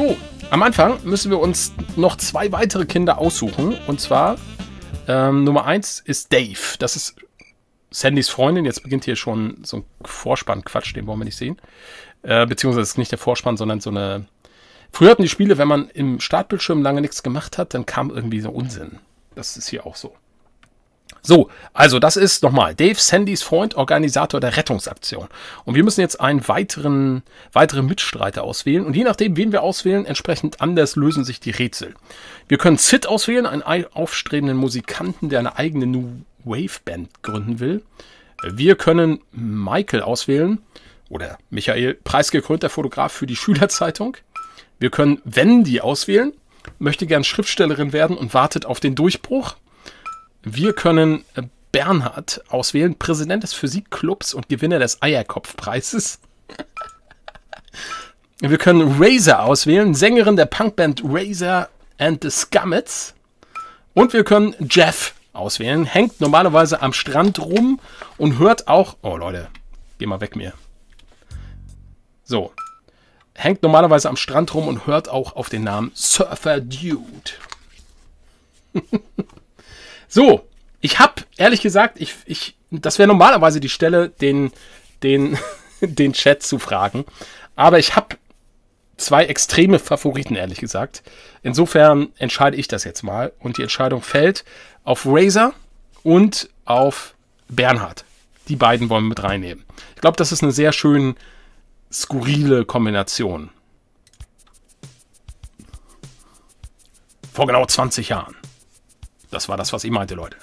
So, am Anfang müssen wir uns noch zwei weitere Kinder aussuchen. Und zwar ähm, Nummer eins ist Dave. Das ist Sandys Freundin. Jetzt beginnt hier schon so ein Vorspann-Quatsch, den wollen wir nicht sehen. Äh, beziehungsweise ist nicht der Vorspann, sondern so eine. Früher hatten die Spiele, wenn man im Startbildschirm lange nichts gemacht hat, dann kam irgendwie so Unsinn. Das ist hier auch so. So, also das ist nochmal Dave Sandys Freund, Organisator der Rettungsaktion. Und wir müssen jetzt einen weiteren, weitere Mitstreiter auswählen. Und je nachdem, wen wir auswählen, entsprechend anders lösen sich die Rätsel. Wir können Sid auswählen, einen aufstrebenden Musikanten, der eine eigene New Wave Band gründen will. Wir können Michael auswählen, oder Michael, preisgekrönter Fotograf für die Schülerzeitung. Wir können Wendy auswählen, möchte gern Schriftstellerin werden und wartet auf den Durchbruch. Wir können äh, Bernhard auswählen, Präsident des Physikclubs und Gewinner des Eierkopfpreises. Wir können Razor auswählen, Sängerin der Punkband Razor and the Scummets. Und wir können Jeff auswählen, hängt normalerweise am Strand rum und hört auch. Oh Leute, geh mal weg mir. So. Hängt normalerweise am Strand rum und hört auch auf den Namen Surfer Dude. So, ich habe ehrlich gesagt, ich, ich, das wäre normalerweise die Stelle, den, den, den Chat zu fragen. Aber ich habe zwei extreme Favoriten, ehrlich gesagt. Insofern entscheide ich das jetzt mal. Und die Entscheidung fällt auf Razor und auf Bernhard. Die beiden wollen wir mit reinnehmen. Ich glaube, das ist eine sehr schön skurrile Kombination. Vor genau 20 Jahren. Das war das, was ich meinte, Leute.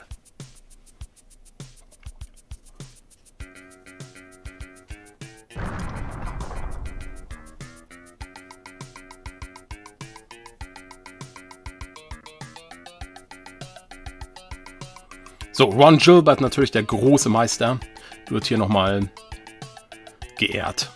So, Ron Gilbert, natürlich der große Meister, wird hier nochmal geehrt.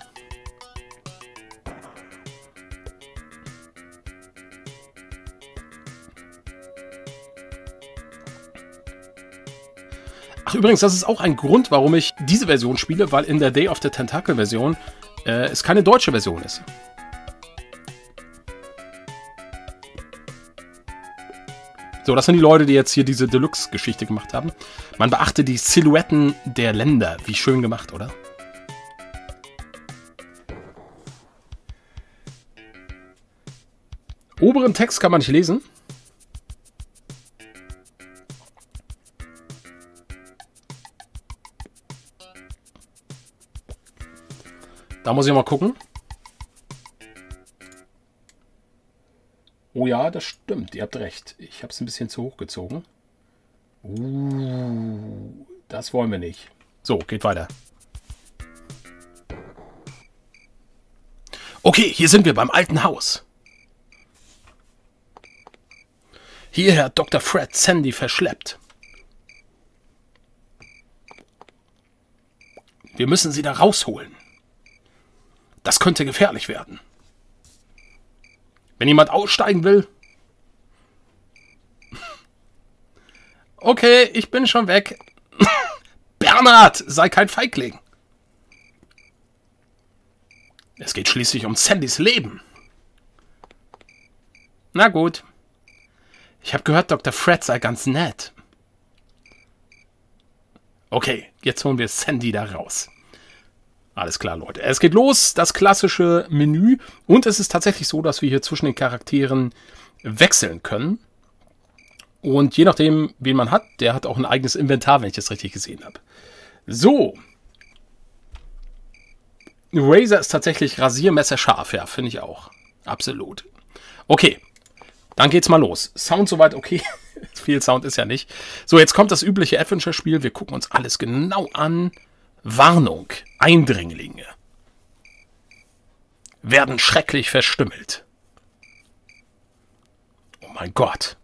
Übrigens, das ist auch ein Grund, warum ich diese Version spiele, weil in der Day of the Tentacle Version äh, es keine deutsche Version ist. So, das sind die Leute, die jetzt hier diese Deluxe-Geschichte gemacht haben. Man beachte die Silhouetten der Länder. Wie schön gemacht, oder? Oberen Text kann man nicht lesen. Muss ich mal gucken. Oh ja, das stimmt. Ihr habt recht. Ich habe es ein bisschen zu hoch gezogen. Uh, das wollen wir nicht. So, geht weiter. Okay, hier sind wir beim alten Haus. Hierher hat Dr. Fred Sandy verschleppt. Wir müssen sie da rausholen. Das könnte gefährlich werden. Wenn jemand aussteigen will. Okay, ich bin schon weg. Bernhard, sei kein Feigling. Es geht schließlich um Sandys Leben. Na gut. Ich habe gehört, Dr. Fred sei ganz nett. Okay, jetzt holen wir Sandy da raus. Alles klar, Leute. Es geht los, das klassische Menü. Und es ist tatsächlich so, dass wir hier zwischen den Charakteren wechseln können. Und je nachdem, wen man hat, der hat auch ein eigenes Inventar, wenn ich das richtig gesehen habe. So. Razer ist tatsächlich Rasiermesser scharf, ja, finde ich auch. Absolut. Okay, dann geht's mal los. Sound soweit okay. Viel Sound ist ja nicht. So, jetzt kommt das übliche Adventure-Spiel. Wir gucken uns alles genau an. Warnung, Eindringlinge werden schrecklich verstümmelt. Oh mein Gott.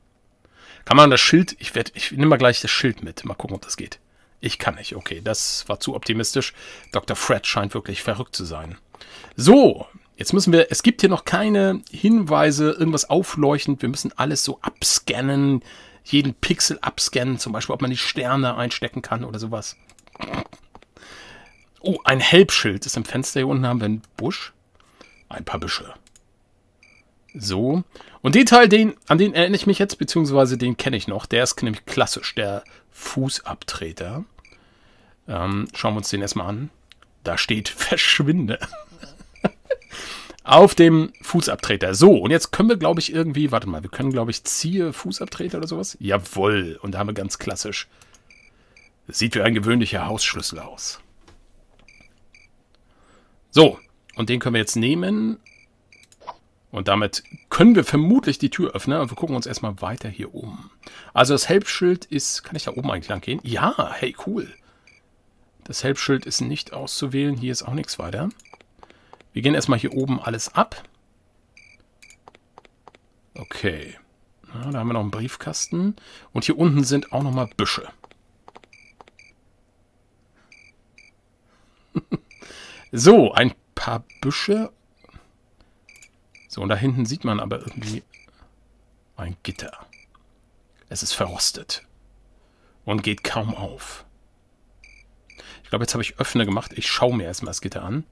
Kann man das Schild, ich ich nehme mal gleich das Schild mit. Mal gucken, ob das geht. Ich kann nicht. Okay, das war zu optimistisch. Dr. Fred scheint wirklich verrückt zu sein. So, jetzt müssen wir, es gibt hier noch keine Hinweise, irgendwas aufleuchtend. Wir müssen alles so abscannen, jeden Pixel abscannen, zum Beispiel, ob man die Sterne einstecken kann oder sowas. Oh, ein Helpschild ist im Fenster. Hier unten haben wir einen Busch. Ein paar Büsche. So. Und den Teil, den, an den erinnere ich mich jetzt, beziehungsweise den kenne ich noch. Der ist nämlich klassisch, der Fußabtreter. Ähm, schauen wir uns den erstmal an. Da steht Verschwinde. Auf dem Fußabtreter. So, und jetzt können wir, glaube ich, irgendwie, warte mal, wir können, glaube ich, ziehe Fußabtreter oder sowas. Jawohl. Und da haben wir ganz klassisch. Sieht wie ein gewöhnlicher Hausschlüssel aus. So, und den können wir jetzt nehmen und damit können wir vermutlich die Tür öffnen. Und wir gucken uns erstmal weiter hier um. Also das Helpschild ist... Kann ich da oben eigentlich lang gehen? Ja, hey, cool. Das Helpschild ist nicht auszuwählen. Hier ist auch nichts weiter. Wir gehen erstmal hier oben alles ab. Okay. Ja, da haben wir noch einen Briefkasten. Und hier unten sind auch nochmal Büsche. so, ein paar Büsche so, und da hinten sieht man aber irgendwie ein Gitter. Es ist verrostet. Und geht kaum auf. Ich glaube, jetzt habe ich Öffne gemacht. Ich schaue mir erstmal das Gitter an.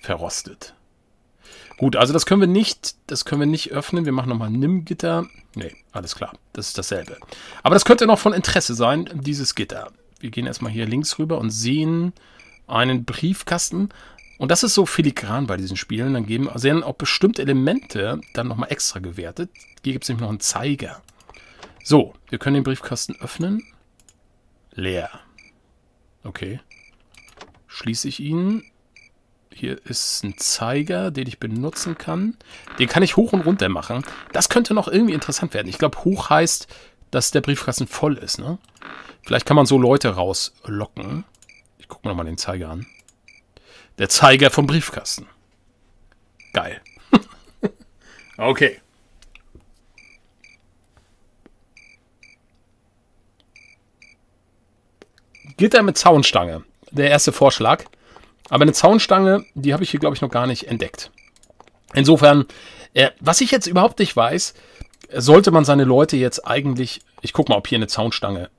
Verrostet. Gut, also das können wir nicht, das können wir nicht öffnen. Wir machen nochmal Nimm-Gitter. Nee, alles klar. Das ist dasselbe. Aber das könnte noch von Interesse sein, dieses Gitter. Wir gehen erstmal hier links rüber und sehen einen Briefkasten. Und das ist so filigran bei diesen Spielen. Dann geben, werden auch bestimmte Elemente dann nochmal extra gewertet. Hier gibt es nämlich noch einen Zeiger. So, wir können den Briefkasten öffnen. Leer. Okay. Schließe ich ihn. Hier ist ein Zeiger, den ich benutzen kann. Den kann ich hoch und runter machen. Das könnte noch irgendwie interessant werden. Ich glaube, hoch heißt, dass der Briefkasten voll ist. Ne? Vielleicht kann man so Leute rauslocken. Ich gucke mir nochmal den Zeiger an. Der Zeiger vom Briefkasten. Geil. okay. Gitter mit Zaunstange. Der erste Vorschlag. Aber eine Zaunstange, die habe ich hier, glaube ich, noch gar nicht entdeckt. Insofern, äh, was ich jetzt überhaupt nicht weiß, sollte man seine Leute jetzt eigentlich... Ich gucke mal, ob hier eine Zaunstange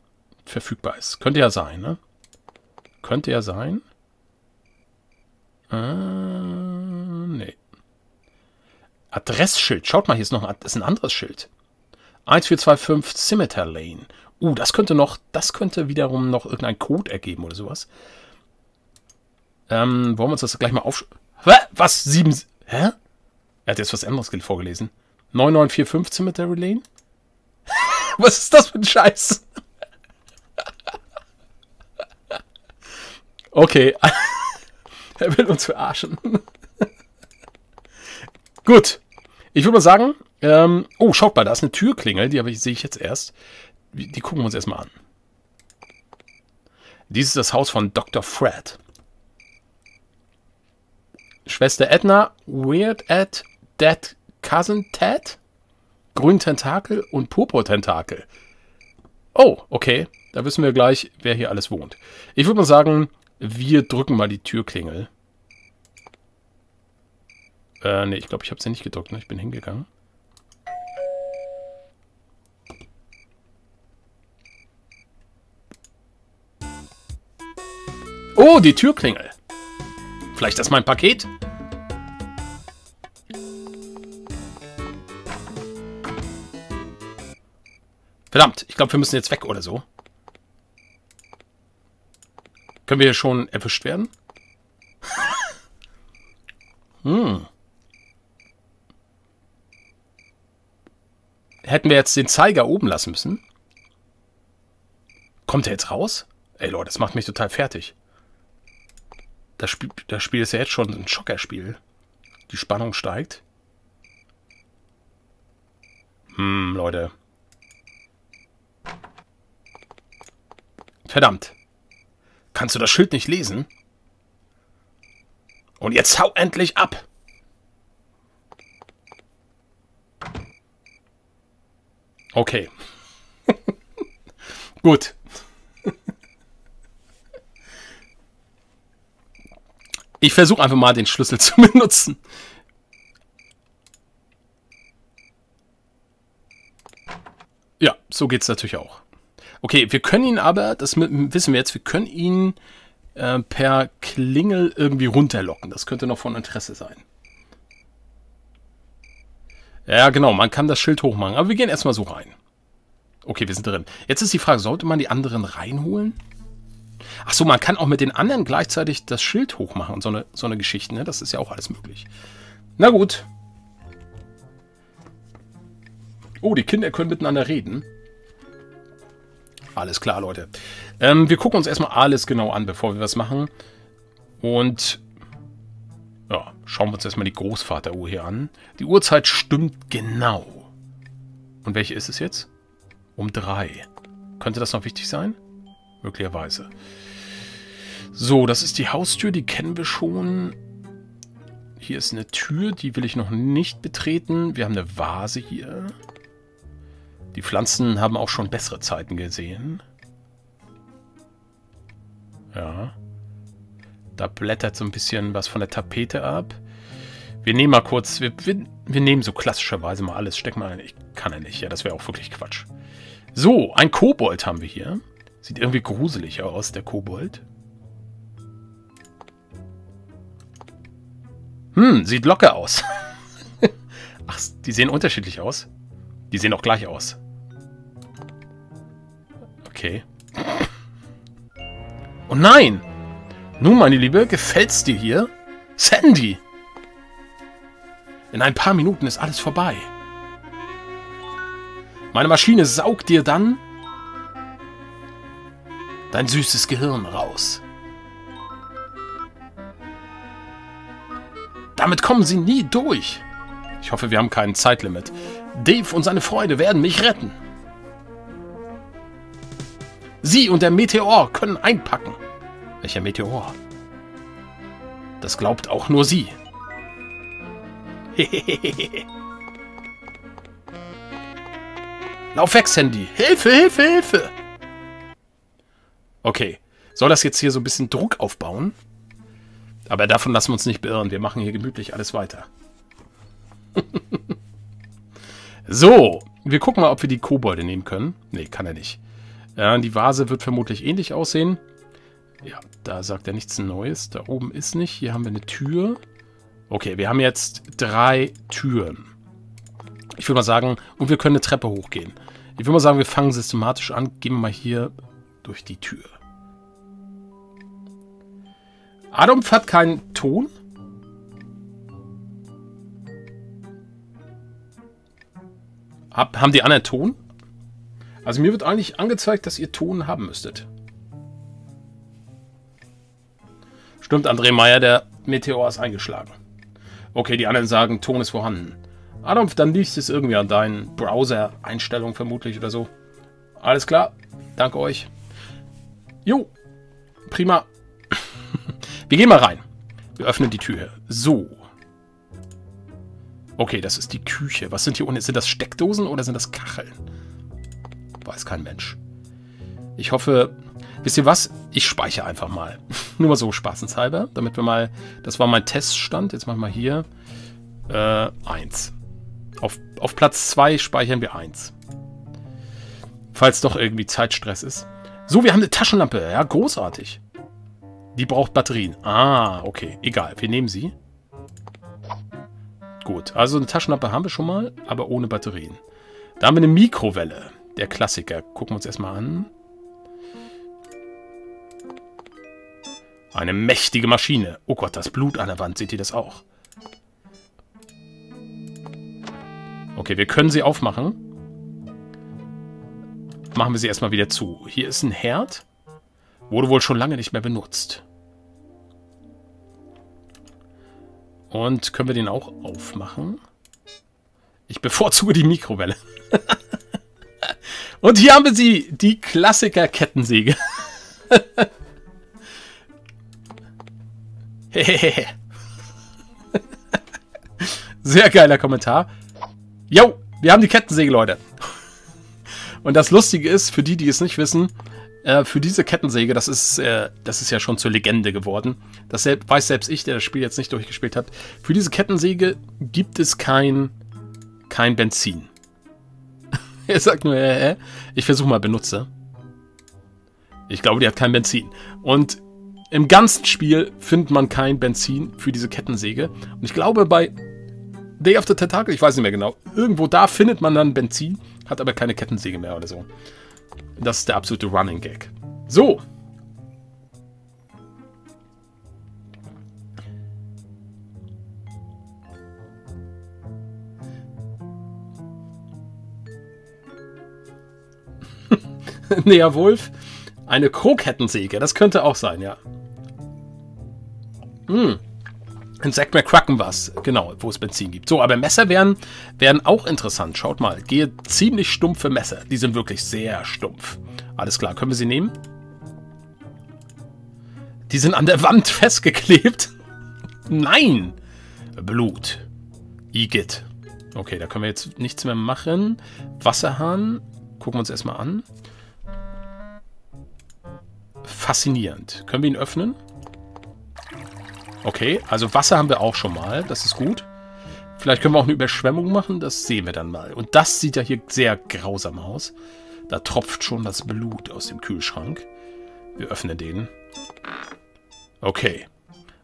verfügbar ist. Könnte ja sein, ne? Könnte ja sein. Äh, nee. Adressschild. Schaut mal, hier ist noch ein, ist ein anderes Schild. 1425 Scimitar Lane. Uh, das könnte noch, das könnte wiederum noch irgendein Code ergeben oder sowas. Ähm, wollen wir uns das gleich mal auf... Was? Sieben... Hä? Er hat jetzt was anderes vorgelesen. 9945 Cemetery Lane? was ist das für ein Scheiß? okay. Er will uns verarschen. Gut. Ich würde mal sagen, ähm, oh, schaut mal, da ist eine Türklingel, die ich, sehe ich jetzt erst. Die, gucken wir uns erstmal an. Dies ist das Haus von Dr. Fred. Schwester Edna, Weird at Dead Cousin Ted, Grün Tentakel und Purpur Tentakel. Oh, okay. Da wissen wir gleich, wer hier alles wohnt. Ich würde mal sagen, wir drücken mal die Türklingel. Äh, ne, ich glaube, ich habe sie nicht gedrückt. Ne? Ich bin hingegangen. Oh, die Türklingel. Vielleicht das mein Paket? Verdammt, ich glaube, wir müssen jetzt weg oder so. Können wir hier schon erwischt werden? hm. Hätten wir jetzt den Zeiger oben lassen müssen? Kommt er jetzt raus? Ey Leute, das macht mich total fertig. Das Spiel, das Spiel ist ja jetzt schon ein Schockerspiel. Die Spannung steigt. Hm, Leute. Verdammt. Kannst du das Schild nicht lesen? Und jetzt hau endlich ab! Okay. Gut. Ich versuche einfach mal den Schlüssel zu benutzen. Ja, so geht es natürlich auch. Okay, wir können ihn aber, das wissen wir jetzt, wir können ihn äh, per Klingel irgendwie runterlocken. Das könnte noch von Interesse sein. Ja, genau, man kann das Schild hochmachen. Aber wir gehen erstmal so rein. Okay, wir sind drin. Jetzt ist die Frage, sollte man die anderen reinholen? Ach so, man kann auch mit den anderen gleichzeitig das Schild hochmachen und so eine, so eine Geschichte, ne? Das ist ja auch alles möglich. Na gut. Oh, die Kinder können miteinander reden. Alles klar, Leute. Ähm, wir gucken uns erstmal alles genau an, bevor wir was machen. Und ja, schauen wir uns erstmal die Großvateruhr hier an. Die Uhrzeit stimmt genau. Und welche ist es jetzt? Um drei. Könnte das noch wichtig sein? Möglicherweise. So, das ist die Haustür, die kennen wir schon. Hier ist eine Tür, die will ich noch nicht betreten. Wir haben eine Vase hier. Die Pflanzen haben auch schon bessere Zeiten gesehen. Ja. Da blättert so ein bisschen was von der Tapete ab. Wir nehmen mal kurz, wir, wir, wir nehmen so klassischerweise mal alles. Steck mal ein. Ich kann ja nicht. Ja, das wäre auch wirklich Quatsch. So, ein Kobold haben wir hier. Sieht irgendwie gruselig aus, der Kobold. Hm, sieht locker aus. Ach, die sehen unterschiedlich aus. Die sehen auch gleich aus. Okay. Oh nein! Nun, meine Liebe, gefällt's dir hier? Sandy! In ein paar Minuten ist alles vorbei. Meine Maschine saugt dir dann dein süßes Gehirn raus. Damit kommen sie nie durch. Ich hoffe, wir haben kein Zeitlimit. Dave und seine Freunde werden mich retten. Sie und der Meteor können einpacken. Welcher Meteor? Das glaubt auch nur sie. Lauf weg, Sandy. Hilfe, Hilfe, Hilfe. Okay. Soll das jetzt hier so ein bisschen Druck aufbauen? Aber davon lassen wir uns nicht beirren. Wir machen hier gemütlich alles weiter. so. Wir gucken mal, ob wir die Kobolde nehmen können. Nee, kann er nicht. Ja, die Vase wird vermutlich ähnlich aussehen. Ja, da sagt er nichts Neues. Da oben ist nicht. Hier haben wir eine Tür. Okay, wir haben jetzt drei Türen. Ich würde mal sagen, und wir können eine Treppe hochgehen. Ich würde mal sagen, wir fangen systematisch an. Gehen wir mal hier durch die Tür. Adolf hat keinen Ton. Hab, haben die anderen Ton? Also mir wird eigentlich angezeigt, dass ihr Ton haben müsstet. Stimmt, André Meyer, der Meteor ist eingeschlagen. Okay, die anderen sagen, Ton ist vorhanden. Adolf, dann liegt es irgendwie an deinen Browser-Einstellungen vermutlich oder so. Alles klar, danke euch. Jo, prima. Wir gehen mal rein. Wir öffnen die Tür. So. Okay, das ist die Küche. Was sind hier unten? Sind das Steckdosen oder sind das Kacheln? Weiß kein Mensch. Ich hoffe, wisst ihr was? Ich speichere einfach mal. Nur mal so spaßenshalber, damit wir mal, das war mein Teststand. Jetzt machen wir hier äh, 1. Auf, auf Platz 2 speichern wir 1. Falls doch irgendwie Zeitstress ist. So, wir haben eine Taschenlampe. Ja, großartig. Die braucht Batterien. Ah, okay. Egal, wir nehmen sie. Gut, also eine Taschenlampe haben wir schon mal, aber ohne Batterien. Da haben wir eine Mikrowelle. Der Klassiker. Gucken wir uns erstmal an. Eine mächtige Maschine. Oh Gott, das Blut an der Wand. Seht ihr das auch? Okay, wir können sie aufmachen. Machen wir sie erstmal wieder zu. Hier ist ein Herd. Wurde wohl schon lange nicht mehr benutzt. Und können wir den auch aufmachen? Ich bevorzuge die Mikrowelle. Und hier haben wir sie, die Klassiker-Kettensäge. Sehr geiler Kommentar. Jo, wir haben die Kettensäge, Leute. Und das Lustige ist, für die, die es nicht wissen, äh, für diese Kettensäge, das ist, äh, das ist ja schon zur Legende geworden. Das weiß selbst ich, der das Spiel jetzt nicht durchgespielt hat. Für diese Kettensäge gibt es kein, kein Benzin. er sagt nur, äh, äh. ich versuche mal Benutzer. Ich glaube, die hat kein Benzin. Und im ganzen Spiel findet man kein Benzin für diese Kettensäge. Und ich glaube, bei Day of the Tentacle, ich weiß nicht mehr genau. Irgendwo da findet man dann Benzin, hat aber keine Kettensäge mehr oder so. Das ist der absolute Running Gag. So. Nea Wolf. Eine Krokettensäge, das könnte auch sein, ja. Hm. In Zack McCracken was, genau, wo es Benzin gibt. So, aber Messer wären, wären auch interessant. Schaut mal, gehe ziemlich stumpfe Messer. Die sind wirklich sehr stumpf. Alles klar, können wir sie nehmen? Die sind an der Wand festgeklebt. Nein! Blut. Igitt. Okay, da können wir jetzt nichts mehr machen. Wasserhahn. Gucken wir uns erstmal an. Faszinierend. Können wir ihn öffnen? Okay, also Wasser haben wir auch schon mal. Das ist gut. Vielleicht können wir auch eine Überschwemmung machen. Das sehen wir dann mal. Und das sieht ja hier sehr grausam aus. Da tropft schon das Blut aus dem Kühlschrank. Wir öffnen den. Okay.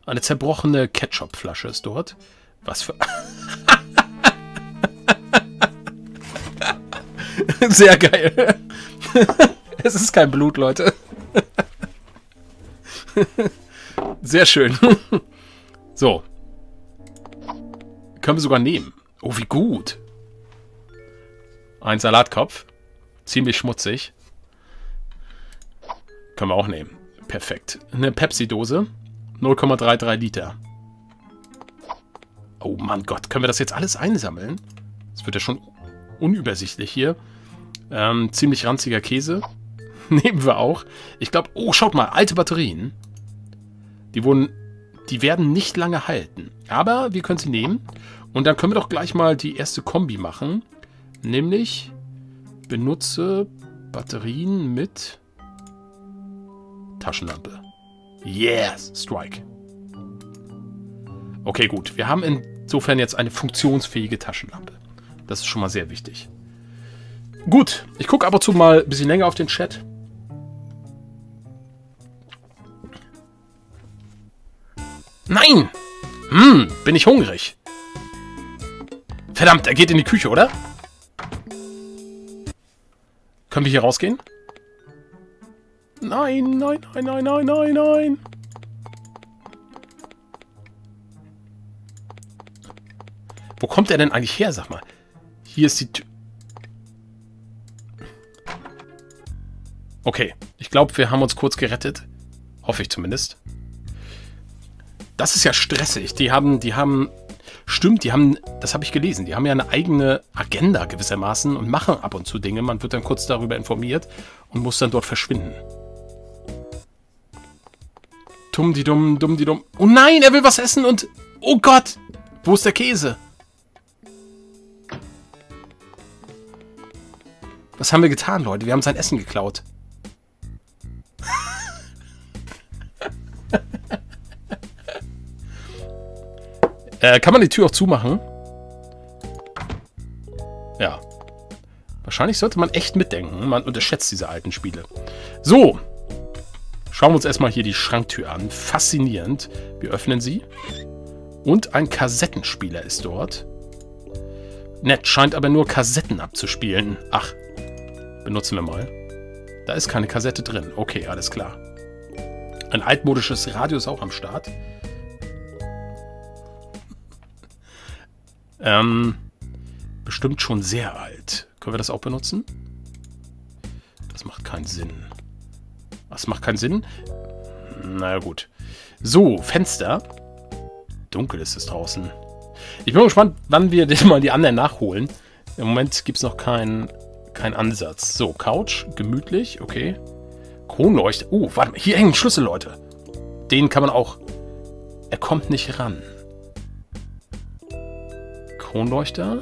Eine zerbrochene Ketchupflasche ist dort. Was für... Sehr geil. es ist kein Blut, Leute. Sehr schön. so. Können wir sogar nehmen. Oh, wie gut. Ein Salatkopf. Ziemlich schmutzig. Können wir auch nehmen. Perfekt. Eine Pepsi-Dose. 0,33 Liter. Oh Mann Gott, können wir das jetzt alles einsammeln? Das wird ja schon unübersichtlich hier. Ähm, ziemlich ranziger Käse. Nehmen wir auch. Ich glaube, oh, schaut mal, alte Batterien. Die wurden, die werden nicht lange halten. Aber wir können sie nehmen. Und dann können wir doch gleich mal die erste Kombi machen. Nämlich benutze Batterien mit Taschenlampe. Yes, Strike. Okay, gut. Wir haben insofern jetzt eine funktionsfähige Taschenlampe. Das ist schon mal sehr wichtig. Gut, ich gucke ab und zu mal ein bisschen länger auf den Chat. Nein! Hm, bin ich hungrig. Verdammt, er geht in die Küche, oder? Können wir hier rausgehen? Nein, nein, nein, nein, nein, nein, nein. Wo kommt er denn eigentlich her, sag mal? Hier ist die Tür. Okay, ich glaube, wir haben uns kurz gerettet. Hoffe ich zumindest. Das ist ja stressig. Die haben, die haben, stimmt, die haben, das habe ich gelesen, die haben ja eine eigene Agenda gewissermaßen und machen ab und zu Dinge. Man wird dann kurz darüber informiert und muss dann dort verschwinden. Dumm, die dumm, dumm, die dumm. Oh nein, er will was essen und... Oh Gott! Wo ist der Käse? Was haben wir getan, Leute? Wir haben sein Essen geklaut. Äh, kann man die Tür auch zumachen? Ja. Wahrscheinlich sollte man echt mitdenken. Man unterschätzt diese alten Spiele. So. Schauen wir uns erstmal hier die Schranktür an. Faszinierend. Wir öffnen sie. Und ein Kassettenspieler ist dort. Nett, scheint aber nur Kassetten abzuspielen. Ach, benutzen wir mal. Da ist keine Kassette drin. Okay, alles klar. Ein altmodisches Radio ist auch am Start. Ähm, bestimmt schon sehr alt. Können wir das auch benutzen? Das macht keinen Sinn. Was macht keinen Sinn? Na gut. So, Fenster. Dunkel ist es draußen. Ich bin gespannt, wann wir mal die anderen nachholen. Im Moment gibt es noch keinen kein Ansatz. So, Couch, gemütlich, okay. Kronleuchter. Oh, warte mal, hier hängen Schlüssel, Leute. Den kann man auch... Er kommt nicht ran. Kronleuchter.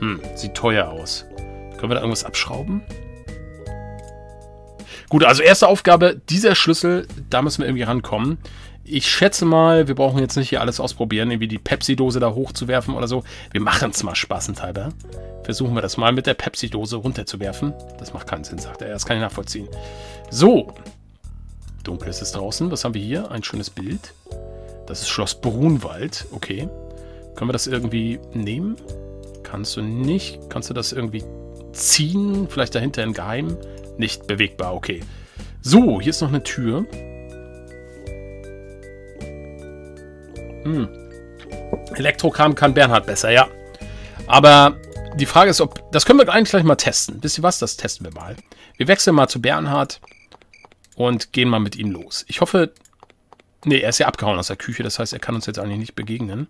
Hm, sieht teuer aus. Können wir da irgendwas abschrauben? Gut, also erste Aufgabe, dieser Schlüssel, da müssen wir irgendwie rankommen. Ich schätze mal, wir brauchen jetzt nicht hier alles ausprobieren, irgendwie die Pepsi-Dose da hochzuwerfen oder so. Wir machen es mal spaßenthalber. Versuchen wir das mal mit der Pepsi-Dose runterzuwerfen. Das macht keinen Sinn, sagt er. Das kann ich nachvollziehen. So. Dunkel ist es draußen. Was haben wir hier? Ein schönes Bild. Das ist Schloss Brunwald. Okay. Können wir das irgendwie nehmen? Kannst du nicht. Kannst du das irgendwie ziehen? Vielleicht dahinter in Geheim? Nicht bewegbar, okay. So, hier ist noch eine Tür. Hm. Elektrokram kann Bernhard besser, ja. Aber die Frage ist, ob... Das können wir eigentlich gleich mal testen. Wisst ihr was? Das testen wir mal. Wir wechseln mal zu Bernhard und gehen mal mit ihm los. Ich hoffe... Ne, er ist ja abgehauen aus der Küche. Das heißt, er kann uns jetzt eigentlich nicht begegnen.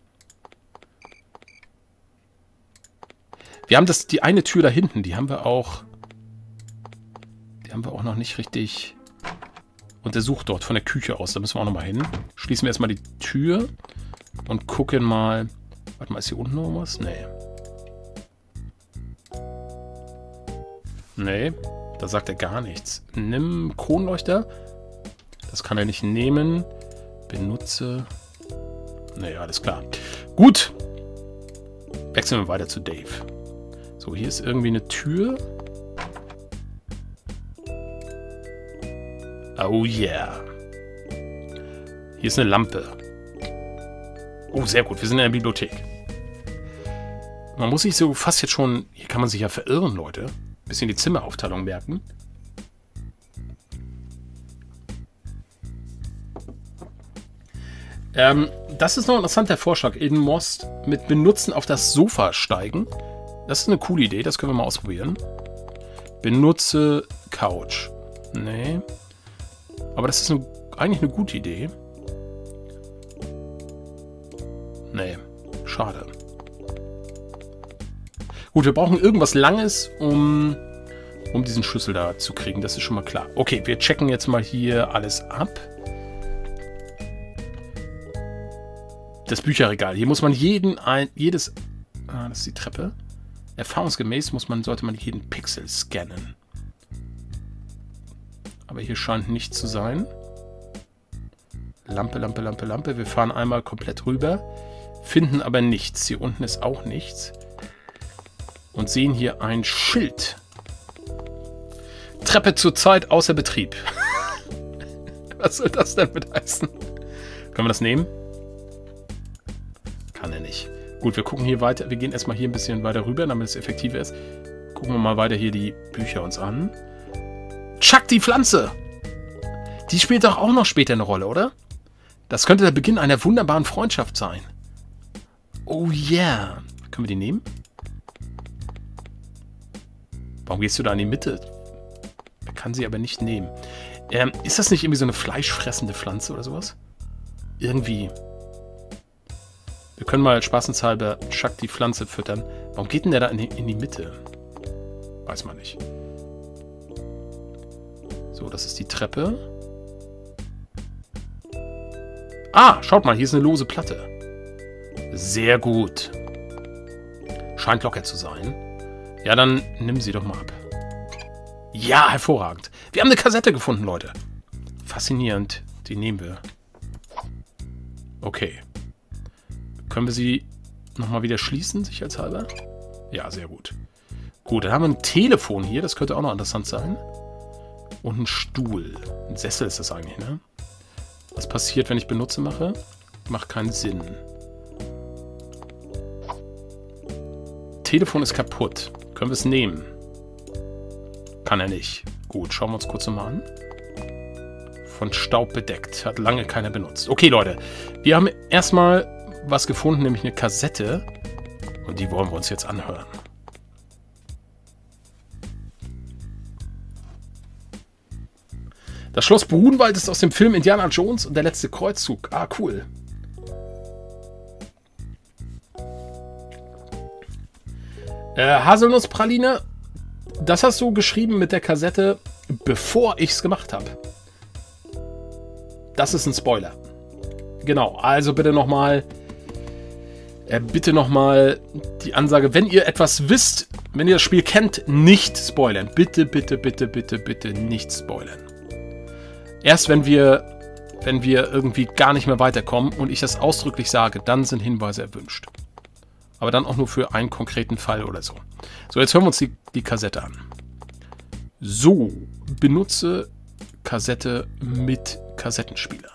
Wir haben das, die eine Tür da hinten, die haben wir auch... Die haben wir auch noch nicht richtig untersucht dort von der Küche aus. Da müssen wir auch nochmal hin. Schließen wir erstmal die Tür und gucken mal... Warte mal, ist hier unten noch was? Nee. Nee, da sagt er gar nichts. Nimm Kronleuchter. Das kann er nicht nehmen. Benutze... Naja, alles klar. Gut. Wechseln wir weiter zu Dave. So, hier ist irgendwie eine Tür. Oh yeah. Hier ist eine Lampe. Oh, sehr gut. Wir sind in der Bibliothek. Man muss sich so fast jetzt schon... Hier kann man sich ja verirren, Leute. Bisschen die Zimmeraufteilung merken. Ähm, das ist noch ein interessanter Vorschlag. In Most mit Benutzen auf das Sofa steigen. Das ist eine coole Idee, das können wir mal ausprobieren. Benutze Couch. Nee. Aber das ist eine, eigentlich eine gute Idee. Nee, schade. Gut, wir brauchen irgendwas Langes, um, um diesen Schlüssel da zu kriegen. Das ist schon mal klar. Okay, wir checken jetzt mal hier alles ab. Das Bücherregal. Hier muss man jeden ein, jedes... Ah, das ist die Treppe. Erfahrungsgemäß muss man, sollte man jeden Pixel scannen. Aber hier scheint nichts zu sein. Lampe, Lampe, Lampe, Lampe. Wir fahren einmal komplett rüber, finden aber nichts. Hier unten ist auch nichts. Und sehen hier ein Schild. Treppe zurzeit außer Betrieb. Was soll das denn mit heißen? Können wir das nehmen? Nicht. Gut, wir gucken hier weiter. Wir gehen erstmal hier ein bisschen weiter rüber, damit es effektiver ist. Gucken wir mal weiter hier die Bücher uns an. Chuck die Pflanze! Die spielt doch auch noch später eine Rolle, oder? Das könnte der Beginn einer wunderbaren Freundschaft sein. Oh yeah. Können wir die nehmen? Warum gehst du da in die Mitte? Man kann sie aber nicht nehmen. Ähm, ist das nicht irgendwie so eine fleischfressende Pflanze oder sowas? Irgendwie. Wir können mal spaßenshalber Chuck die Pflanze füttern. Warum geht denn der da in die, in die Mitte? Weiß man nicht. So, das ist die Treppe. Ah, schaut mal, hier ist eine lose Platte. Sehr gut. Scheint locker zu sein. Ja, dann nimm sie doch mal ab. Ja, hervorragend. Wir haben eine Kassette gefunden, Leute. Faszinierend. Die nehmen wir. Okay. Können wir sie nochmal wieder schließen, sicherheitshalber? Ja, sehr gut. Gut, dann haben wir ein Telefon hier. Das könnte auch noch interessant sein. Und ein Stuhl. Ein Sessel ist das eigentlich, ne? Was passiert, wenn ich Benutze mache? Macht keinen Sinn. Telefon ist kaputt. Können wir es nehmen? Kann er nicht. Gut, schauen wir uns kurz nochmal an. Von Staub bedeckt. Hat lange keiner benutzt. Okay, Leute. Wir haben erstmal was gefunden, nämlich eine Kassette. Und die wollen wir uns jetzt anhören. Das Schloss Brunwald ist aus dem Film Indiana Jones und der letzte Kreuzzug. Ah, cool. Äh, Haselnusspraline, das hast du geschrieben mit der Kassette, bevor ich es gemacht habe. Das ist ein Spoiler. Genau, also bitte nochmal äh, bitte nochmal die Ansage, wenn ihr etwas wisst, wenn ihr das Spiel kennt, nicht spoilern. Bitte, bitte, bitte, bitte, bitte nicht spoilern. Erst wenn wir, wenn wir irgendwie gar nicht mehr weiterkommen und ich das ausdrücklich sage, dann sind Hinweise erwünscht. Aber dann auch nur für einen konkreten Fall oder so. So, jetzt hören wir uns die, die Kassette an. So, benutze Kassette mit Kassettenspieler.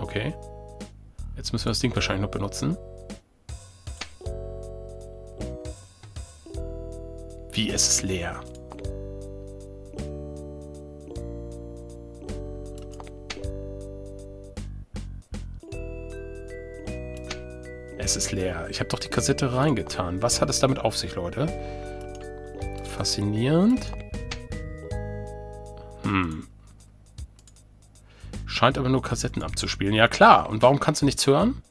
Okay. Jetzt müssen wir das Ding wahrscheinlich noch benutzen. Wie, es ist leer. Es ist leer. Ich habe doch die Kassette reingetan. Was hat es damit auf sich, Leute? Faszinierend. Hm. Scheint aber nur Kassetten abzuspielen. Ja, klar. Und warum kannst du nichts hören?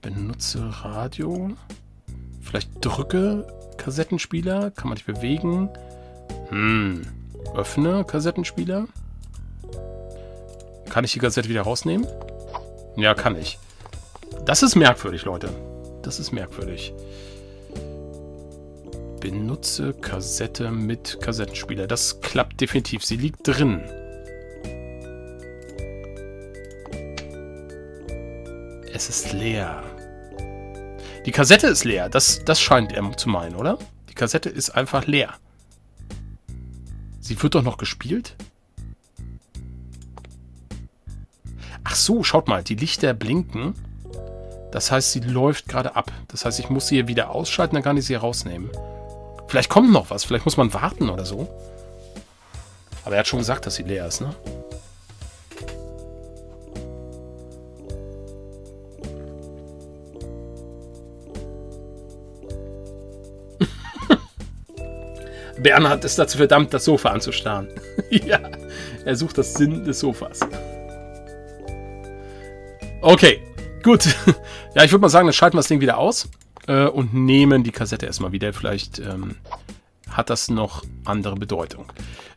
Benutze Radio. Vielleicht drücke Kassettenspieler. Kann man dich bewegen. Hm. Öffne Kassettenspieler. Kann ich die Kassette wieder rausnehmen? Ja, kann ich. Das ist merkwürdig, Leute. Das ist merkwürdig. Benutze Kassette mit Kassettenspieler. Das klappt definitiv. Sie liegt drin. Es ist leer. Die Kassette ist leer. Das, das scheint er zu meinen, oder? Die Kassette ist einfach leer. Sie wird doch noch gespielt? Ach so, schaut mal. Die Lichter blinken. Das heißt, sie läuft gerade ab. Das heißt, ich muss sie hier wieder ausschalten, dann kann ich sie rausnehmen. Vielleicht kommt noch was. Vielleicht muss man warten oder so. Aber er hat schon gesagt, dass sie leer ist, ne? Bernhard ist dazu verdammt, das Sofa anzustarren. ja, er sucht das Sinn des Sofas. Okay, gut. ja, ich würde mal sagen, dann schalten wir das Ding wieder aus äh, und nehmen die Kassette erstmal wieder. Vielleicht ähm, hat das noch andere Bedeutung.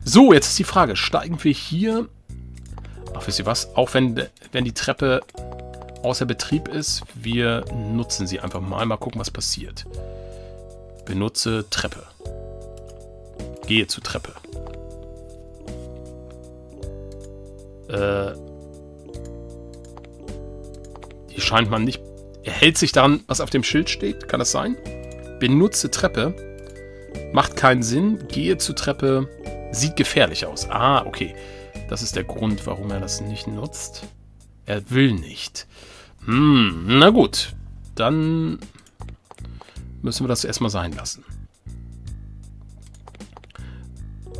So, jetzt ist die Frage, steigen wir hier... Ach, wisst ihr was? Auch wenn, wenn die Treppe außer Betrieb ist, wir nutzen sie einfach mal. Mal gucken, was passiert. Benutze Treppe. Gehe zur Treppe. Äh, hier scheint man nicht er hält sich daran, was auf dem Schild steht. Kann das sein? Benutze Treppe. Macht keinen Sinn. Gehe zur Treppe. Sieht gefährlich aus. Ah, okay. Das ist der Grund, warum er das nicht nutzt. Er will nicht. Hm, na gut. Dann müssen wir das erstmal sein lassen.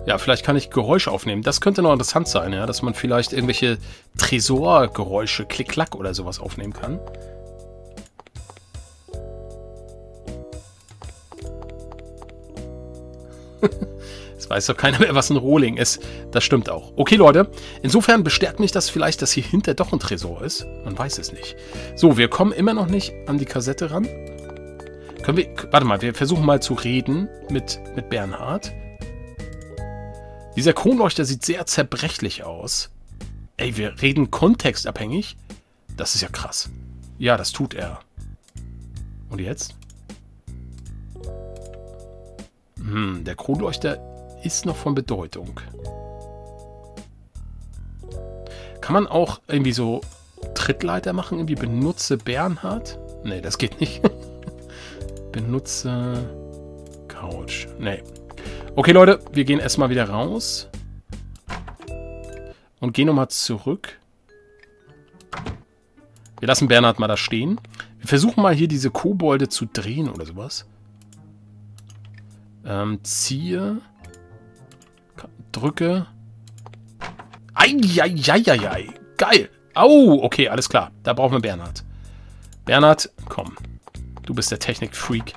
Ja, vielleicht kann ich Geräusche aufnehmen. Das könnte noch interessant sein, ja, dass man vielleicht irgendwelche Tresorgeräusche, Klick-Klack oder sowas aufnehmen kann. Es weiß doch keiner mehr, was ein Rohling ist. Das stimmt auch. Okay, Leute. Insofern bestärkt mich das vielleicht, dass hier hinter doch ein Tresor ist. Man weiß es nicht. So, wir kommen immer noch nicht an die Kassette ran. Können wir... Warte mal, wir versuchen mal zu reden mit, mit Bernhard. Dieser Kronleuchter sieht sehr zerbrechlich aus. Ey, wir reden kontextabhängig. Das ist ja krass. Ja, das tut er. Und jetzt? Hm, der Kronleuchter ist noch von Bedeutung. Kann man auch irgendwie so Trittleiter machen? Irgendwie benutze Bernhard? Nee, das geht nicht. benutze Couch. Nee. Okay, Leute, wir gehen erstmal wieder raus. Und gehen nochmal zurück. Wir lassen Bernhard mal da stehen. Wir versuchen mal hier diese Kobolde zu drehen oder sowas. Ähm, ziehe. Drücke. Eieieiei. Geil. Au, okay, alles klar. Da brauchen wir Bernhard. Bernhard, komm. Du bist der Technik-Freak.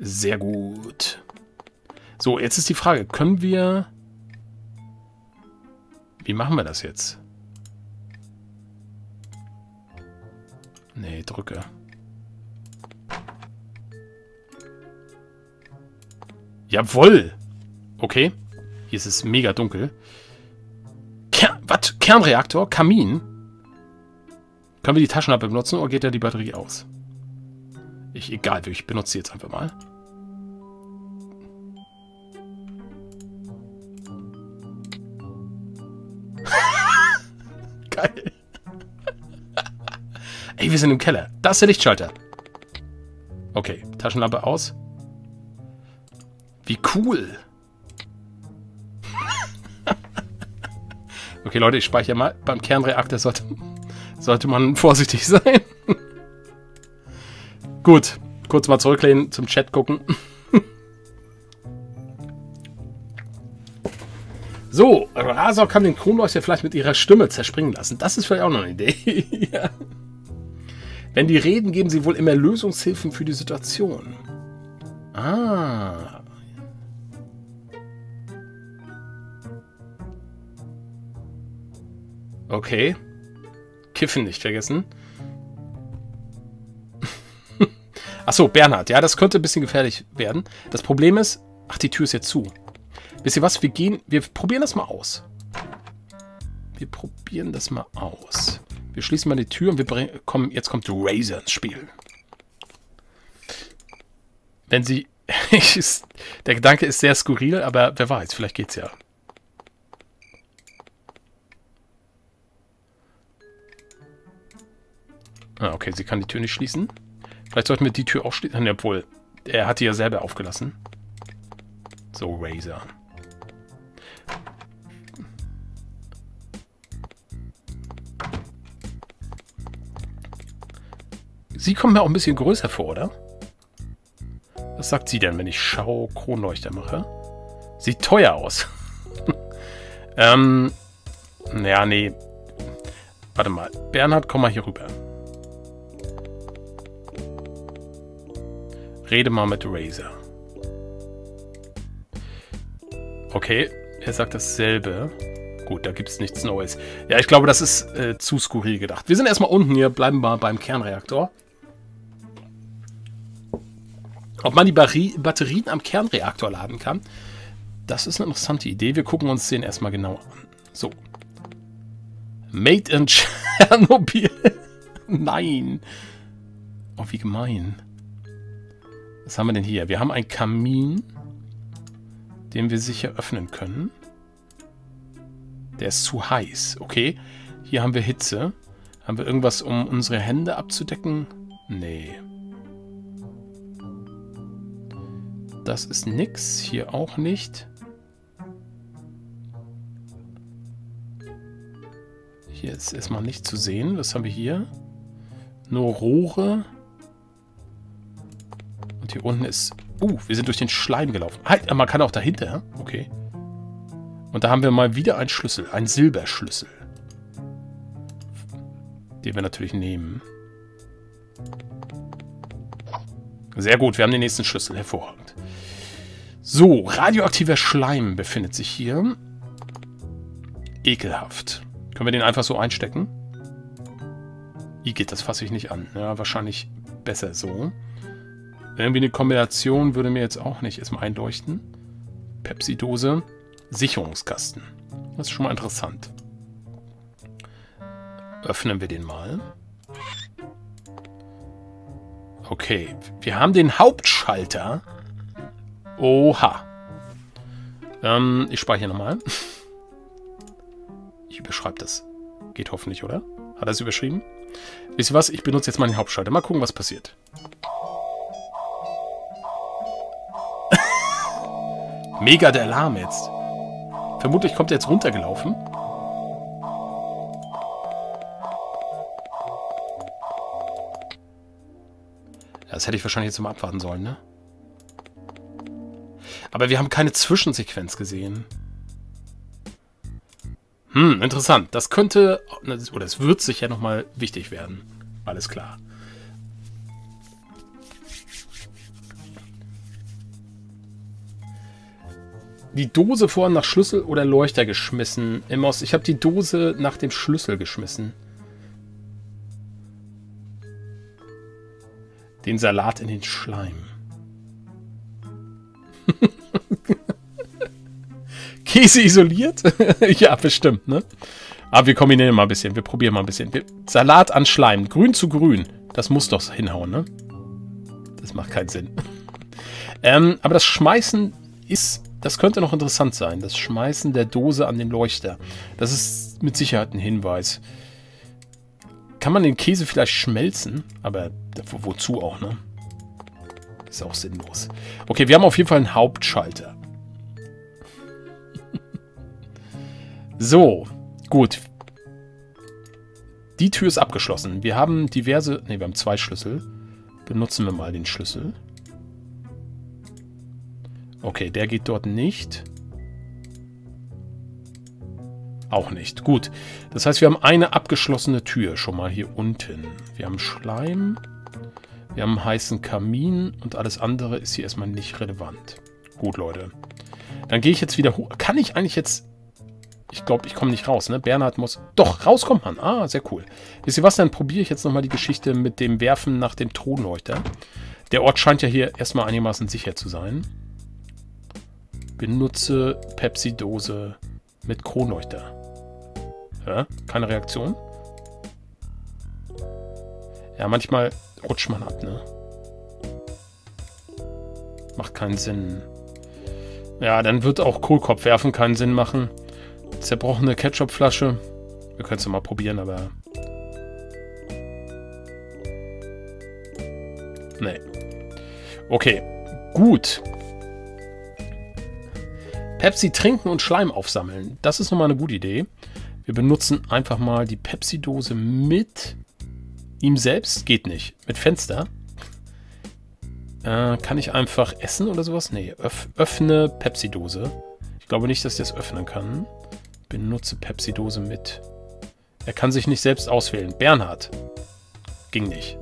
Sehr gut. So, jetzt ist die Frage, können wir... Wie machen wir das jetzt? Nee, drücke. Jawoll! Okay. Hier ist es mega dunkel. Ker was? Kernreaktor? Kamin? Können wir die Taschenlampe benutzen oder geht da die Batterie aus? Ich, egal, ich benutze sie jetzt einfach mal. Geil. Ey, wir sind im Keller. Das ist der Lichtschalter. Okay, Taschenlampe aus. Wie cool. Okay, Leute, ich speichere mal. Beim Kernreaktor sollte, sollte man vorsichtig sein. Gut, kurz mal zurücklehnen, zum Chat gucken. So, Rasau kann den Kronleuchter vielleicht mit ihrer Stimme zerspringen lassen. Das ist vielleicht auch noch eine Idee. ja. Wenn die reden, geben sie wohl immer Lösungshilfen für die Situation. Ah. Okay. Kiffen nicht vergessen. Achso, Bernhard. Ja, das könnte ein bisschen gefährlich werden. Das Problem ist... Ach, die Tür ist jetzt zu. Wisst ihr was? Wir gehen... Wir probieren das mal aus. Wir probieren das mal aus. Wir schließen mal die Tür und wir bringen... Komm, jetzt kommt Razor ins Spiel. Wenn sie... der Gedanke ist sehr skurril, aber wer weiß, vielleicht geht's ja. Ah, okay, sie kann die Tür nicht schließen. Vielleicht sollten wir die Tür auch schließen. Obwohl, er hat die ja selber aufgelassen. So, Razor. Sie kommt mir auch ein bisschen größer vor, oder? Was sagt sie denn, wenn ich Schau Kronleuchter mache? Sieht teuer aus. ähm, naja, nee. Warte mal. Bernhard, komm mal hier rüber. Rede mal mit Razer. Okay, er sagt dasselbe. Gut, da gibt es nichts Neues. Ja, ich glaube, das ist äh, zu skurril gedacht. Wir sind erstmal unten hier, bleiben wir beim Kernreaktor. Ob man die Batterien am Kernreaktor laden kann, das ist eine interessante Idee. Wir gucken uns den erstmal genau an. So. Made in Tschernobyl. Nein. Oh, wie gemein. Was haben wir denn hier? Wir haben einen Kamin, den wir sicher öffnen können. Der ist zu heiß. Okay. Hier haben wir Hitze. Haben wir irgendwas, um unsere Hände abzudecken? Nee. Das ist nix. Hier auch nicht. Hier ist erstmal nicht zu sehen. Was haben wir hier? Nur Rohre. Und hier unten ist... Uh, wir sind durch den Schleim gelaufen. Halt, man kann auch dahinter. Okay. Und da haben wir mal wieder einen Schlüssel. Einen Silberschlüssel. Den wir natürlich nehmen. Sehr gut, wir haben den nächsten Schlüssel. Hervorragend. So, radioaktiver Schleim befindet sich hier. Ekelhaft. Können wir den einfach so einstecken? geht das fasse ich nicht an. Ja, wahrscheinlich besser so. Irgendwie eine Kombination würde mir jetzt auch nicht erstmal einleuchten. Pepsi-Dose. Sicherungskasten. Das ist schon mal interessant. Öffnen wir den mal. Okay, wir haben den Hauptschalter. Oha. Ähm, ich speichere nochmal. Ich überschreibe das. Geht hoffentlich, oder? Hat er es überschrieben? Wisst ihr was? Ich benutze jetzt mal den Hauptschalter. Mal gucken, was passiert. Mega der Alarm jetzt. Vermutlich kommt er jetzt runtergelaufen. Das hätte ich wahrscheinlich jetzt mal abwarten sollen, ne? Aber wir haben keine Zwischensequenz gesehen. Hm, interessant. Das könnte, oder es wird sicher nochmal wichtig werden. Alles klar. die Dose vorhin nach Schlüssel oder Leuchter geschmissen. Immos, ich habe die Dose nach dem Schlüssel geschmissen. Den Salat in den Schleim. Käse isoliert? ja, bestimmt, ne? Aber wir kombinieren mal ein bisschen. Wir probieren mal ein bisschen. Salat an Schleim. Grün zu grün. Das muss doch hinhauen, ne? Das macht keinen Sinn. ähm, aber das Schmeißen ist das könnte noch interessant sein. Das Schmeißen der Dose an den Leuchter. Das ist mit Sicherheit ein Hinweis. Kann man den Käse vielleicht schmelzen? Aber wo, wozu auch, ne? Ist auch sinnlos. Okay, wir haben auf jeden Fall einen Hauptschalter. so. Gut. Die Tür ist abgeschlossen. Wir haben diverse... Ne, wir haben zwei Schlüssel. Benutzen wir mal den Schlüssel. Okay, der geht dort nicht. Auch nicht. Gut. Das heißt, wir haben eine abgeschlossene Tür schon mal hier unten. Wir haben Schleim. Wir haben einen heißen Kamin. Und alles andere ist hier erstmal nicht relevant. Gut, Leute. Dann gehe ich jetzt wieder hoch. Kann ich eigentlich jetzt... Ich glaube, ich komme nicht raus, ne? Bernhard muss... Doch, rauskommt man. Ah, sehr cool. Wisst ihr was? Dann probiere ich jetzt nochmal die Geschichte mit dem Werfen nach dem Thronleuchter. Der Ort scheint ja hier erstmal einigermaßen sicher zu sein. Benutze Pepsi-Dose mit Kronleuchter. Ja, keine Reaktion. Ja, manchmal rutscht man ab, ne? Macht keinen Sinn. Ja, dann wird auch Kohlkopf werfen keinen Sinn machen. Zerbrochene Ketchupflasche. Wir können es mal probieren, aber... Nee. Okay, gut. Pepsi trinken und Schleim aufsammeln. Das ist nochmal eine gute Idee. Wir benutzen einfach mal die Pepsi-Dose mit ihm selbst. Geht nicht. Mit Fenster. Äh, kann ich einfach essen oder sowas? Nee, öff öffne Pepsi-Dose. Ich glaube nicht, dass ich das öffnen kann. Benutze Pepsi-Dose mit. Er kann sich nicht selbst auswählen. Bernhard. Ging nicht.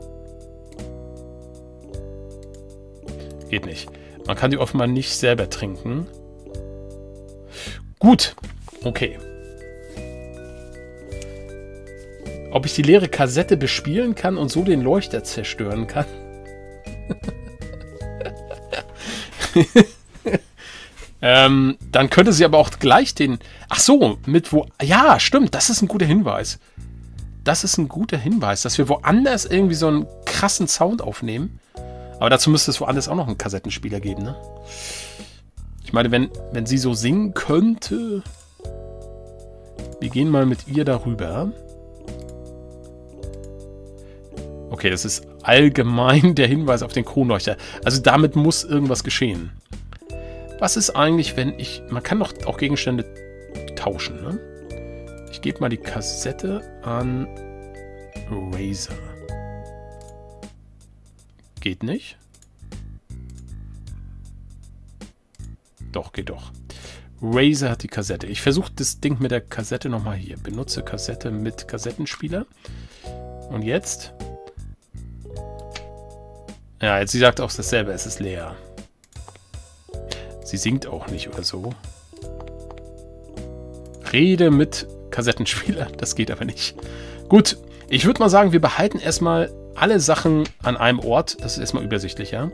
Geht nicht. Man kann die offenbar nicht selber trinken. Gut. Okay. Ob ich die leere Kassette bespielen kann und so den Leuchter zerstören kann? ähm, dann könnte sie aber auch gleich den... Ach so, mit wo... Ja, stimmt, das ist ein guter Hinweis. Das ist ein guter Hinweis, dass wir woanders irgendwie so einen krassen Sound aufnehmen. Aber dazu müsste es woanders auch noch einen Kassettenspieler geben, ne? Ich meine, wenn, wenn sie so singen könnte... Wir gehen mal mit ihr darüber. Okay, das ist allgemein der Hinweis auf den Kronleuchter. Also damit muss irgendwas geschehen. Was ist eigentlich, wenn ich... Man kann doch auch Gegenstände tauschen, ne? Ich gebe mal die Kassette an Razer. Geht nicht? Doch, geht doch. Razer hat die Kassette. Ich versuche das Ding mit der Kassette nochmal hier. Benutze Kassette mit Kassettenspieler. Und jetzt? Ja, jetzt sie sagt auch dasselbe, es ist leer. Sie singt auch nicht oder so. Rede mit Kassettenspieler, das geht aber nicht. Gut, ich würde mal sagen, wir behalten erstmal alle Sachen an einem Ort. Das ist erstmal übersichtlicher.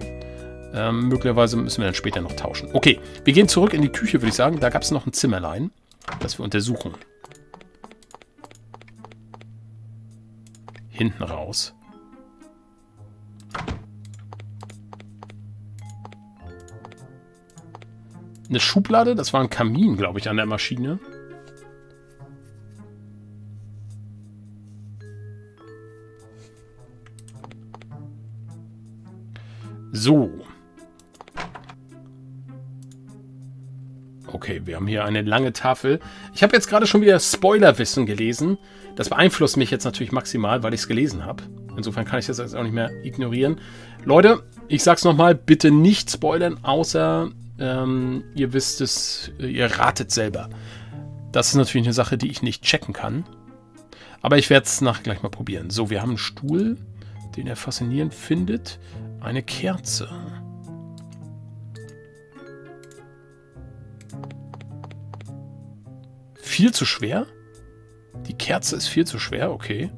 Ähm, möglicherweise müssen wir dann später noch tauschen. Okay, wir gehen zurück in die Küche, würde ich sagen. Da gab es noch ein Zimmerlein, das wir untersuchen. Hinten raus. Eine Schublade. Das war ein Kamin, glaube ich, an der Maschine. So. Okay, wir haben hier eine lange Tafel. Ich habe jetzt gerade schon wieder Spoilerwissen gelesen. Das beeinflusst mich jetzt natürlich maximal, weil ich es gelesen habe. Insofern kann ich das jetzt auch nicht mehr ignorieren. Leute, ich sag's nochmal, bitte nicht spoilern, außer ähm, ihr wisst es, ihr ratet selber. Das ist natürlich eine Sache, die ich nicht checken kann. Aber ich werde es nachher gleich mal probieren. So, wir haben einen Stuhl, den er faszinierend findet. Eine Kerze. Viel zu schwer? Die Kerze ist viel zu schwer, okay.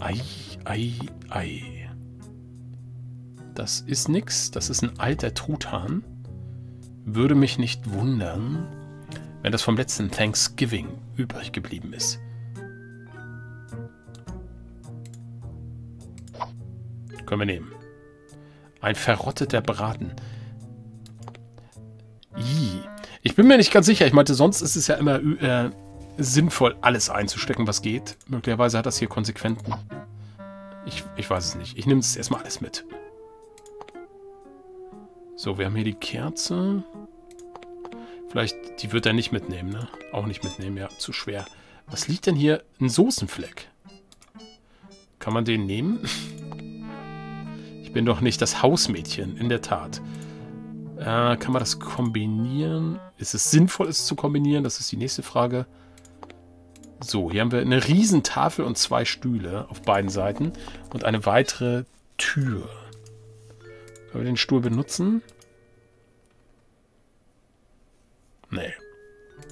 Ei, ei, ei. Das ist nix. Das ist ein alter Truthahn. Würde mich nicht wundern, wenn das vom letzten Thanksgiving übrig geblieben ist. Können wir nehmen. Ein verrotteter Braten. Ii. Ich bin mir nicht ganz sicher. Ich meinte, sonst ist es ja immer äh, sinnvoll, alles einzustecken, was geht. Möglicherweise hat das hier Konsequenzen. Ich, ich weiß es nicht. Ich nehme es erstmal alles mit. So, wir haben hier die Kerze. Vielleicht, die wird er nicht mitnehmen, ne? Auch nicht mitnehmen, ja, zu schwer. Was liegt denn hier? Ein Soßenfleck. Kann man den nehmen? Ich bin doch nicht das Hausmädchen, in der Tat. Äh, kann man das kombinieren? Ist es sinnvoll, es zu kombinieren? Das ist die nächste Frage. So, hier haben wir eine Riesentafel und zwei Stühle auf beiden Seiten und eine weitere Tür. Können wir den Stuhl benutzen? Nee.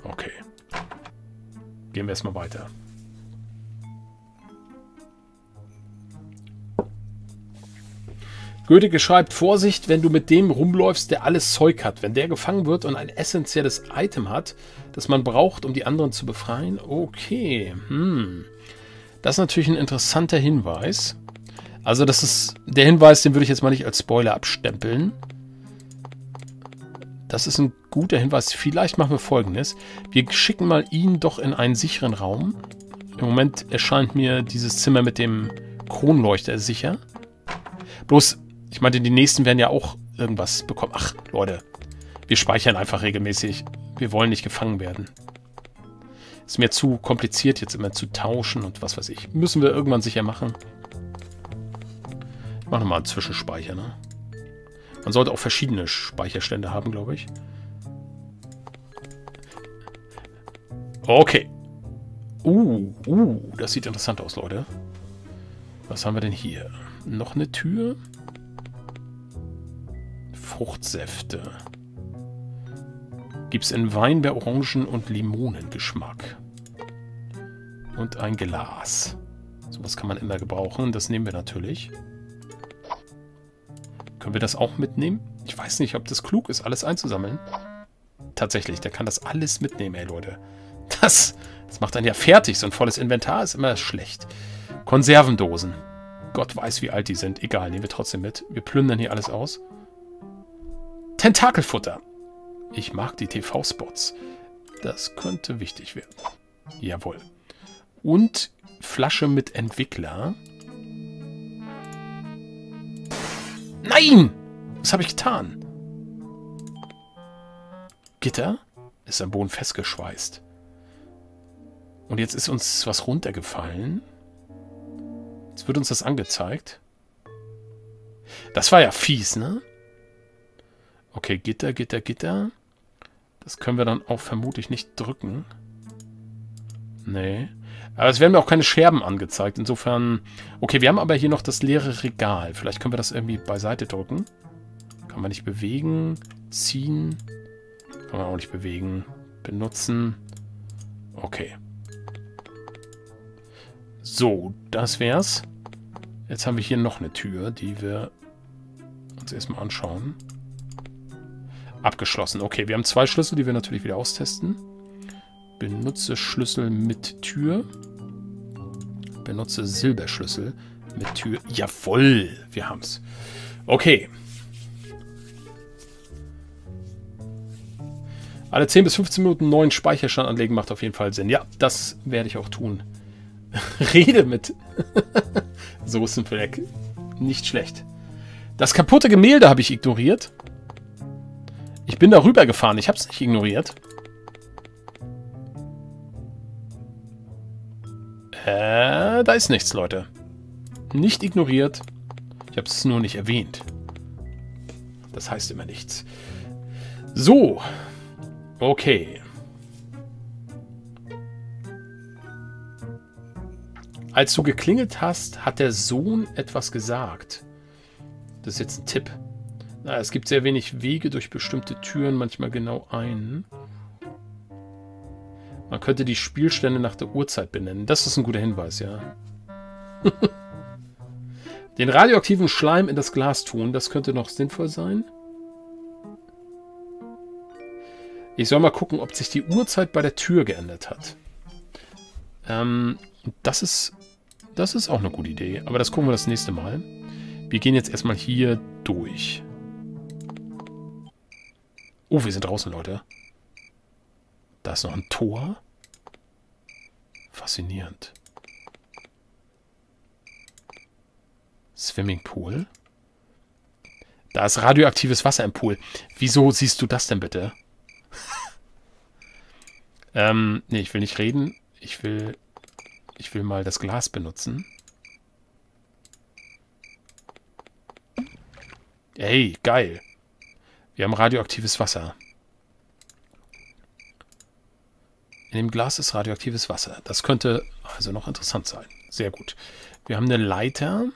Okay. Gehen wir erstmal weiter. Goethe schreibt, Vorsicht, wenn du mit dem rumläufst, der alles Zeug hat. Wenn der gefangen wird und ein essentielles Item hat, das man braucht, um die anderen zu befreien. Okay, hm. Das ist natürlich ein interessanter Hinweis. Also das ist der Hinweis, den würde ich jetzt mal nicht als Spoiler abstempeln. Das ist ein guter Hinweis. Vielleicht machen wir folgendes. Wir schicken mal ihn doch in einen sicheren Raum. Im Moment erscheint mir dieses Zimmer mit dem Kronleuchter sicher. Bloß ich meinte, die nächsten werden ja auch irgendwas bekommen. Ach, Leute, wir speichern einfach regelmäßig. Wir wollen nicht gefangen werden. Ist mir zu kompliziert, jetzt immer zu tauschen und was weiß ich. Müssen wir irgendwann sicher machen. Ich mache nochmal einen Zwischenspeicher, ne? Man sollte auch verschiedene Speicherstände haben, glaube ich. Okay. Uh, uh, das sieht interessant aus, Leute. Was haben wir denn hier? Noch eine Tür? Fruchtsäfte. Gibt es in Weinbeer, Orangen- und Limonengeschmack. Und ein Glas. Sowas kann man immer gebrauchen. Das nehmen wir natürlich. Können wir das auch mitnehmen? Ich weiß nicht, ob das klug ist, alles einzusammeln. Tatsächlich, der kann das alles mitnehmen, ey Leute. Das, das macht einen ja fertig. So ein volles Inventar ist immer schlecht. Konservendosen. Gott weiß, wie alt die sind. Egal, nehmen wir trotzdem mit. Wir plündern hier alles aus. Tentakelfutter. Ich mag die TV-Spots. Das könnte wichtig werden. Jawohl. Und Flasche mit Entwickler. Nein! Was habe ich getan? Gitter ist am Boden festgeschweißt. Und jetzt ist uns was runtergefallen. Jetzt wird uns das angezeigt. Das war ja fies, ne? Okay, Gitter, Gitter, Gitter. Das können wir dann auch vermutlich nicht drücken. Nee. Aber es werden mir auch keine Scherben angezeigt. Insofern... Okay, wir haben aber hier noch das leere Regal. Vielleicht können wir das irgendwie beiseite drücken. Kann man nicht bewegen. Ziehen. Kann man auch nicht bewegen. Benutzen. Okay. So, das wär's. Jetzt haben wir hier noch eine Tür, die wir uns erstmal anschauen. Abgeschlossen. Okay, wir haben zwei Schlüssel, die wir natürlich wieder austesten. Benutze Schlüssel mit Tür. Benutze Silberschlüssel mit Tür. Jawoll, wir haben's. Okay. Alle 10 bis 15 Minuten neuen Speicherstand anlegen macht auf jeden Fall Sinn. Ja, das werde ich auch tun. Rede mit Soßenfleck. Nicht schlecht. Das kaputte Gemälde habe ich ignoriert. Ich bin da rübergefahren. Ich habe es nicht ignoriert. Äh, da ist nichts, Leute. Nicht ignoriert. Ich habe es nur nicht erwähnt. Das heißt immer nichts. So. Okay. Als du geklingelt hast, hat der Sohn etwas gesagt. Das ist jetzt ein Tipp. Es gibt sehr wenig Wege durch bestimmte Türen, manchmal genau einen. Man könnte die Spielstände nach der Uhrzeit benennen. Das ist ein guter Hinweis, ja. Den radioaktiven Schleim in das Glas tun, das könnte noch sinnvoll sein. Ich soll mal gucken, ob sich die Uhrzeit bei der Tür geändert hat. Ähm, das ist, das ist auch eine gute Idee. Aber das gucken wir das nächste Mal. Wir gehen jetzt erstmal hier durch. Oh, wir sind draußen, Leute. Da ist noch ein Tor. Faszinierend. Swimmingpool. Da ist radioaktives Wasser im Pool. Wieso siehst du das denn bitte? Ähm, nee, ich will nicht reden. Ich will, ich will mal das Glas benutzen. Ey, geil. Wir haben radioaktives Wasser. In dem Glas ist radioaktives Wasser. Das könnte also noch interessant sein. Sehr gut. Wir haben eine Leiter.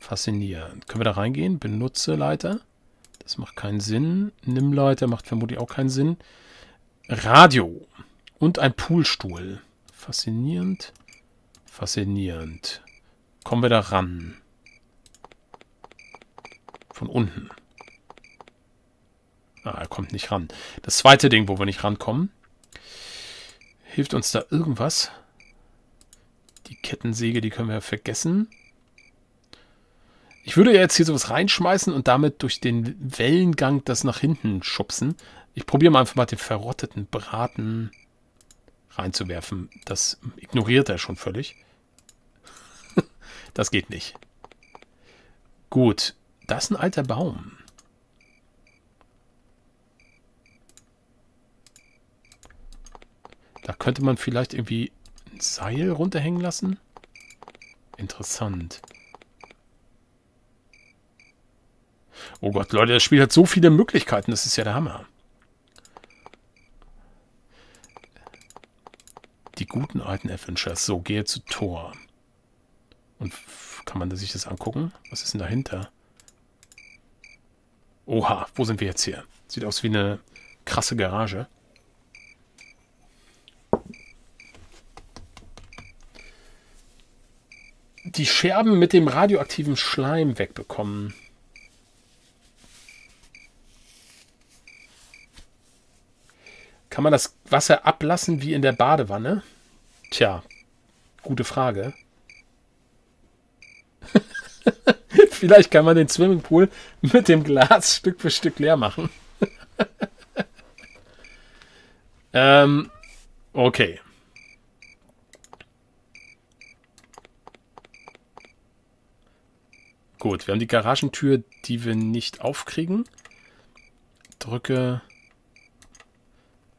Faszinierend. Können wir da reingehen? Benutze Leiter. Das macht keinen Sinn. Nimm Leiter macht vermutlich auch keinen Sinn. Radio. Und ein Poolstuhl. Faszinierend. Faszinierend. Kommen wir da ran. Von unten. Ah, er kommt nicht ran. Das zweite Ding, wo wir nicht rankommen. Hilft uns da irgendwas? Die Kettensäge, die können wir vergessen. Ich würde ja jetzt hier sowas reinschmeißen und damit durch den Wellengang das nach hinten schubsen. Ich probiere mal einfach mal den verrotteten Braten reinzuwerfen. Das ignoriert er schon völlig. das geht nicht. Gut, das ist ein alter Baum. Da könnte man vielleicht irgendwie ein Seil runterhängen lassen. Interessant. Oh Gott, Leute, das Spiel hat so viele Möglichkeiten. Das ist ja der Hammer. Die guten alten Adventures. So, gehe zu Tor. Und kann man sich das angucken? Was ist denn dahinter? Oha, wo sind wir jetzt hier? Sieht aus wie eine krasse Garage. Die Scherben mit dem radioaktiven Schleim wegbekommen. Kann man das Wasser ablassen wie in der Badewanne? Tja, gute Frage. Vielleicht kann man den Swimmingpool mit dem Glas Stück für Stück leer machen. ähm, okay. Gut, wir haben die Garagentür, die wir nicht aufkriegen. Drücke,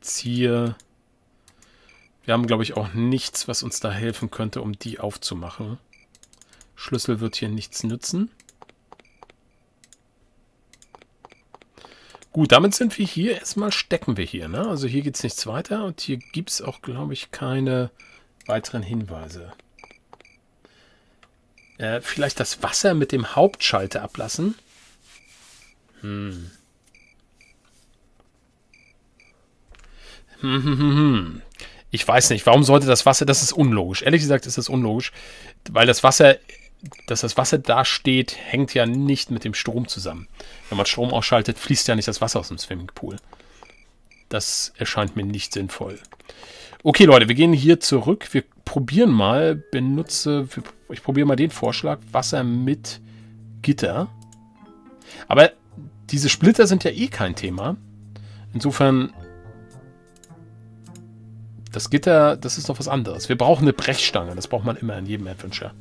ziehe. Wir haben, glaube ich, auch nichts, was uns da helfen könnte, um die aufzumachen. Schlüssel wird hier nichts nützen. Gut, damit sind wir hier. Erstmal stecken wir hier. Ne? Also hier geht es nichts weiter. Und hier gibt es auch, glaube ich, keine weiteren Hinweise. Äh, vielleicht das Wasser mit dem Hauptschalter ablassen. Hm. Hm, hm, hm. Ich weiß nicht, warum sollte das Wasser, das ist unlogisch. Ehrlich gesagt ist das unlogisch, weil das Wasser, dass das Wasser da steht, hängt ja nicht mit dem Strom zusammen. Wenn man Strom ausschaltet, fließt ja nicht das Wasser aus dem Swimmingpool. Das erscheint mir nicht sinnvoll. Okay, Leute, wir gehen hier zurück. Wir probieren mal, benutze, ich probiere mal den Vorschlag, Wasser mit Gitter. Aber diese Splitter sind ja eh kein Thema. Insofern, das Gitter, das ist noch was anderes. Wir brauchen eine Brechstange, das braucht man immer in jedem Adventure.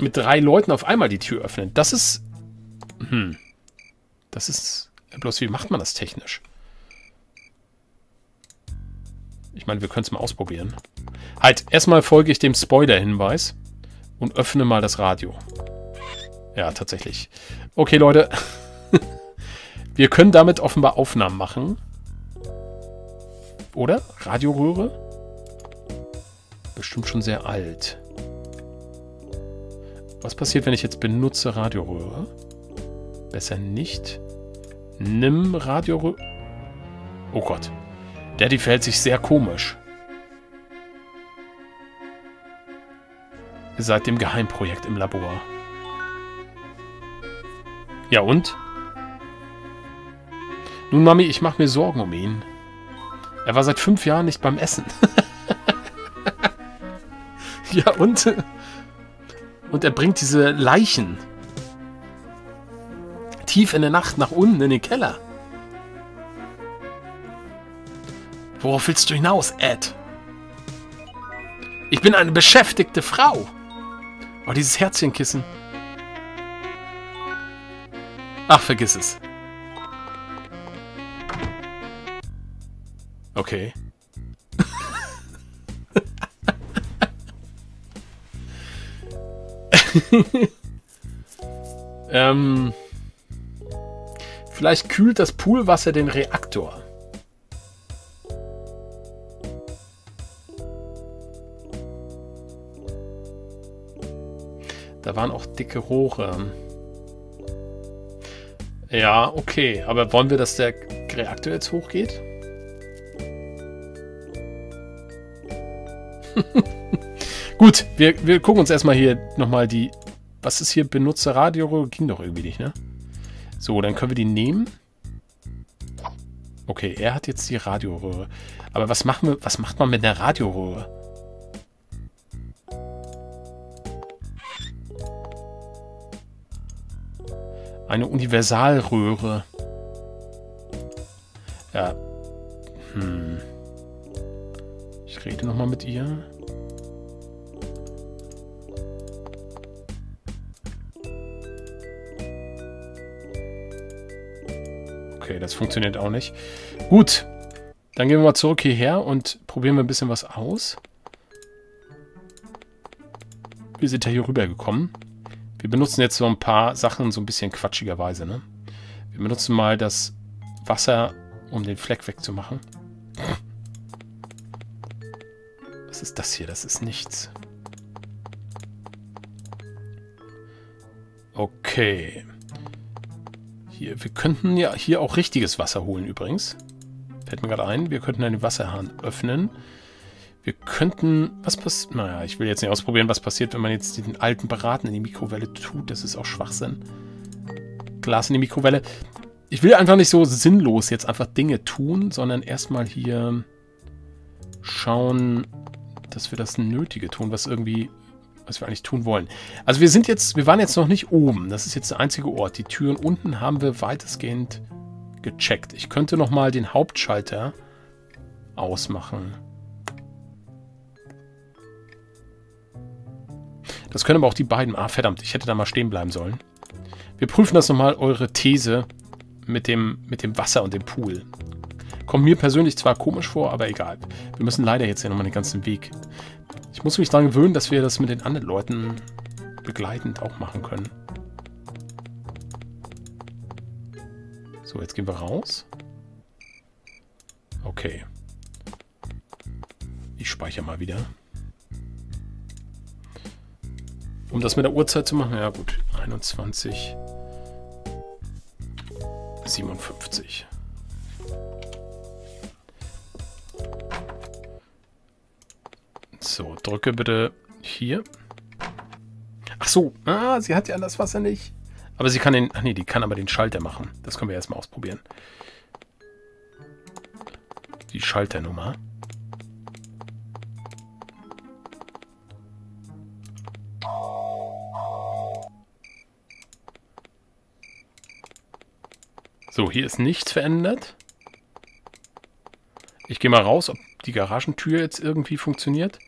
Mit drei Leuten auf einmal die Tür öffnen, das ist... Hm. Das ist... Bloß wie macht man das technisch? Ich meine, wir können es mal ausprobieren. Halt, erstmal folge ich dem Spoiler-Hinweis und öffne mal das Radio. Ja, tatsächlich. Okay, Leute. wir können damit offenbar Aufnahmen machen. Oder? Radioröhre? Bestimmt schon sehr alt. Was passiert, wenn ich jetzt benutze Radioröhre? Besser nicht. Nimm Radioröhre. Oh Gott. Daddy verhält sich sehr komisch. Seid dem Geheimprojekt im Labor. Ja und? Nun, Mami, ich mache mir Sorgen um ihn. Er war seit fünf Jahren nicht beim Essen. ja und? Und er bringt diese Leichen tief in der Nacht nach unten in den Keller. Worauf willst du hinaus, Ed? Ich bin eine beschäftigte Frau. Oh, dieses Herzchenkissen. Ach, vergiss es. Okay. ähm, vielleicht kühlt das Poolwasser den Reaktor. Da waren auch dicke Rohre. Ja, okay. Aber wollen wir, dass der Reaktor jetzt hochgeht? Gut, wir, wir gucken uns erstmal hier nochmal die... Was ist hier? Benutzer Radioröhre? Ging doch irgendwie nicht, ne? So, dann können wir die nehmen. Okay, er hat jetzt die Radioröhre. Aber was, machen wir, was macht man mit der Radioröhre? Eine Universalröhre. Ja. Hm. Ich rede nochmal mit ihr. Okay, das funktioniert auch nicht. Gut. Dann gehen wir mal zurück hierher und probieren wir ein bisschen was aus. Wir sind ja hier rübergekommen. Wir benutzen jetzt so ein paar Sachen so ein bisschen quatschigerweise. Ne? Wir benutzen mal das Wasser, um den Fleck wegzumachen. Was ist das hier? Das ist nichts. Okay. Hier, wir könnten ja hier auch richtiges Wasser holen übrigens. Fällt mir gerade ein. Wir könnten einen Wasserhahn öffnen. Wir könnten... Was passiert... Naja, ich will jetzt nicht ausprobieren, was passiert, wenn man jetzt den alten Braten in die Mikrowelle tut. Das ist auch Schwachsinn. Glas in die Mikrowelle. Ich will einfach nicht so sinnlos jetzt einfach Dinge tun, sondern erstmal hier schauen, dass wir das Nötige tun, was irgendwie, was wir eigentlich tun wollen. Also wir sind jetzt, wir waren jetzt noch nicht oben. Das ist jetzt der einzige Ort. Die Türen unten haben wir weitestgehend gecheckt. Ich könnte nochmal den Hauptschalter ausmachen. Das können aber auch die beiden. Ah, verdammt, ich hätte da mal stehen bleiben sollen. Wir prüfen das nochmal, eure These mit dem, mit dem Wasser und dem Pool. Kommt mir persönlich zwar komisch vor, aber egal. Wir müssen leider jetzt hier nochmal den ganzen Weg. Ich muss mich daran gewöhnen, dass wir das mit den anderen Leuten begleitend auch machen können. So, jetzt gehen wir raus. Okay. Ich speichere mal wieder. Um das mit der Uhrzeit zu machen, ja gut, 21, 57. So, drücke bitte hier. Ach so, ah, sie hat ja das Wasser nicht. Aber sie kann den, ach nee, die kann aber den Schalter machen. Das können wir erstmal ausprobieren. Die Schalternummer. So, hier ist nichts verändert. Ich gehe mal raus, ob die Garagentür jetzt irgendwie funktioniert.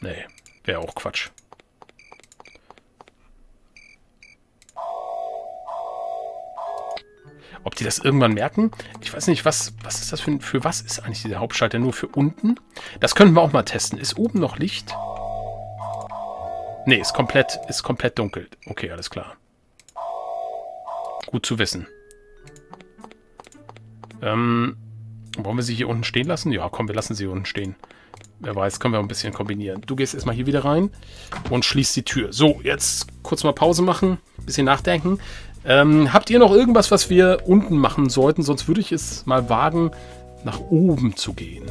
Nee, wäre auch Quatsch. Ob die das irgendwann merken? Ich weiß nicht, was, was ist das für, für was ist eigentlich dieser Hauptschalter? Nur für unten? Das könnten wir auch mal testen. Ist oben noch Licht? Nee, ist komplett, ist komplett dunkel. Okay, alles klar. Gut zu wissen. Ähm, wollen wir sie hier unten stehen lassen? Ja, komm, wir lassen sie unten stehen. Wer weiß, können wir ein bisschen kombinieren. Du gehst erstmal hier wieder rein und schließt die Tür. So, jetzt kurz mal Pause machen, bisschen nachdenken. Ähm, habt ihr noch irgendwas, was wir unten machen sollten? Sonst würde ich es mal wagen, nach oben zu gehen.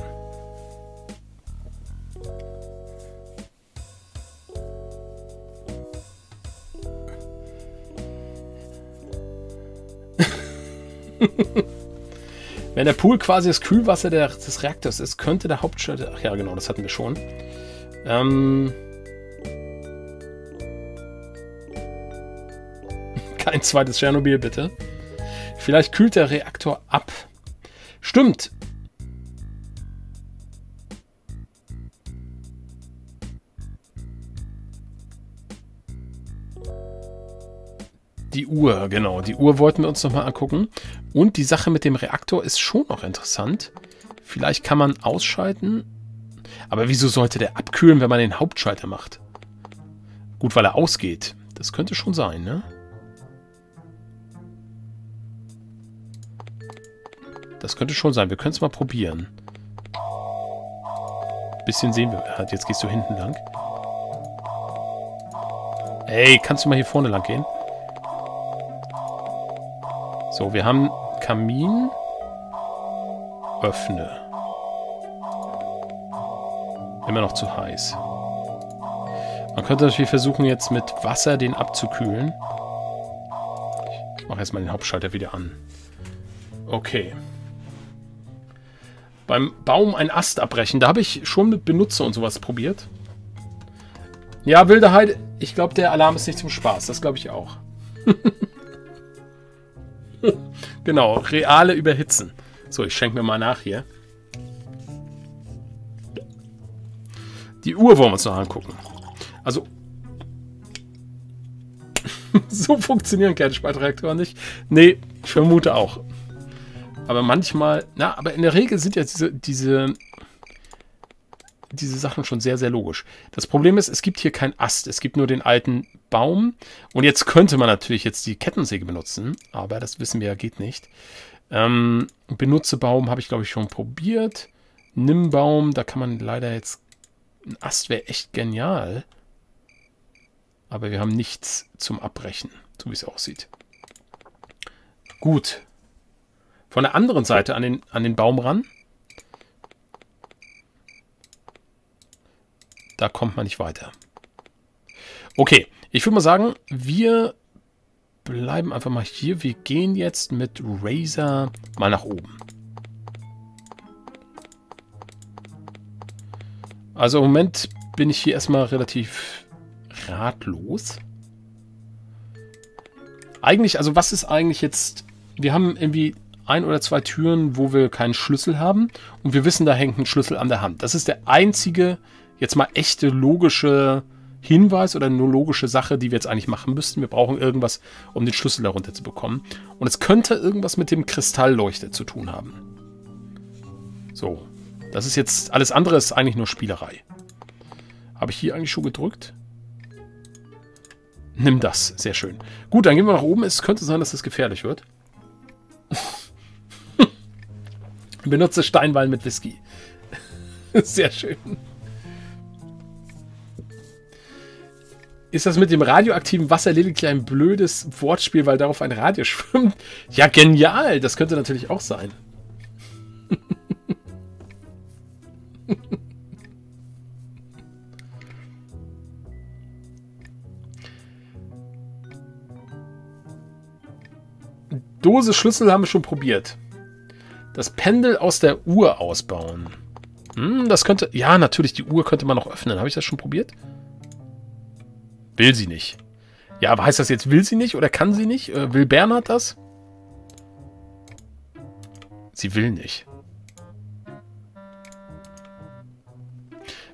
Wenn der Pool quasi das Kühlwasser der, des Reaktors ist, könnte der Hauptschalter... Ach ja, genau, das hatten wir schon. Ähm... Kein zweites Tschernobyl, bitte. Vielleicht kühlt der Reaktor ab. Stimmt. Die Uhr, genau. Die Uhr wollten wir uns nochmal angucken. Und die Sache mit dem Reaktor ist schon noch interessant. Vielleicht kann man ausschalten. Aber wieso sollte der abkühlen, wenn man den Hauptschalter macht? Gut, weil er ausgeht. Das könnte schon sein, ne? Das könnte schon sein. Wir können es mal probieren. Bisschen sehen wir. Halt, jetzt gehst du hinten lang. Ey, kannst du mal hier vorne lang gehen? So, wir haben Kamin. Öffne. Immer noch zu heiß. Man könnte natürlich versuchen, jetzt mit Wasser den abzukühlen. Ich mache erstmal den Hauptschalter wieder an. Okay. Beim Baum einen Ast abbrechen, da habe ich schon mit Benutzer und sowas probiert. Ja, Wilderheit, ich glaube, der Alarm ist nicht zum Spaß. Das glaube ich auch. genau, reale Überhitzen. So, ich schenke mir mal nach hier. Die Uhr wollen wir uns noch angucken. Also, so funktionieren Kernspaltreaktoren nicht. Nee, ich vermute auch. Aber manchmal, na, aber in der Regel sind ja diese, diese, diese Sachen schon sehr, sehr logisch. Das Problem ist, es gibt hier keinen Ast. Es gibt nur den alten Baum. Und jetzt könnte man natürlich jetzt die Kettensäge benutzen. Aber das wissen wir ja, geht nicht. Ähm, benutze Baum habe ich, glaube ich, schon probiert. Nimm Baum, da kann man leider jetzt... Ein Ast wäre echt genial. Aber wir haben nichts zum Abbrechen, so wie es aussieht. Gut. Von der anderen Seite an den, an den Baum ran. Da kommt man nicht weiter. Okay, ich würde mal sagen, wir bleiben einfach mal hier. Wir gehen jetzt mit Razer mal nach oben. Also im Moment bin ich hier erstmal relativ ratlos. Eigentlich, also was ist eigentlich jetzt... Wir haben irgendwie ein oder zwei Türen, wo wir keinen Schlüssel haben. Und wir wissen, da hängt ein Schlüssel an der Hand. Das ist der einzige, jetzt mal echte logische Hinweis oder eine logische Sache, die wir jetzt eigentlich machen müssten. Wir brauchen irgendwas, um den Schlüssel darunter zu bekommen. Und es könnte irgendwas mit dem Kristallleuchter zu tun haben. So. Das ist jetzt, alles andere ist eigentlich nur Spielerei. Habe ich hier eigentlich schon gedrückt? Nimm das. Sehr schön. Gut, dann gehen wir nach oben. Es könnte sein, dass es gefährlich wird. Benutze Steinwall mit Whisky. Sehr schön. Ist das mit dem radioaktiven Wasser lediglich ein blödes Wortspiel, weil darauf ein Radio schwimmt? Ja, genial. Das könnte natürlich auch sein. Dose Schlüssel haben wir schon probiert. Das Pendel aus der Uhr ausbauen. Hm, das könnte... Ja, natürlich, die Uhr könnte man noch öffnen. Habe ich das schon probiert? Will sie nicht. Ja, aber heißt das jetzt, will sie nicht oder kann sie nicht? Äh, will Bernhard das? Sie will nicht.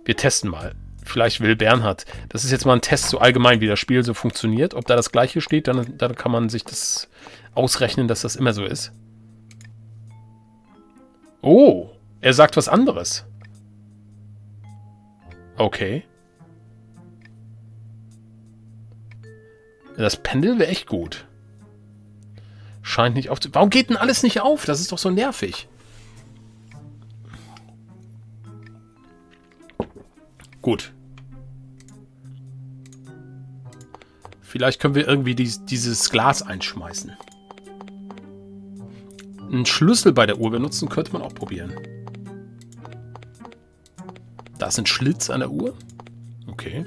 Wir testen mal. Vielleicht will Bernhard. Das ist jetzt mal ein Test so allgemein, wie das Spiel so funktioniert. Ob da das gleiche steht, dann, dann kann man sich das ausrechnen, dass das immer so ist. Oh, er sagt was anderes. Okay. Das Pendel wäre echt gut. Scheint nicht aufzu... Warum geht denn alles nicht auf? Das ist doch so nervig. Gut. Vielleicht können wir irgendwie dies, dieses Glas einschmeißen. Einen Schlüssel bei der Uhr benutzen könnte man auch probieren. Da ist ein Schlitz an der Uhr. Okay.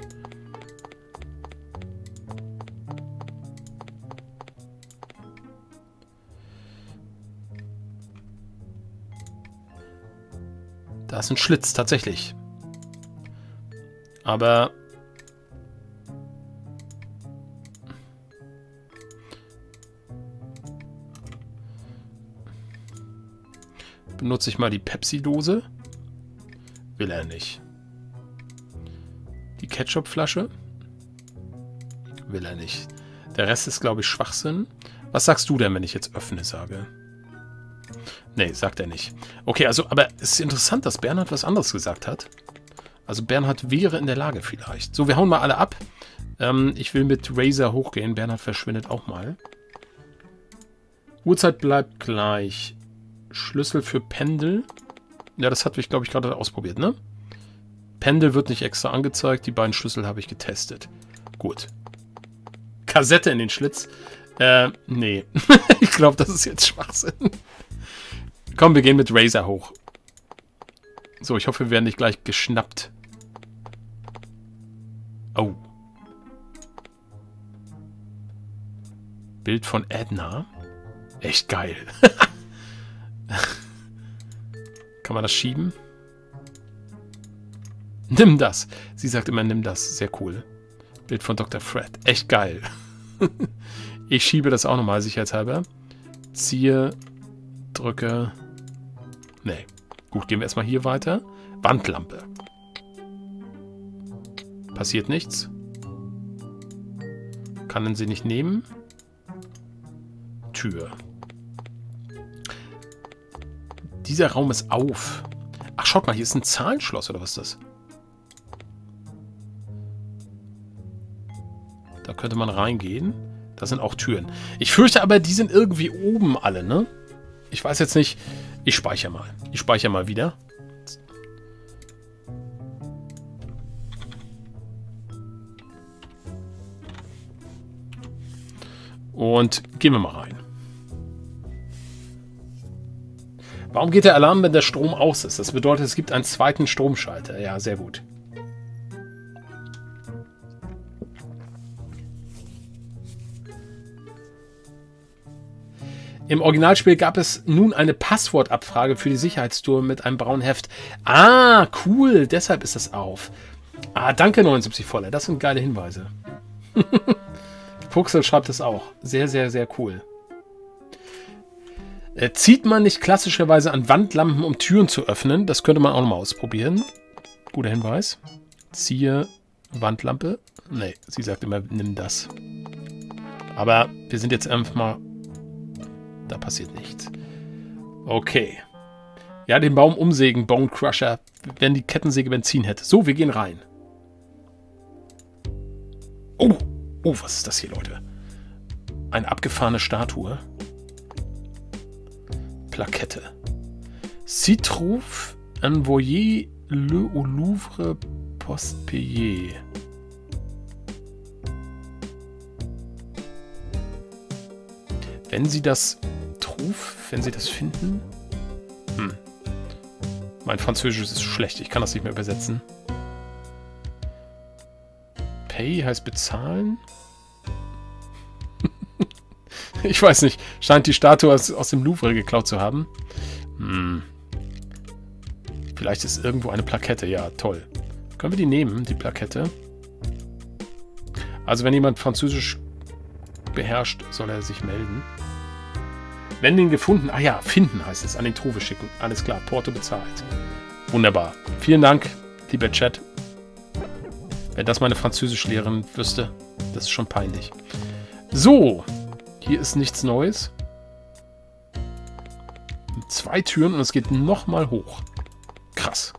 Da ist ein Schlitz, tatsächlich. Aber... Benutze ich mal die Pepsi-Dose. Will er nicht. Die Ketchup-Flasche. Will er nicht. Der Rest ist, glaube ich, Schwachsinn. Was sagst du denn, wenn ich jetzt öffne sage? Nee, sagt er nicht. Okay, also, aber es ist interessant, dass Bernhard was anderes gesagt hat. Also Bernhard wäre in der Lage vielleicht. So, wir hauen mal alle ab. Ähm, ich will mit Razer hochgehen. Bernhard verschwindet auch mal. Uhrzeit bleibt gleich. Schlüssel für Pendel. Ja, das hatte ich, glaube ich, gerade ausprobiert, ne? Pendel wird nicht extra angezeigt. Die beiden Schlüssel habe ich getestet. Gut. Kassette in den Schlitz. Äh, nee. ich glaube, das ist jetzt Schwachsinn. Komm, wir gehen mit Razer hoch. So, ich hoffe, wir werden nicht gleich geschnappt. Oh. Bild von Edna. Echt geil. Kann man das schieben? Nimm das. Sie sagt immer, nimm das. Sehr cool. Bild von Dr. Fred. Echt geil. ich schiebe das auch nochmal sicherheitshalber. Ziehe, drücke. Nee. Gut, gehen wir erstmal hier weiter. Wandlampe. Passiert nichts. Kann sie nicht nehmen. Tür. Dieser Raum ist auf. Ach, schaut mal, hier ist ein Zahlenschloss, oder was ist das? Da könnte man reingehen. Das sind auch Türen. Ich fürchte aber, die sind irgendwie oben alle, ne? Ich weiß jetzt nicht. Ich speichere mal. Ich speichere mal wieder. Und gehen wir mal rein. Warum geht der Alarm, wenn der Strom aus ist? Das bedeutet, es gibt einen zweiten Stromschalter. Ja, sehr gut. Im Originalspiel gab es nun eine Passwortabfrage für die Sicherheitstour mit einem braunen Heft. Ah, cool, deshalb ist das auf. Ah, danke 79 Voller, das sind geile Hinweise. Fuchsel schreibt es auch. Sehr, sehr, sehr cool. Äh, zieht man nicht klassischerweise an Wandlampen, um Türen zu öffnen? Das könnte man auch nochmal ausprobieren. Guter Hinweis. Ziehe Wandlampe. Nee, sie sagt immer, nimm das. Aber wir sind jetzt einfach mal... Da passiert nichts. Okay. Ja, den Baum umsägen, Bone Crusher, wenn die Kettensäge Benzin hätte. So, wir gehen rein. Oh, Oh, was ist das hier, Leute? Eine abgefahrene Statue. Plakette. Citrouve envoyé le au Louvre postpayé. Wenn Sie das Truf, wenn Sie das finden? Hm. Mein Französisch ist schlecht, ich kann das nicht mehr übersetzen. Pay heißt bezahlen? ich weiß nicht. Scheint die Statue aus, aus dem Louvre geklaut zu haben. Hm. Vielleicht ist irgendwo eine Plakette. Ja, toll. Können wir die nehmen, die Plakette? Also wenn jemand Französisch beherrscht, soll er sich melden. Wenn den gefunden... Ah ja, finden heißt es. An den Trove schicken. Alles klar, Porto bezahlt. Wunderbar. Vielen Dank, lieber Chat. Wenn das meine Französischlehrerin wüsste, das ist schon peinlich. So, hier ist nichts Neues. Zwei Türen und es geht nochmal hoch. Krass.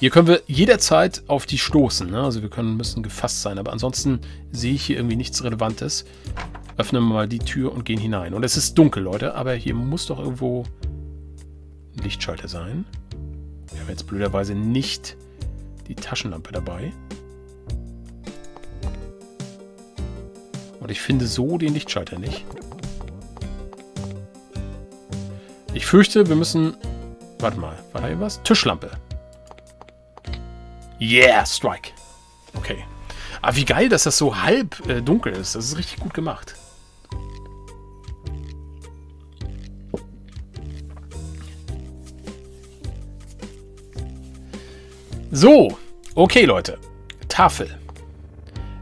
Hier können wir jederzeit auf die stoßen. Ne? Also wir können, müssen gefasst sein. Aber ansonsten sehe ich hier irgendwie nichts Relevantes. Öffnen wir mal die Tür und gehen hinein. Und es ist dunkel, Leute. Aber hier muss doch irgendwo ein Lichtschalter sein. Wir haben jetzt blöderweise nicht die Taschenlampe dabei. Und ich finde so den Lichtschalter nicht. Ich fürchte, wir müssen... Warte mal, war da hier was? Tischlampe. Yeah, Strike. Okay. Aber wie geil, dass das so halb äh, dunkel ist. Das ist richtig gut gemacht. So, okay Leute. Tafel.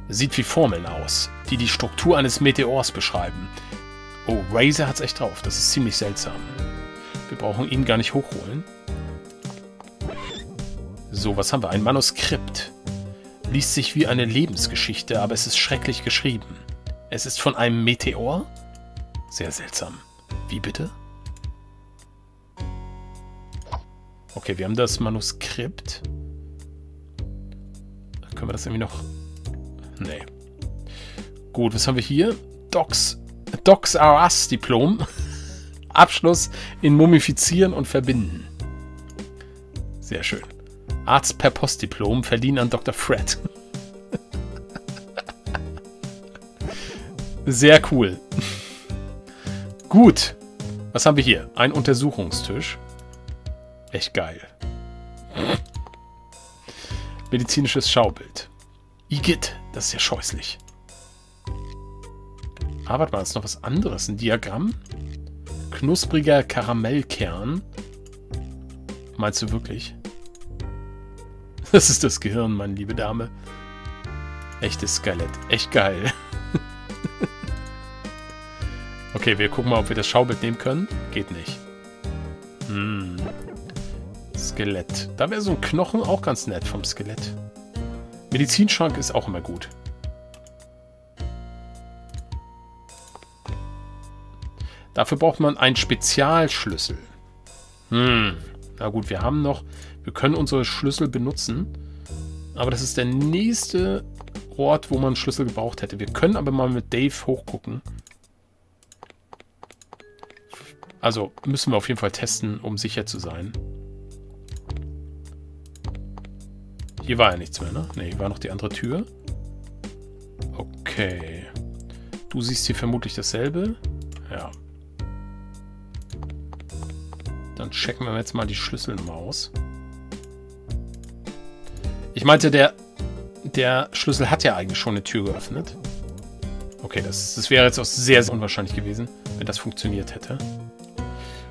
Sieht wie Formeln aus, die die Struktur eines Meteors beschreiben. Oh, Razer hat's echt drauf. Das ist ziemlich seltsam. Wir brauchen ihn gar nicht hochholen. So, was haben wir? Ein Manuskript. Liest sich wie eine Lebensgeschichte, aber es ist schrecklich geschrieben. Es ist von einem Meteor? Sehr seltsam. Wie bitte? Okay, wir haben das Manuskript. Können wir das irgendwie noch... Nee. Gut, was haben wir hier? Docs, Docs R Us Diplom. Abschluss in Mumifizieren und Verbinden. Sehr schön. Arzt per Postdiplom verliehen an Dr. Fred. Sehr cool. Gut. Was haben wir hier? Ein Untersuchungstisch. Echt geil. Medizinisches Schaubild. Igitt, das ist ja scheußlich. Ah, warte mal, das ist noch was anderes. Ein Diagramm. Knuspriger Karamellkern. Meinst du wirklich? Das ist das Gehirn, meine liebe Dame. Echtes Skelett. Echt geil. okay, wir gucken mal, ob wir das Schaubild nehmen können. Geht nicht. Hm. Skelett. Da wäre so ein Knochen auch ganz nett vom Skelett. Medizinschrank ist auch immer gut. Dafür braucht man einen Spezialschlüssel. Hm. Na gut, wir haben noch... Wir können unsere Schlüssel benutzen. Aber das ist der nächste Ort, wo man Schlüssel gebraucht hätte. Wir können aber mal mit Dave hochgucken. Also müssen wir auf jeden Fall testen, um sicher zu sein. Hier war ja nichts mehr, ne? Ne, hier war noch die andere Tür. Okay. Du siehst hier vermutlich dasselbe. Ja. Dann checken wir jetzt mal die Schlüsselnummer aus. Ich meinte, der, der Schlüssel hat ja eigentlich schon eine Tür geöffnet. Okay, das, das wäre jetzt auch sehr, sehr unwahrscheinlich gewesen, wenn das funktioniert hätte.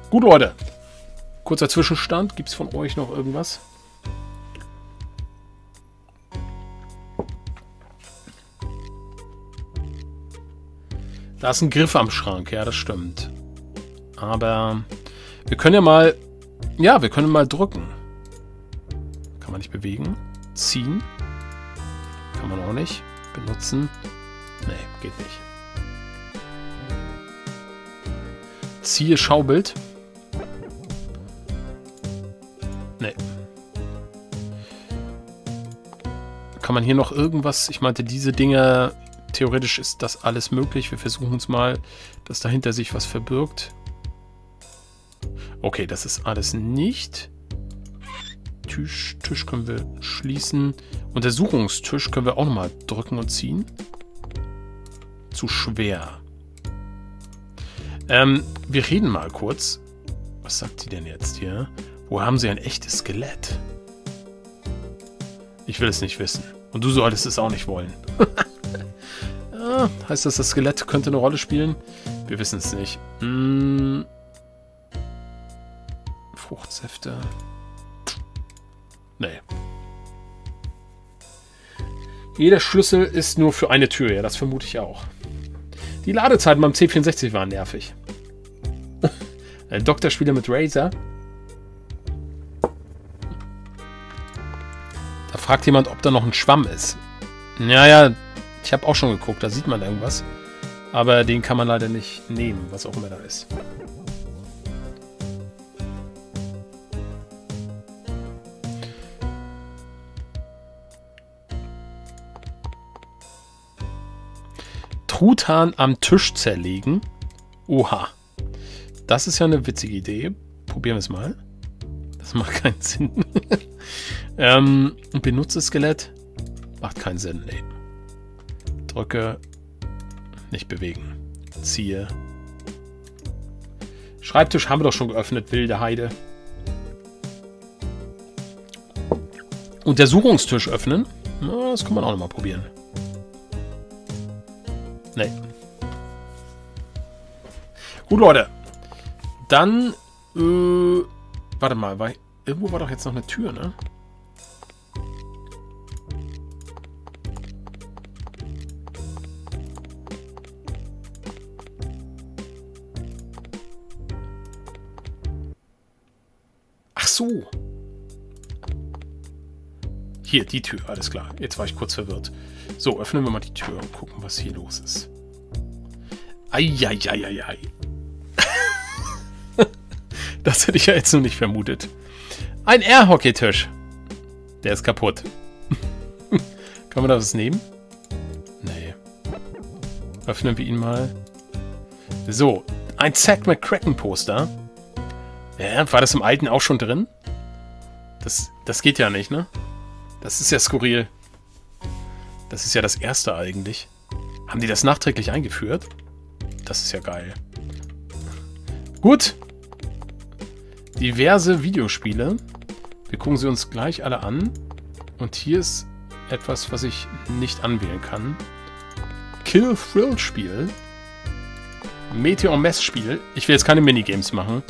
Gut, Leute. Kurzer Zwischenstand. Gibt es von euch noch irgendwas? Da ist ein Griff am Schrank, ja, das stimmt. Aber wir können ja mal... Ja, wir können mal drücken. Kann man nicht bewegen. Ziehen. Kann man auch nicht. Benutzen. Nee, geht nicht. Ziehe Schaubild. Nee. Kann man hier noch irgendwas... Ich meinte, diese Dinge... Theoretisch ist das alles möglich. Wir versuchen es mal, dass dahinter sich was verbirgt. Okay, das ist alles nicht. Tisch, Tisch können wir schließen. Untersuchungstisch können wir auch nochmal drücken und ziehen. Zu schwer. Ähm, wir reden mal kurz. Was sagt sie denn jetzt hier? Wo haben sie ein echtes Skelett? Ich will es nicht wissen. Und du solltest es auch nicht wollen. ja, heißt das, das Skelett könnte eine Rolle spielen? Wir wissen es nicht. Hm, Fruchtsäfte. Nee. Jeder Schlüssel ist nur für eine Tür, ja, das vermute ich auch. Die Ladezeiten beim C64 waren nervig. Ein Doktorspieler mit Razer. Da fragt jemand, ob da noch ein Schwamm ist. Naja, ich habe auch schon geguckt, da sieht man irgendwas. Aber den kann man leider nicht nehmen, was auch immer da ist. Truthahn am Tisch zerlegen. Oha. Das ist ja eine witzige Idee. Probieren wir es mal. Das macht keinen Sinn. ähm, benutze Skelett. Macht keinen Sinn, nee. Drücke. Nicht bewegen. Ziehe. Schreibtisch haben wir doch schon geöffnet, wilde Heide. Untersuchungstisch öffnen. Na, das kann man auch noch mal probieren. Nee. Gut, Leute. Dann, äh, warte mal, war, irgendwo war doch jetzt noch eine Tür, ne? So. Hier, die Tür, alles klar. Jetzt war ich kurz verwirrt. So, öffnen wir mal die Tür und gucken, was hier los ist. Eieieiei. das hätte ich ja jetzt noch nicht vermutet. Ein Air-Hockey-Tisch. Der ist kaputt. Kann man da was nehmen? Nee. Öffnen wir ihn mal. So, ein Zack McCracken-Poster. Ja, war das im alten auch schon drin? Das, das geht ja nicht, ne? Das ist ja skurril. Das ist ja das erste eigentlich. Haben die das nachträglich eingeführt? Das ist ja geil. Gut. Diverse Videospiele. Wir gucken sie uns gleich alle an. Und hier ist etwas, was ich nicht anwählen kann. Kill Thrill Spiel. Meteor Mess Spiel. Ich will jetzt keine Minigames machen.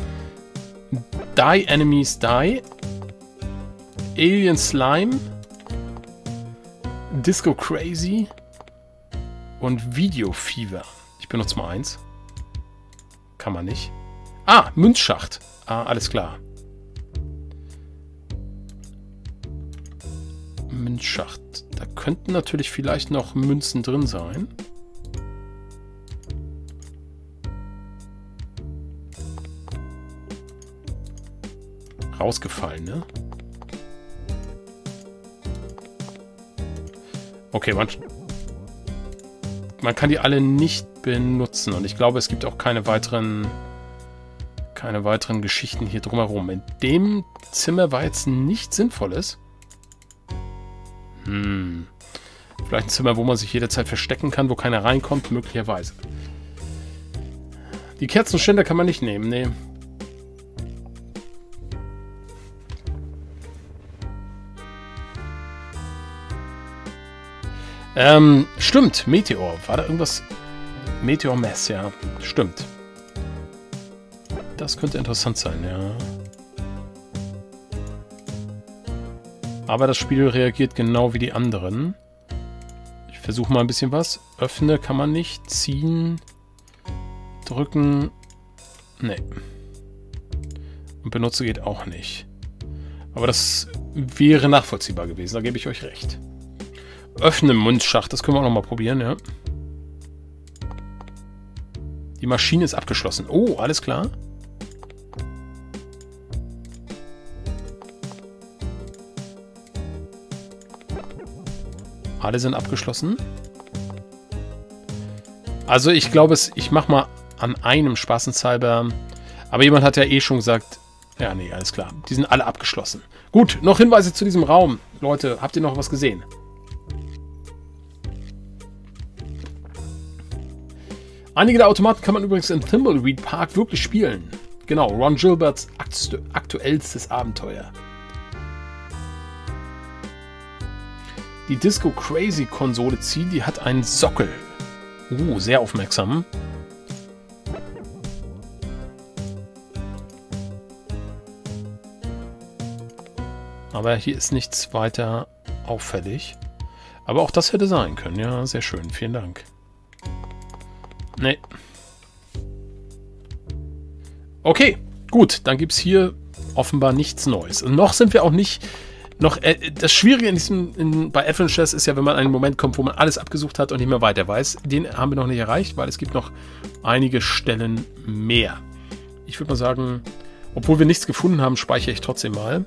Die Enemies Die. Alien Slime. Disco Crazy. Und Video Fever. Ich benutze mal eins. Kann man nicht. Ah, Münzschacht. Ah, alles klar. Münzschacht. Da könnten natürlich vielleicht noch Münzen drin sein. Rausgefallen, ne? Okay, man, man kann die alle nicht benutzen. Und ich glaube, es gibt auch keine weiteren keine weiteren Geschichten hier drumherum. In dem Zimmer war jetzt nichts Sinnvolles. Hm. Vielleicht ein Zimmer, wo man sich jederzeit verstecken kann, wo keiner reinkommt, möglicherweise. Die Kerzenständer kann man nicht nehmen, nee. Ähm, stimmt, Meteor. War da irgendwas? Meteor Mess, ja. Stimmt. Das könnte interessant sein, ja. Aber das Spiel reagiert genau wie die anderen. Ich versuche mal ein bisschen was. Öffne kann man nicht. Ziehen. Drücken. Nee. Und benutze geht auch nicht. Aber das wäre nachvollziehbar gewesen. Da gebe ich euch recht. Öffne Mundschacht. Das können wir auch nochmal probieren, ja. Die Maschine ist abgeschlossen. Oh, alles klar. Alle sind abgeschlossen. Also ich glaube, ich mache mal an einem spaßenshalber. Aber jemand hat ja eh schon gesagt, ja, nee, alles klar. Die sind alle abgeschlossen. Gut, noch Hinweise zu diesem Raum. Leute, habt ihr noch was gesehen? Einige der Automaten kann man übrigens in Thimbleweed Park wirklich spielen. Genau, Ron Gilberts aktuellstes Abenteuer. die Disco Crazy Konsole zieht, die hat einen Sockel. Uh, sehr aufmerksam. Aber hier ist nichts weiter auffällig. Aber auch das hätte sein können. Ja, sehr schön. Vielen Dank. Nee. Okay, gut. Dann gibt es hier offenbar nichts Neues. Und noch sind wir auch nicht noch, äh, das Schwierige in diesem, in, bei Chess ist ja, wenn man einen Moment kommt, wo man alles abgesucht hat und nicht mehr weiter weiß. Den haben wir noch nicht erreicht, weil es gibt noch einige Stellen mehr. Ich würde mal sagen, obwohl wir nichts gefunden haben, speichere ich trotzdem mal.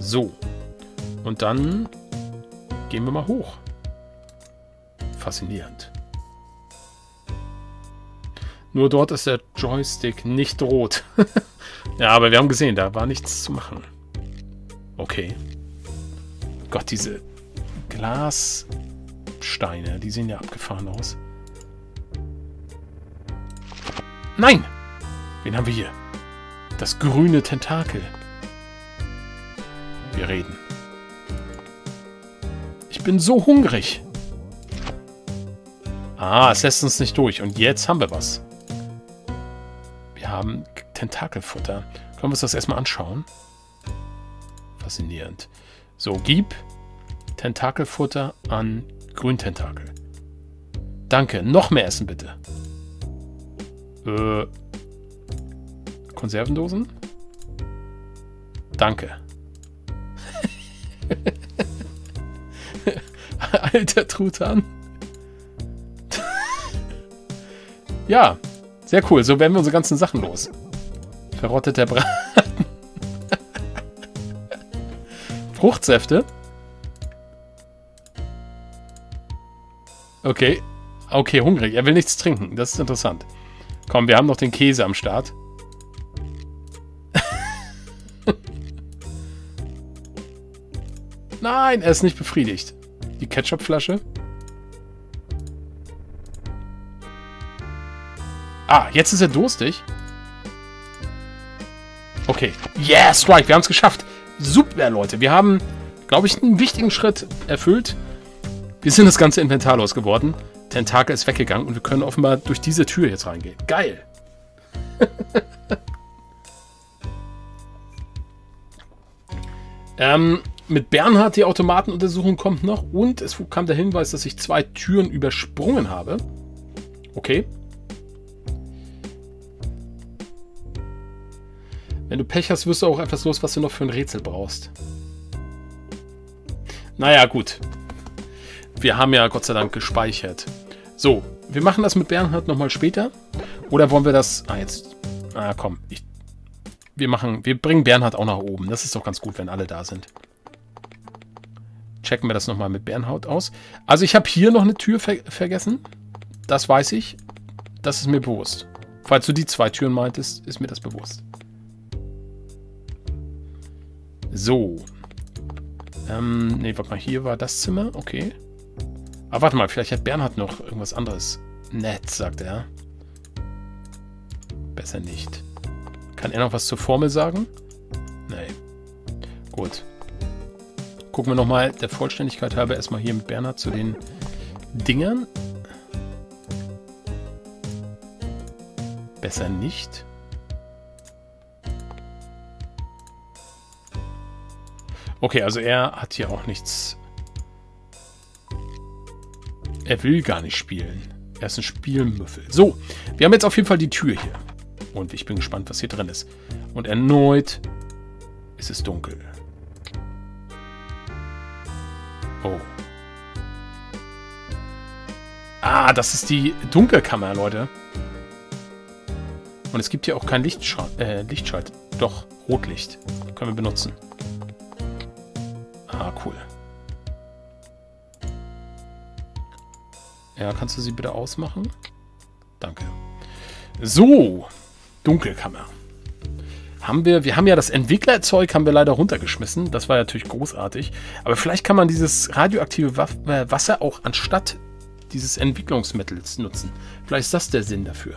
So. Und dann gehen wir mal hoch. Faszinierend. Nur dort ist der Joystick nicht rot. Ja, aber wir haben gesehen, da war nichts zu machen. Okay. Gott, diese Glassteine, die sehen ja abgefahren aus. Nein! Wen haben wir hier? Das grüne Tentakel. Wir reden. Ich bin so hungrig. Ah, es lässt uns nicht durch. Und jetzt haben wir was. Wir haben Tentakelfutter. Können wir uns das erstmal anschauen? Faszinierend. So, gib Tentakelfutter an Grüntentakel. Danke. Noch mehr essen, bitte. Äh, Konservendosen? Danke. Alter Truthahn. Ja, sehr cool. So werden wir unsere ganzen Sachen los. Verrotteter Braten. Fruchtsäfte. Okay. Okay, hungrig. Er will nichts trinken. Das ist interessant. Komm, wir haben noch den Käse am Start. Nein, er ist nicht befriedigt. Die Ketchupflasche. Ah, jetzt ist er durstig. Okay. Yeah, Strike. Wir haben es geschafft. Super, Leute. Wir haben, glaube ich, einen wichtigen Schritt erfüllt. Wir sind das ganze Inventar losgeworden. Tentakel ist weggegangen und wir können offenbar durch diese Tür jetzt reingehen. Geil. ähm, mit Bernhard die Automatenuntersuchung kommt noch und es kam der Hinweis, dass ich zwei Türen übersprungen habe. Okay. Wenn du Pech hast, wirst du auch etwas los, was du noch für ein Rätsel brauchst. Naja, gut. Wir haben ja Gott sei Dank gespeichert. So, wir machen das mit Bernhard nochmal später. Oder wollen wir das... Ah, jetzt... Ah, komm. Ich, wir machen... Wir bringen Bernhard auch nach oben. Das ist doch ganz gut, wenn alle da sind. Checken wir das nochmal mit Bernhard aus. Also ich habe hier noch eine Tür ver vergessen. Das weiß ich. Das ist mir bewusst. Falls du die zwei Türen meintest, ist mir das bewusst. So. Ähm, nee, warte mal, hier war das Zimmer. Okay. Aber warte mal, vielleicht hat Bernhard noch irgendwas anderes. Nett, sagt er. Besser nicht. Kann er noch was zur Formel sagen? Nee. Gut. Gucken wir nochmal der Vollständigkeit halber erstmal hier mit Bernhard zu den Dingern. Besser nicht. Okay, also er hat hier auch nichts... Er will gar nicht spielen. Er ist ein Spielmüffel. So, wir haben jetzt auf jeden Fall die Tür hier. Und ich bin gespannt, was hier drin ist. Und erneut ist es dunkel. Oh. Ah, das ist die Dunkelkammer, Leute. Und es gibt hier auch kein Lichtschalt. Äh, Lichtschalt. Doch, Rotlicht. Können wir benutzen. Ah, cool. Ja, kannst du sie bitte ausmachen? Danke. So, Dunkelkammer. Haben wir, wir haben ja das Entwicklerzeug haben wir leider runtergeschmissen. Das war natürlich großartig. Aber vielleicht kann man dieses radioaktive äh, Wasser auch anstatt dieses Entwicklungsmittels nutzen. Vielleicht ist das der Sinn dafür.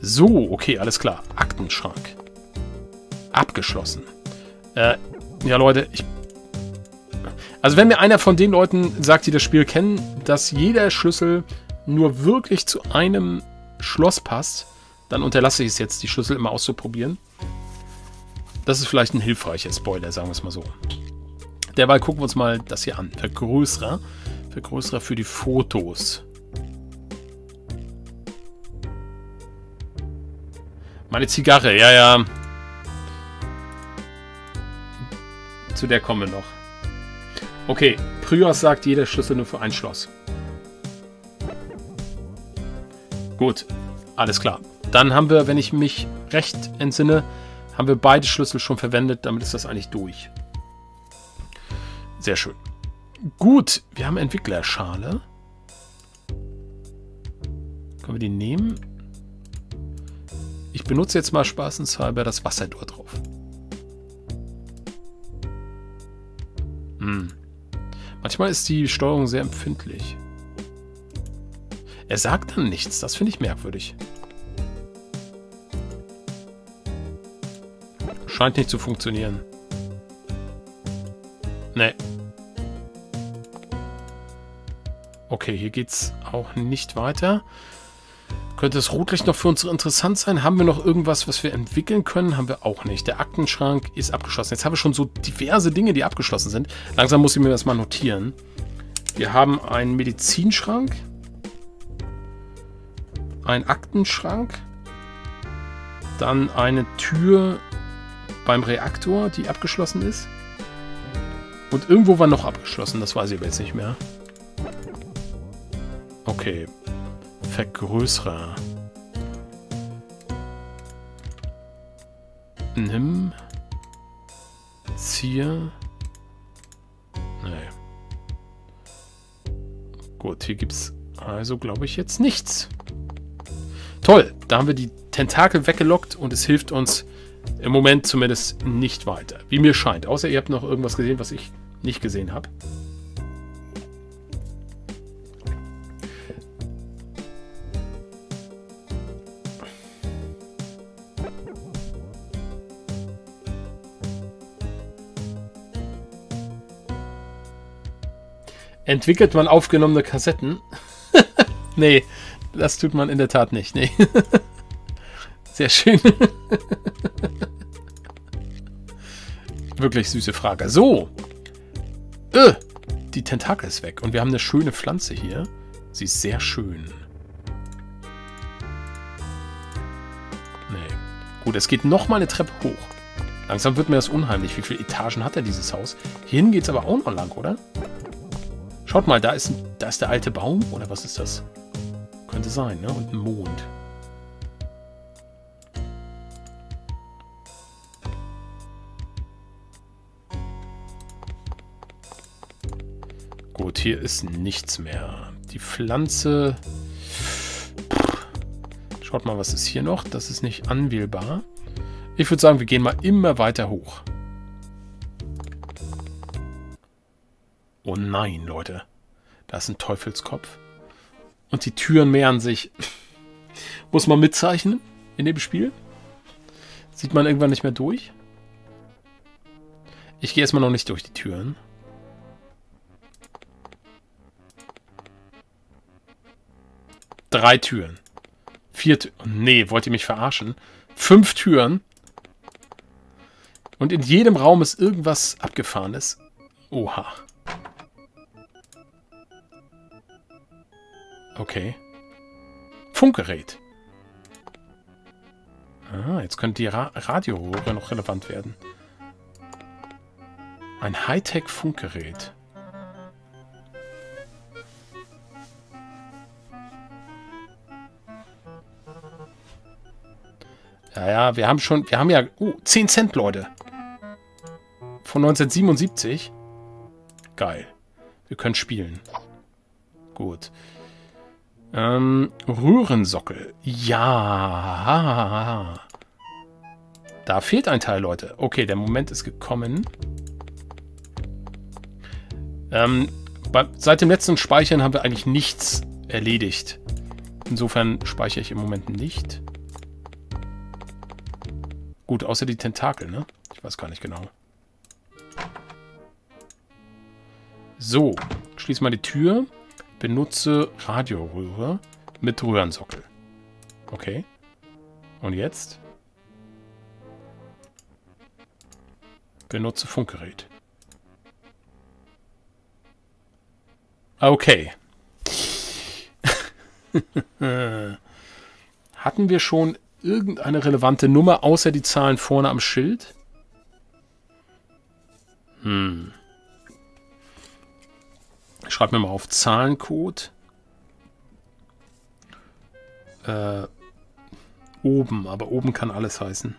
So, okay, alles klar. Aktenschrank abgeschlossen. Äh, ja, Leute, ich... Also wenn mir einer von den Leuten sagt, die das Spiel kennen, dass jeder Schlüssel nur wirklich zu einem Schloss passt, dann unterlasse ich es jetzt, die Schlüssel immer auszuprobieren. Das ist vielleicht ein hilfreicher Spoiler, sagen wir es mal so. Derweil gucken wir uns mal das hier an. Vergrößerer. Vergrößerer für die Fotos. Meine Zigarre, ja, ja. Zu der kommen wir noch. Okay, Prios sagt, jeder Schlüssel nur für ein Schloss. Gut, alles klar. Dann haben wir, wenn ich mich recht entsinne, haben wir beide Schlüssel schon verwendet. Damit ist das eigentlich durch. Sehr schön. Gut, wir haben Entwicklerschale. Können wir die nehmen? Ich benutze jetzt mal spaßenshalber das Wasser dort drauf. Hm. Manchmal ist die Steuerung sehr empfindlich. Er sagt dann nichts, das finde ich merkwürdig. Scheint nicht zu funktionieren. Nee. Okay, hier geht's auch nicht weiter. Könnte das Rotlicht noch für uns interessant sein? Haben wir noch irgendwas, was wir entwickeln können? Haben wir auch nicht. Der Aktenschrank ist abgeschlossen. Jetzt haben wir schon so diverse Dinge, die abgeschlossen sind. Langsam muss ich mir das mal notieren. Wir haben einen Medizinschrank. Einen Aktenschrank. Dann eine Tür beim Reaktor, die abgeschlossen ist. Und irgendwo war noch abgeschlossen, das weiß ich aber jetzt nicht mehr. Okay, vergrößere. Nimm. Ziehe. Nee. Gut, hier gibt's also, glaube ich, jetzt nichts. Toll, da haben wir die Tentakel weggelockt und es hilft uns im Moment zumindest nicht weiter. Wie mir scheint. Außer ihr habt noch irgendwas gesehen, was ich nicht gesehen habe. Entwickelt man aufgenommene Kassetten? nee, das tut man in der Tat nicht. Nee. Sehr schön. Wirklich süße Frage. So. Äh, die Tentakel ist weg. Und wir haben eine schöne Pflanze hier. Sie ist sehr schön. Nee. Gut, es geht nochmal eine Treppe hoch. Langsam wird mir das unheimlich. Wie viele Etagen hat er dieses Haus? Hierhin geht es aber auch noch lang, oder? Schaut mal, da ist, da ist der alte Baum. Oder was ist das? Könnte sein, ne? Und ein Mond. Gut, hier ist nichts mehr. Die Pflanze... Schaut mal, was ist hier noch? Das ist nicht anwählbar. Ich würde sagen, wir gehen mal immer weiter hoch. Oh nein, Leute. Da ist ein Teufelskopf. Und die Türen mehren sich. Muss man mitzeichnen in dem Spiel? Sieht man irgendwann nicht mehr durch? Ich gehe erstmal noch nicht durch die Türen. Drei Türen. Vier Türen. Nee, wollt ihr mich verarschen? Fünf Türen. Und in jedem Raum ist irgendwas Abgefahrenes. Oha. Okay. Funkgerät. Ah, jetzt könnte die Ra Radiorohre noch relevant werden. Ein Hightech-Funkgerät. Ja, ja, wir haben schon, wir haben ja, oh, 10 Cent, Leute. Von 1977. Geil. Wir können spielen. Gut. Ähm, Röhrensockel. Ja. Da fehlt ein Teil, Leute. Okay, der Moment ist gekommen. Ähm, bei, seit dem letzten Speichern haben wir eigentlich nichts erledigt. Insofern speichere ich im Moment nicht. Gut, außer die Tentakel, ne? Ich weiß gar nicht genau. So, schließ mal die Tür. Benutze Radioröhre mit Röhrensockel. Okay. Und jetzt? Benutze Funkgerät. Okay. Hatten wir schon irgendeine relevante Nummer, außer die Zahlen vorne am Schild? Hm. Schreib mir mal auf Zahlencode. Äh, oben, aber oben kann alles heißen.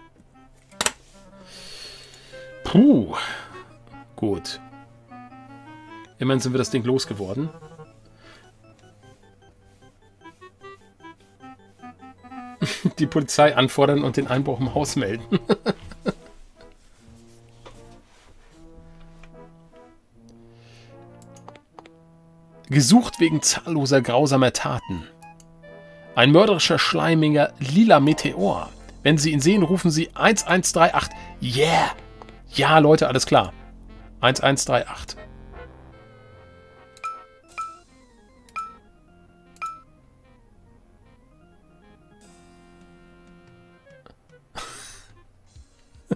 Puh. Gut. Immerhin sind wir das Ding losgeworden. Die Polizei anfordern und den Einbruch im Haus melden. Gesucht wegen zahlloser grausamer Taten. Ein mörderischer, schleimiger, lila Meteor. Wenn Sie ihn sehen, rufen Sie 1138. Yeah! Ja, Leute, alles klar. 1138.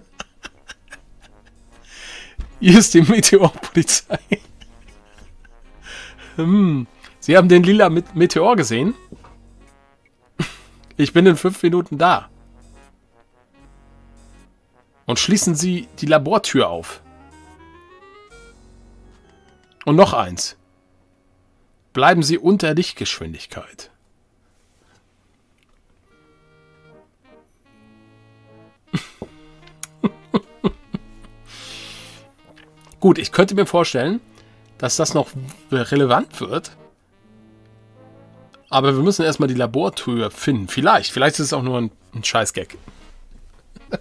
Hier ist die Meteorpolizei. Hm. Sie haben den lila Meteor gesehen? Ich bin in fünf Minuten da. Und schließen Sie die Labortür auf. Und noch eins. Bleiben Sie unter Lichtgeschwindigkeit. Gut, ich könnte mir vorstellen, dass das noch relevant wird. Aber wir müssen erstmal die Labortür finden. Vielleicht. Vielleicht ist es auch nur ein, ein Scheißgag.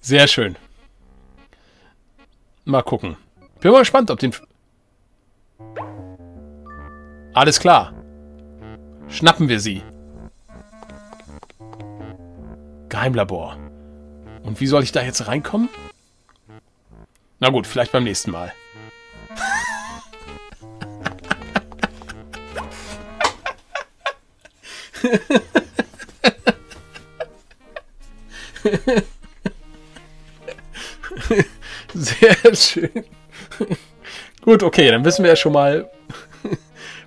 Sehr schön. Mal gucken. Bin mal gespannt, ob den... Alles klar. Schnappen wir sie. Geheimlabor. Und wie soll ich da jetzt reinkommen? Na gut, vielleicht beim nächsten Mal. Sehr schön. Gut, okay, dann wissen wir ja schon mal,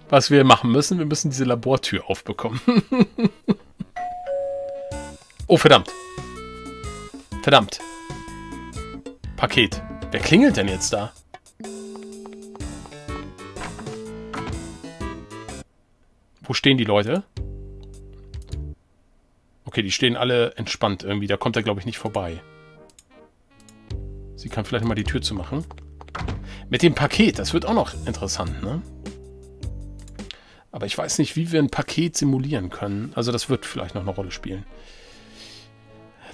was wir machen müssen. Wir müssen diese Labortür aufbekommen. oh, verdammt. Verdammt. Paket. Wer klingelt denn jetzt da? Wo stehen die Leute? Okay, die stehen alle entspannt irgendwie. Da kommt er, glaube ich, nicht vorbei. Sie kann vielleicht mal die Tür zu machen. Mit dem Paket, das wird auch noch interessant, ne? Aber ich weiß nicht, wie wir ein Paket simulieren können. Also das wird vielleicht noch eine Rolle spielen.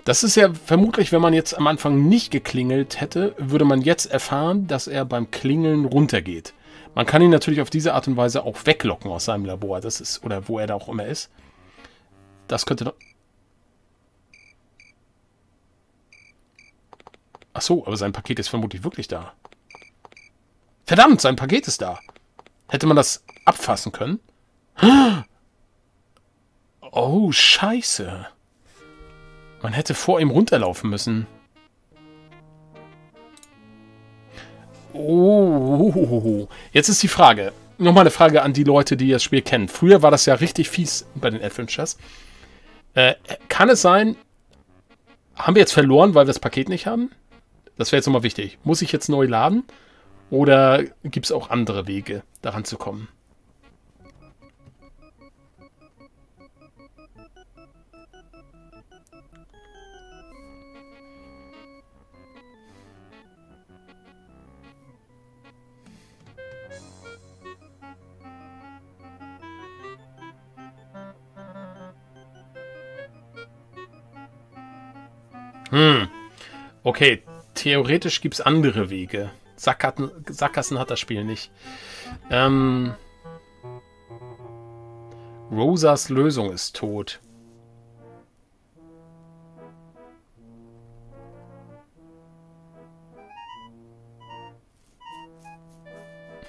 Das ist ja vermutlich, wenn man jetzt am Anfang nicht geklingelt hätte, würde man jetzt erfahren, dass er beim Klingeln runtergeht. Man kann ihn natürlich auf diese Art und Weise auch weglocken aus seinem Labor. Das ist, oder wo er da auch immer ist. Das könnte doch... Ach so, aber sein Paket ist vermutlich wirklich da. Verdammt, sein Paket ist da. Hätte man das abfassen können? Oh, scheiße. Man hätte vor ihm runterlaufen müssen. Oh, jetzt ist die Frage. Nochmal eine Frage an die Leute, die das Spiel kennen. Früher war das ja richtig fies bei den Adventures. Äh, kann es sein, haben wir jetzt verloren, weil wir das Paket nicht haben? Das wäre jetzt nochmal wichtig. Muss ich jetzt neu laden? Oder gibt es auch andere Wege, daran zu kommen? Okay, theoretisch gibt es andere Wege. Sackgassen, Sackgassen hat das Spiel nicht. Ähm, Rosas Lösung ist tot.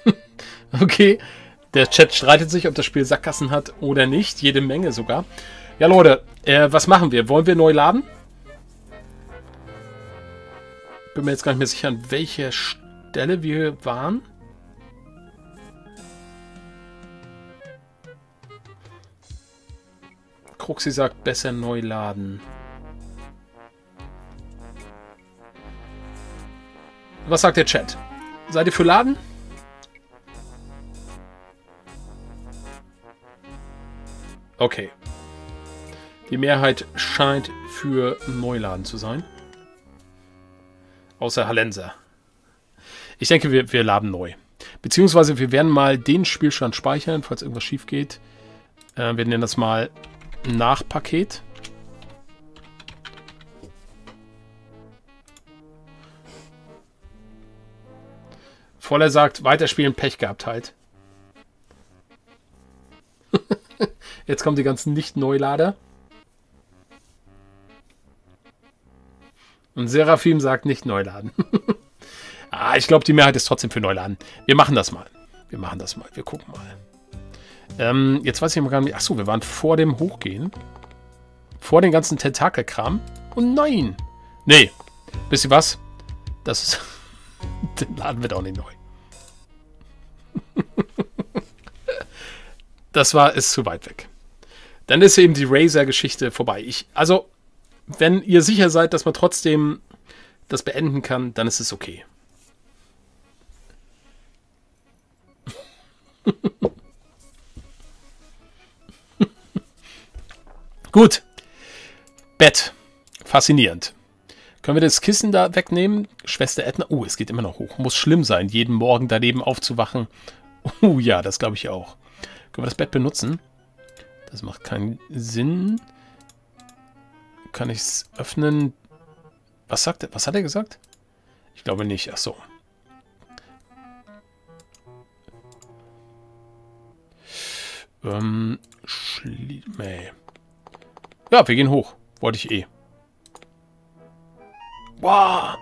okay, der Chat streitet sich, ob das Spiel Sackgassen hat oder nicht. Jede Menge sogar. Ja, Leute, äh, was machen wir? Wollen wir neu laden? Bin mir jetzt gar nicht mehr sicher, an welcher Stelle wir waren. Kruxi sagt, besser neu laden. Was sagt der Chat? Seid ihr für Laden? Okay. Die Mehrheit scheint für Neuladen zu sein. Außer Hallenser. Ich denke, wir, wir laden neu. Beziehungsweise wir werden mal den Spielstand speichern, falls irgendwas schief geht. Äh, wir nennen das mal Nachpaket. Voller sagt, weiterspielen, Pech gehabt halt. Jetzt kommen die ganzen Nicht-Neulader. Und Seraphim sagt nicht Neuladen. ah, ich glaube, die Mehrheit ist trotzdem für Neuladen. Wir machen das mal. Wir machen das mal. Wir gucken mal. Ähm, jetzt weiß ich mal gar nicht. Achso, wir waren vor dem Hochgehen. Vor dem ganzen Tentakelkram. Oh nein. Nee. Wisst ihr was? Das ist... Den Laden wird auch nicht neu. das war... Ist zu weit weg. Dann ist eben die Razer-Geschichte vorbei. Ich... Also wenn ihr sicher seid, dass man trotzdem das beenden kann, dann ist es okay. Gut. Bett. Faszinierend. Können wir das Kissen da wegnehmen? Schwester Edna. Oh, es geht immer noch hoch. Muss schlimm sein, jeden Morgen daneben aufzuwachen. Oh ja, das glaube ich auch. Können wir das Bett benutzen? Das macht keinen Sinn. Kann ich es öffnen? Was sagt er? Was hat er gesagt? Ich glaube nicht. Ach so. Ähm, nee. Ja, wir gehen hoch. Wollte ich eh. Wow!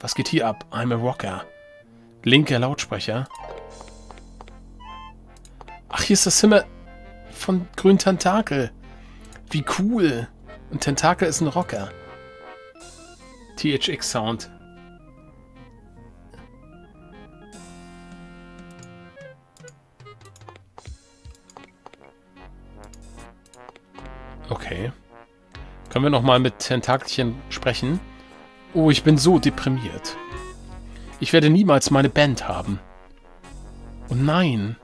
Was geht hier ab? I'm a Rocker. Linker Lautsprecher. Ach, hier ist das Zimmer von Grün Tentakel. Wie cool. Und Tentakel ist ein Rocker. THX Sound. Okay. Können wir nochmal mit Tentakelchen sprechen? Oh, ich bin so deprimiert. Ich werde niemals meine Band haben. Oh nein.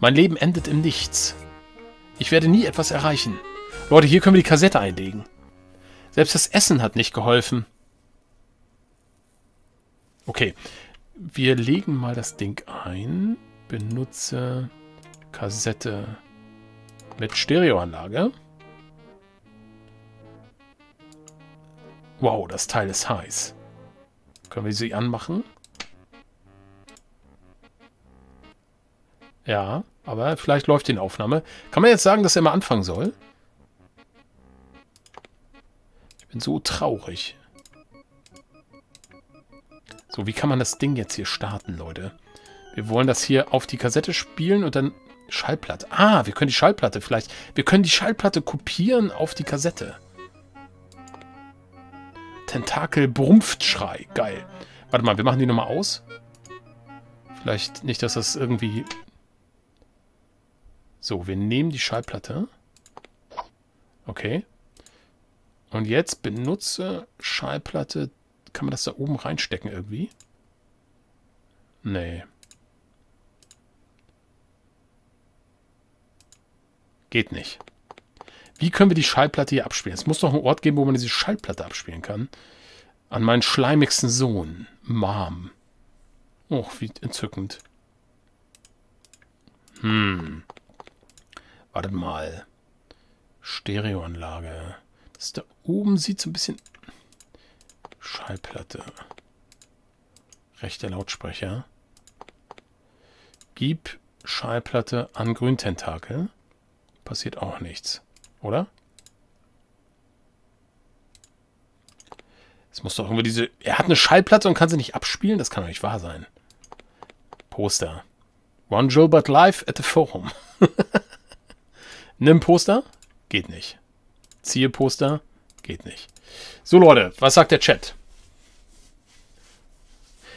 Mein Leben endet im Nichts. Ich werde nie etwas erreichen. Leute, hier können wir die Kassette einlegen. Selbst das Essen hat nicht geholfen. Okay. Wir legen mal das Ding ein. Benutze Kassette mit Stereoanlage. Wow, das Teil ist heiß. Können wir sie anmachen? Ja, aber vielleicht läuft die Aufnahme. Kann man jetzt sagen, dass er mal anfangen soll? Bin so traurig. So, wie kann man das Ding jetzt hier starten, Leute? Wir wollen das hier auf die Kassette spielen und dann Schallplatte. Ah, wir können die Schallplatte vielleicht... Wir können die Schallplatte kopieren auf die Kassette. Tentakel Brumpftschrei. Geil. Warte mal, wir machen die nochmal aus. Vielleicht nicht, dass das irgendwie... So, wir nehmen die Schallplatte. Okay. Und jetzt benutze Schallplatte. Kann man das da oben reinstecken irgendwie? Nee. Geht nicht. Wie können wir die Schallplatte hier abspielen? Es muss doch einen Ort geben, wo man diese Schallplatte abspielen kann. An meinen schleimigsten Sohn, Mom. Och, wie entzückend. Hm. Wartet mal. Stereoanlage. Das da oben sieht so ein bisschen... Schallplatte. Rechter Lautsprecher. Gib Schallplatte an Grüntentakel. Passiert auch nichts. Oder? Es muss doch irgendwie diese... Er hat eine Schallplatte und kann sie nicht abspielen? Das kann doch nicht wahr sein. Poster. Ron Gilbert live at the Forum. Nimm Poster? Geht nicht. Ziehe Poster? Geht nicht. So, Leute, was sagt der Chat?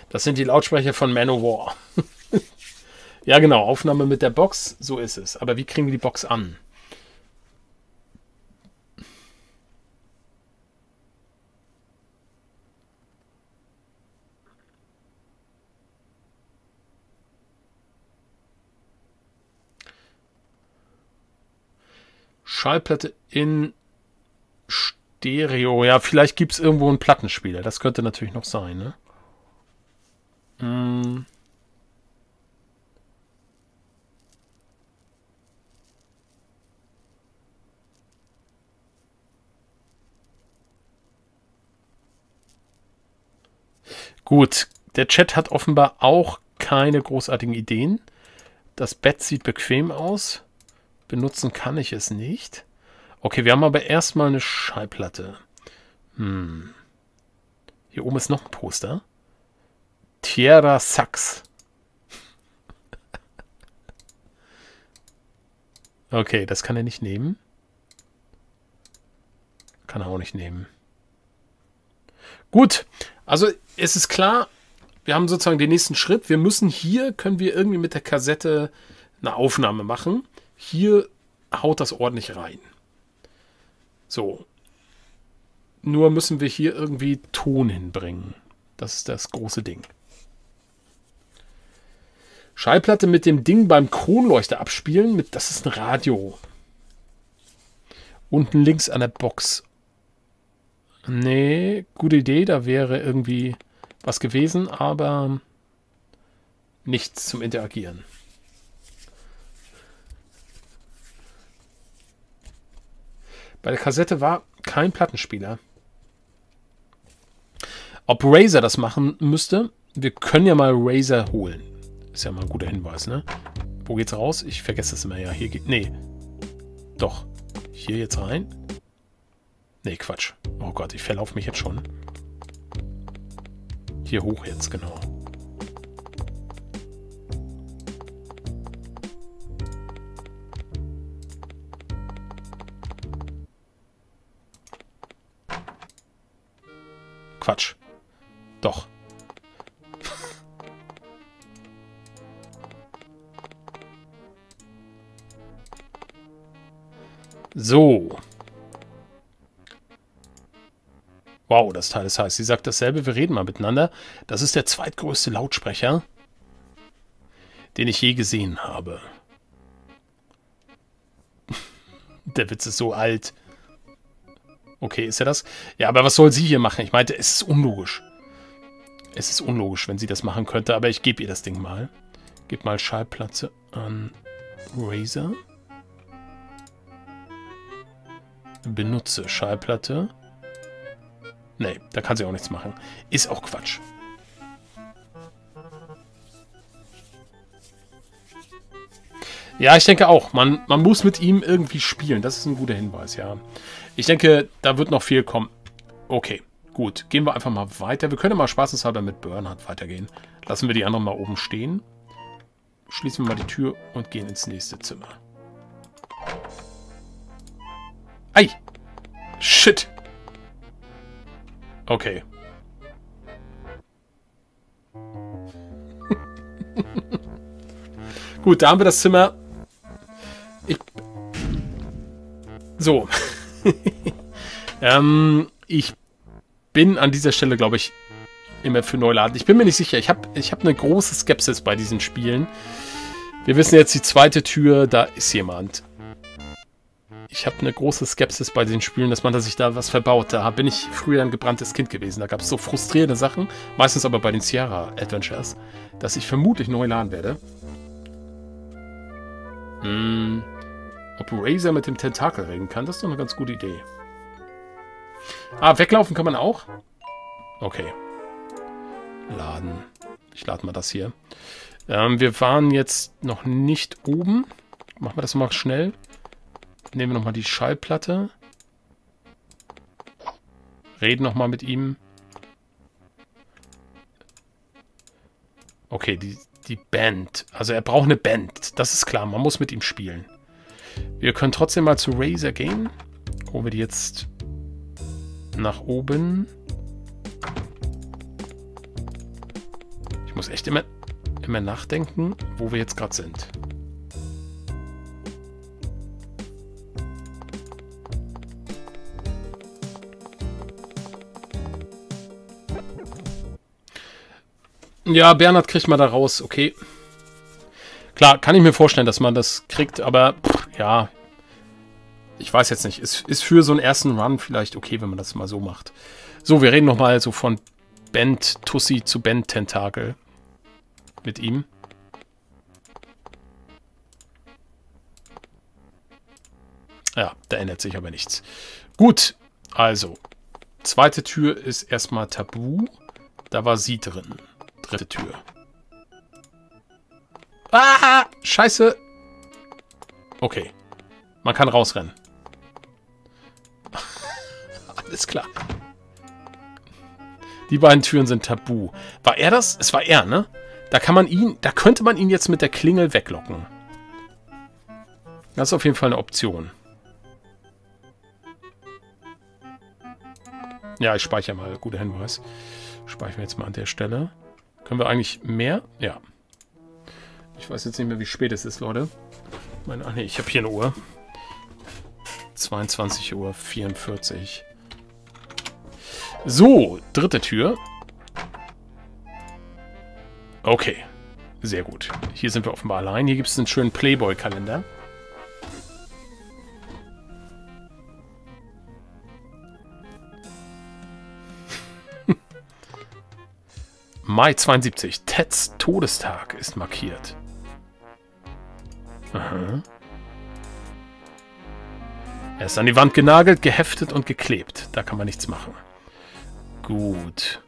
Das sind die Lautsprecher von Manowar. ja, genau, Aufnahme mit der Box, so ist es. Aber wie kriegen wir die Box an? Schallplatte in Stereo. Ja, vielleicht gibt es irgendwo einen Plattenspieler. Das könnte natürlich noch sein, ne? Hm. Gut, der Chat hat offenbar auch keine großartigen Ideen. Das Bett sieht bequem aus. Benutzen kann ich es nicht. Okay, wir haben aber erstmal eine Schallplatte. Hm. Hier oben ist noch ein Poster. Tierra Sax. okay, das kann er nicht nehmen. Kann er auch nicht nehmen. Gut, also es ist klar, wir haben sozusagen den nächsten Schritt. Wir müssen hier, können wir irgendwie mit der Kassette eine Aufnahme machen. Hier haut das ordentlich rein. So. Nur müssen wir hier irgendwie Ton hinbringen. Das ist das große Ding. Schallplatte mit dem Ding beim Kronleuchter abspielen. Mit, das ist ein Radio. Unten links an der Box. Nee, gute Idee. Da wäre irgendwie was gewesen, aber nichts zum Interagieren. Bei der Kassette war kein Plattenspieler. Ob Razer das machen müsste, wir können ja mal Razer holen. Ist ja mal ein guter Hinweis, ne? Wo geht's raus? Ich vergesse das immer. Ja, hier geht... Nee. Doch. Hier jetzt rein? Nee, Quatsch. Oh Gott, ich verlaufe mich jetzt schon. Hier hoch jetzt, genau. Quatsch. Doch. so. Wow, das Teil ist heiß. Sie sagt dasselbe, wir reden mal miteinander. Das ist der zweitgrößte Lautsprecher, den ich je gesehen habe. der Witz ist so alt. Okay, ist er das? Ja, aber was soll sie hier machen? Ich meinte, es ist unlogisch. Es ist unlogisch, wenn sie das machen könnte, aber ich gebe ihr das Ding mal. Gib mal Schallplatte an Razer. Benutze Schallplatte. Nee, da kann sie auch nichts machen. Ist auch Quatsch. Ja, ich denke auch. Man, man muss mit ihm irgendwie spielen. Das ist ein guter Hinweis, ja. Ich denke, da wird noch viel kommen. Okay, gut. Gehen wir einfach mal weiter. Wir können mal spaßeshalber mit Bernhard weitergehen. Lassen wir die anderen mal oben stehen. Schließen wir mal die Tür und gehen ins nächste Zimmer. Ei! Shit! Okay. Gut, da haben wir das Zimmer. Ich. So. ähm, ich bin an dieser Stelle, glaube ich, immer für Neuladen. Ich bin mir nicht sicher. Ich habe ich hab eine große Skepsis bei diesen Spielen. Wir wissen jetzt, die zweite Tür, da ist jemand ich habe eine große Skepsis bei den Spielen, dass man da sich da was verbaut. Da bin ich früher ein gebranntes Kind gewesen. Da gab es so frustrierende Sachen, meistens aber bei den Sierra Adventures, dass ich vermutlich neu laden werde. Hm, ob Razer mit dem Tentakel reden kann, das ist doch eine ganz gute Idee. Ah, weglaufen kann man auch? Okay. Laden. Ich lade mal das hier. Ähm, wir waren jetzt noch nicht oben. Machen wir das mal schnell. Nehmen wir nochmal die Schallplatte. Reden nochmal mit ihm. Okay, die, die Band. Also er braucht eine Band. Das ist klar. Man muss mit ihm spielen. Wir können trotzdem mal zu Razer gehen. Holen wir die jetzt nach oben. Ich muss echt immer, immer nachdenken, wo wir jetzt gerade sind. Ja, Bernhard kriegt man da raus, okay. Klar, kann ich mir vorstellen, dass man das kriegt, aber pff, ja, ich weiß jetzt nicht. Ist, ist für so einen ersten Run vielleicht okay, wenn man das mal so macht. So, wir reden nochmal so von Band Tussi zu Band Tentakel mit ihm. Ja, da ändert sich aber nichts. Gut, also, zweite Tür ist erstmal tabu. Da war sie drin. Dritte Tür. Ah, scheiße. Okay. Man kann rausrennen. Alles klar. Die beiden Türen sind tabu. War er das? Es war er, ne? Da kann man ihn, da könnte man ihn jetzt mit der Klingel weglocken. Das ist auf jeden Fall eine Option. Ja, ich speichere mal. Guter Hinweis. Speichern wir jetzt mal an der Stelle. Können wir eigentlich mehr? Ja. Ich weiß jetzt nicht mehr, wie spät es ist, Leute meine... Ach nee, ich habe hier eine Uhr. 22 Uhr 44. So, dritte Tür. Okay, sehr gut. Hier sind wir offenbar allein. Hier gibt es einen schönen Playboy-Kalender. Mai 72, Teds Todestag ist markiert. Aha. Er ist an die Wand genagelt, geheftet und geklebt. Da kann man nichts machen. Gut.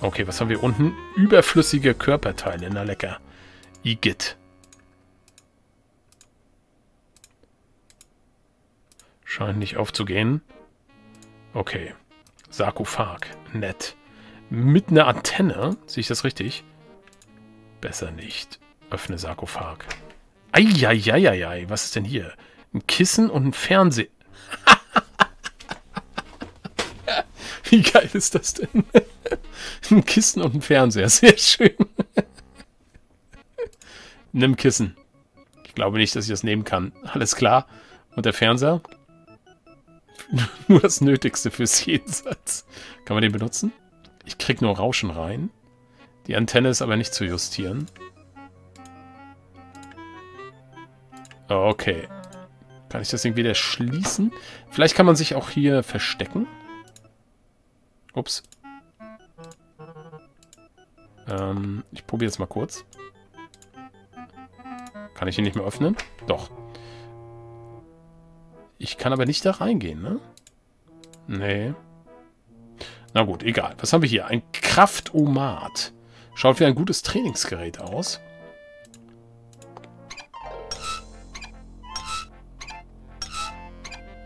Okay, was haben wir unten? Überflüssige Körperteile. Na lecker. Igitt. Scheint nicht aufzugehen. Okay. Sarkophag. Nett. Mit einer Antenne. Sehe ich das richtig? Besser nicht. Öffne Sarkophag. Eieieiei, was ist denn hier? Ein Kissen und ein Fernseher. Wie geil ist das denn? ein Kissen und ein Fernseher, sehr schön. Nimm Kissen. Ich glaube nicht, dass ich das nehmen kann. Alles klar. Und der Fernseher? nur das Nötigste fürs Jenseits. Kann man den benutzen? Ich krieg nur Rauschen rein. Die Antenne ist aber nicht zu justieren. Okay. Kann ich das Ding wieder schließen? Vielleicht kann man sich auch hier verstecken. Ups. Ähm, ich probiere jetzt mal kurz. Kann ich ihn nicht mehr öffnen? Doch. Ich kann aber nicht da reingehen, ne? Nee. Na gut, egal. Was haben wir hier? Ein Kraftomat. Schaut wie ein gutes Trainingsgerät aus.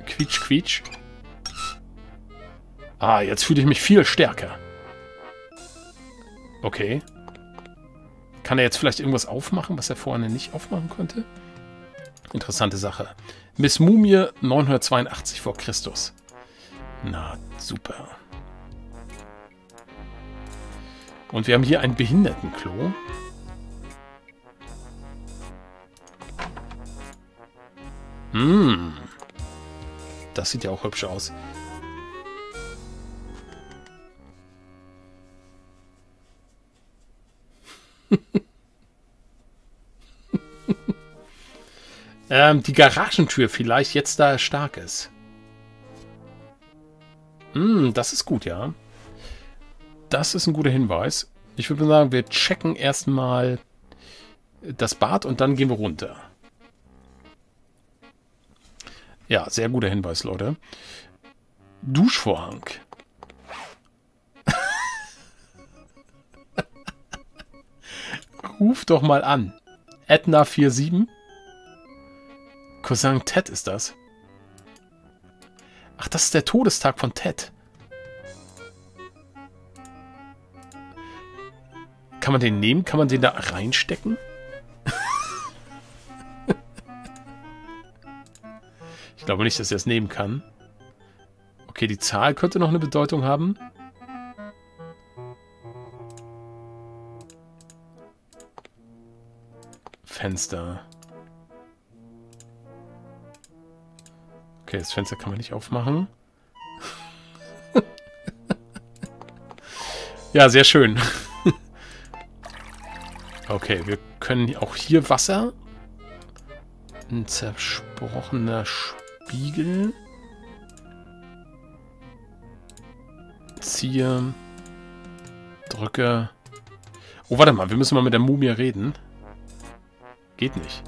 Quietsch, quietsch. Ah, jetzt fühle ich mich viel stärker. Okay. Kann er jetzt vielleicht irgendwas aufmachen, was er vorher nicht aufmachen konnte? Interessante Sache. Miss Mumie 982 vor Christus. Na, super. Und wir haben hier ein Behindertenklo. Hm. Das sieht ja auch hübsch aus. ähm, die Garagentür vielleicht jetzt, da stark ist. Hm, das ist gut, ja. Das ist ein guter Hinweis. Ich würde sagen, wir checken erstmal das Bad und dann gehen wir runter. Ja, sehr guter Hinweis, Leute. Duschvorhang. Ruf doch mal an. Edna47. Cousin Ted ist das. Ach, das ist der Todestag von Ted. Kann man den nehmen? Kann man den da reinstecken? ich glaube nicht, dass er es nehmen kann. Okay, die Zahl könnte noch eine Bedeutung haben. Fenster. Okay, das Fenster kann man nicht aufmachen. ja, sehr schön. Okay, wir können auch hier Wasser. Ein zersprochener Spiegel. Ziehe. Drücke. Oh, warte mal, wir müssen mal mit der Mumie reden. Geht nicht.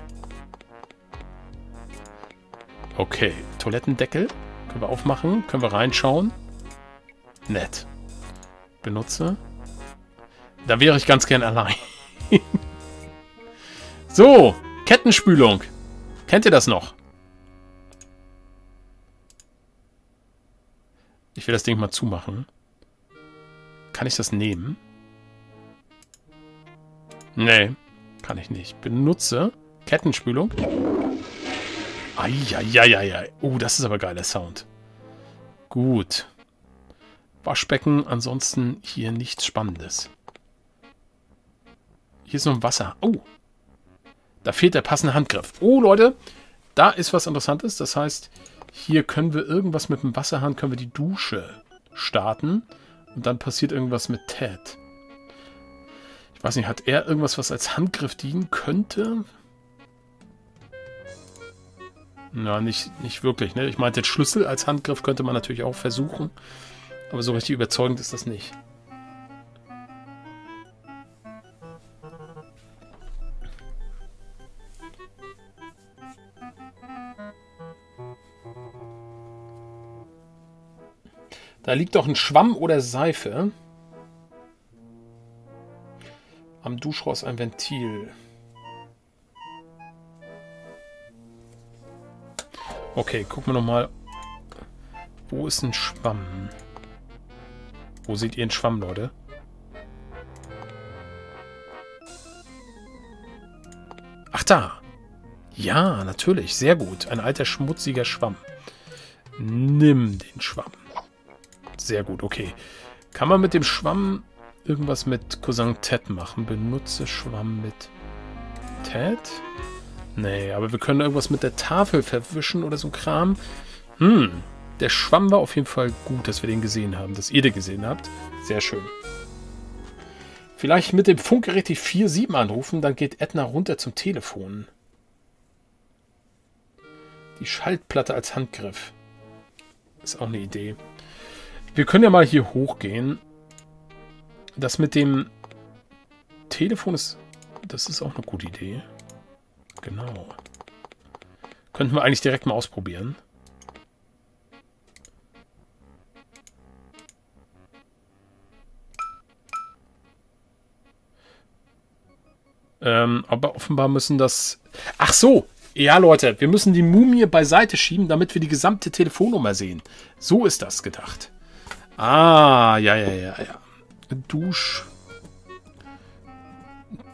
Okay, Toilettendeckel. Können wir aufmachen, können wir reinschauen. Nett. Benutze. Da wäre ich ganz gern allein. so, Kettenspülung. Kennt ihr das noch? Ich will das Ding mal zumachen. Kann ich das nehmen? Nee. Kann ich nicht. Benutze Kettenspülung. Eieieiei. Oh, das ist aber geiler Sound. Gut. Waschbecken, ansonsten hier nichts Spannendes. Hier ist noch ein Wasser. Oh. Da fehlt der passende Handgriff. Oh, Leute. Da ist was Interessantes. Das heißt, hier können wir irgendwas mit dem Wasserhahn, können wir die Dusche starten. Und dann passiert irgendwas mit Ted. Ich weiß nicht, hat er irgendwas, was als Handgriff dienen könnte? Na, nicht, nicht wirklich. Ne? Ich meinte, Schlüssel als Handgriff könnte man natürlich auch versuchen. Aber so richtig überzeugend ist das nicht. Da liegt doch ein Schwamm oder Seife. Am Duschrohr ein Ventil. Okay, gucken wir nochmal. Wo ist ein Schwamm? Wo seht ihr einen Schwamm, Leute? Ach, da. Ja, natürlich. Sehr gut. Ein alter, schmutziger Schwamm. Nimm den Schwamm. Sehr gut, okay. Kann man mit dem Schwamm irgendwas mit Cousin Ted machen? Benutze Schwamm mit Ted? Nee, aber wir können irgendwas mit der Tafel verwischen oder so Kram. Hm, der Schwamm war auf jeden Fall gut, dass wir den gesehen haben, dass ihr den gesehen habt. Sehr schön. Vielleicht mit dem Funkgerät die 4-7 anrufen, dann geht Edna runter zum Telefon. Die Schaltplatte als Handgriff. Ist auch eine Idee. Wir können ja mal hier hochgehen. Das mit dem Telefon ist... Das ist auch eine gute Idee. Genau. Könnten wir eigentlich direkt mal ausprobieren. Ähm, aber offenbar müssen das... Ach so! Ja, Leute, wir müssen die Mumie beiseite schieben, damit wir die gesamte Telefonnummer sehen. So ist das gedacht. Ah, ja, ja, ja, ja. Dusch.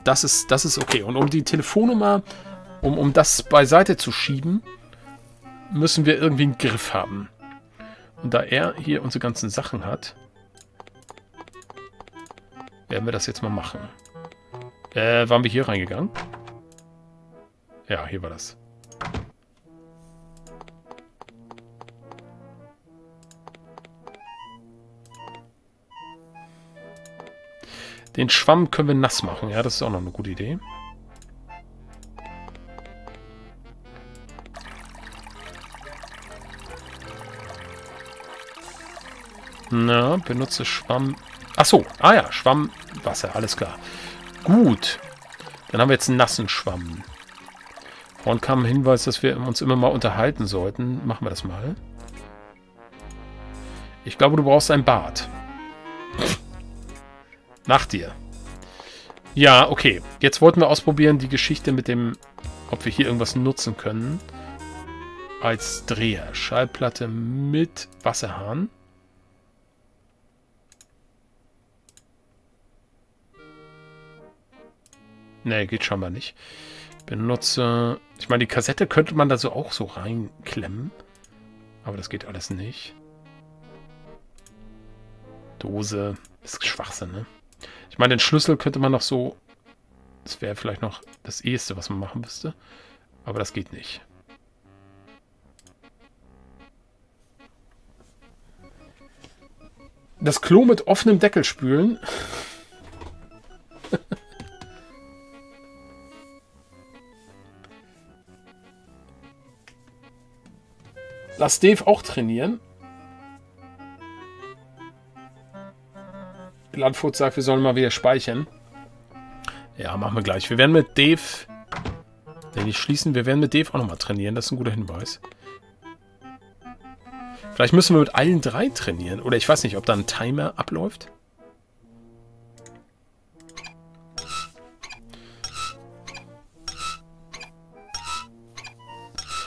Das ist, das ist okay. Und um die Telefonnummer, um, um das beiseite zu schieben, müssen wir irgendwie einen Griff haben. Und da er hier unsere ganzen Sachen hat, werden wir das jetzt mal machen. Äh, waren wir hier reingegangen? Ja, hier war das. Den Schwamm können wir nass machen. Ja, das ist auch noch eine gute Idee. Na, benutze Schwamm. Ach so, ah ja, Schwammwasser, alles klar. Gut. Dann haben wir jetzt einen nassen Schwamm. Vorhin kam ein Hinweis, dass wir uns immer mal unterhalten sollten. Machen wir das mal. Ich glaube, du brauchst ein Bad. Nach dir. Ja, okay. Jetzt wollten wir ausprobieren die Geschichte mit dem, ob wir hier irgendwas nutzen können. Als Dreher. Schallplatte mit Wasserhahn. Ne, geht schon mal nicht. Benutze... Ich meine, die Kassette könnte man da so auch so reinklemmen. Aber das geht alles nicht. Dose. Ist Schwachsinn, ne? Ich meine, den Schlüssel könnte man noch so... Das wäre vielleicht noch das eheste, was man machen müsste. Aber das geht nicht. Das Klo mit offenem Deckel spülen. Lass Dave auch trainieren. Landfurt sagt, wir sollen mal wieder speichern. Ja, machen wir gleich. Wir werden mit Dave, den ich schließen, wir werden mit Dave auch nochmal trainieren. Das ist ein guter Hinweis. Vielleicht müssen wir mit allen drei trainieren. Oder ich weiß nicht, ob da ein Timer abläuft.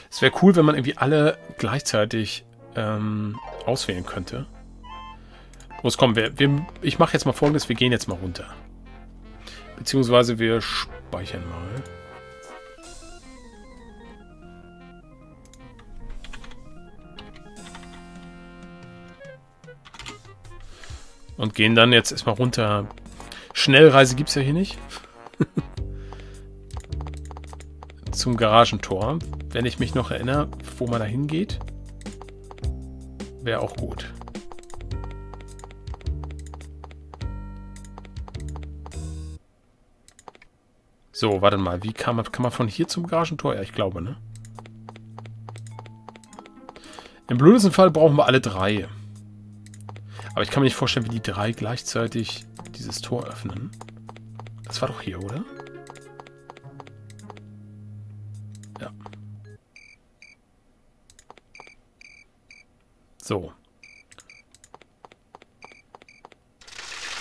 Es wäre cool, wenn man irgendwie alle gleichzeitig ähm, auswählen könnte. Los, komm, wir, wir, ich mache jetzt mal folgendes. Wir gehen jetzt mal runter. Beziehungsweise wir speichern mal. Und gehen dann jetzt erstmal runter. Schnellreise gibt es ja hier nicht. Zum Garagentor. Wenn ich mich noch erinnere, wo man da hingeht. Wäre auch gut. So, warte mal. Wie kann man, kann man von hier zum Garagentor? Ja, ich glaube, ne? Im blödesten Fall brauchen wir alle drei. Aber ich kann mir nicht vorstellen, wie die drei gleichzeitig dieses Tor öffnen. Das war doch hier, oder? Ja. So.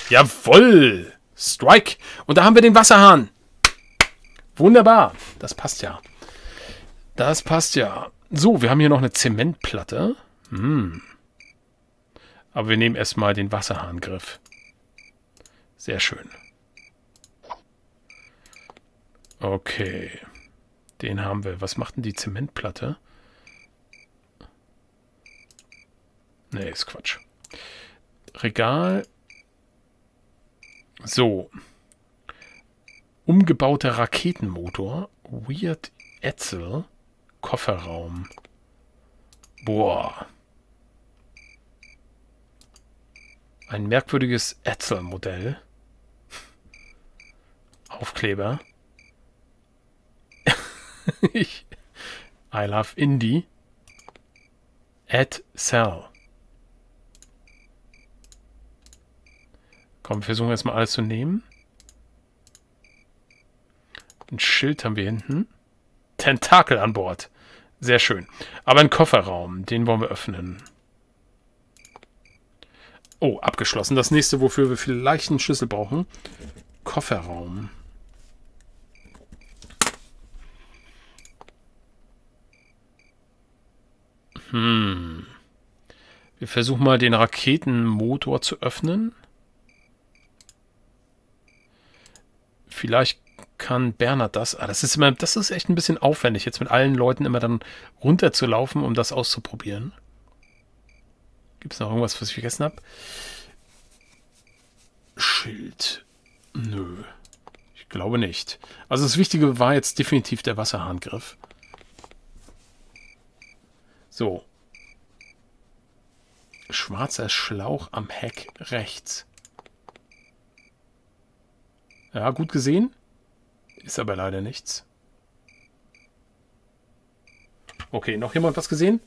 Jawoll! Strike! Und da haben wir den Wasserhahn. Wunderbar. Das passt ja. Das passt ja. So, wir haben hier noch eine Zementplatte. Hm. Aber wir nehmen erstmal den Wasserhahngriff. Sehr schön. Okay. Den haben wir. Was macht denn die Zementplatte? Nee, ist Quatsch. Regal. So. Umgebauter Raketenmotor. Weird Etzel. Kofferraum. Boah. Ein merkwürdiges Etzel-Modell. Aufkleber. I love Indie. Add Cell. Komm, wir versuchen erstmal alles zu nehmen. Ein Schild haben wir hinten. Tentakel an Bord. Sehr schön. Aber ein Kofferraum, den wollen wir öffnen. Oh, abgeschlossen. Das nächste, wofür wir vielleicht einen Schlüssel brauchen. Kofferraum. Hm. Wir versuchen mal den Raketenmotor zu öffnen. Vielleicht kann Bernhard das. Ah, das ist immer, das ist echt ein bisschen aufwendig, jetzt mit allen Leuten immer dann runterzulaufen, um das auszuprobieren. Gibt es noch irgendwas, was ich vergessen habe? Schild. Nö. Ich glaube nicht. Also das Wichtige war jetzt definitiv der Wasserhahngriff. So. Schwarzer Schlauch am Heck rechts. Ja, gut gesehen. Ist aber leider nichts. Okay, noch jemand was gesehen?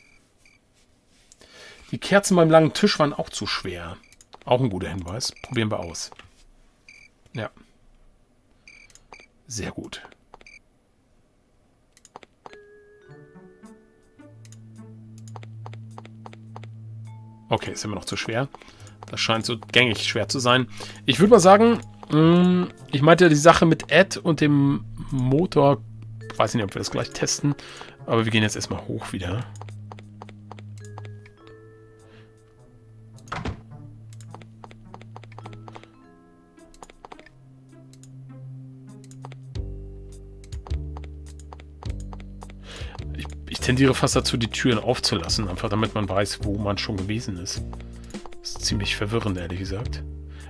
Die Kerzen beim langen Tisch waren auch zu schwer. Auch ein guter Hinweis. Probieren wir aus. Ja. Sehr gut. Okay, ist immer noch zu schwer. Das scheint so gängig schwer zu sein. Ich würde mal sagen, ich meinte die Sache mit Ed und dem Motor. Ich weiß nicht, ob wir das gleich testen. Aber wir gehen jetzt erstmal hoch wieder. Ich, ich tendiere fast dazu, die Türen aufzulassen. Einfach damit man weiß, wo man schon gewesen ist. Das ist ziemlich verwirrend, ehrlich gesagt.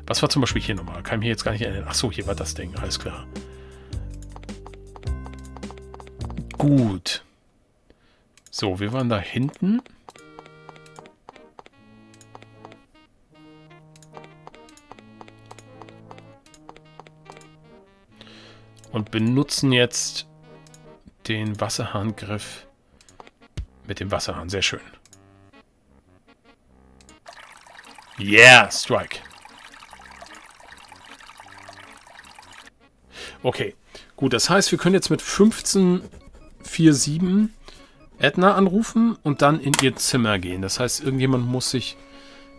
Was war zum Beispiel hier nochmal? Kann ich mir jetzt gar nicht erinnern. Achso, hier war das Ding. Alles klar. Gut. So, wir waren da hinten. Und benutzen jetzt den Wasserhahngriff mit dem Wasserhahn. Sehr schön. Yeah, Strike. Okay, gut. Das heißt, wir können jetzt mit 1547 Edna anrufen und dann in ihr Zimmer gehen. Das heißt, irgendjemand muss sich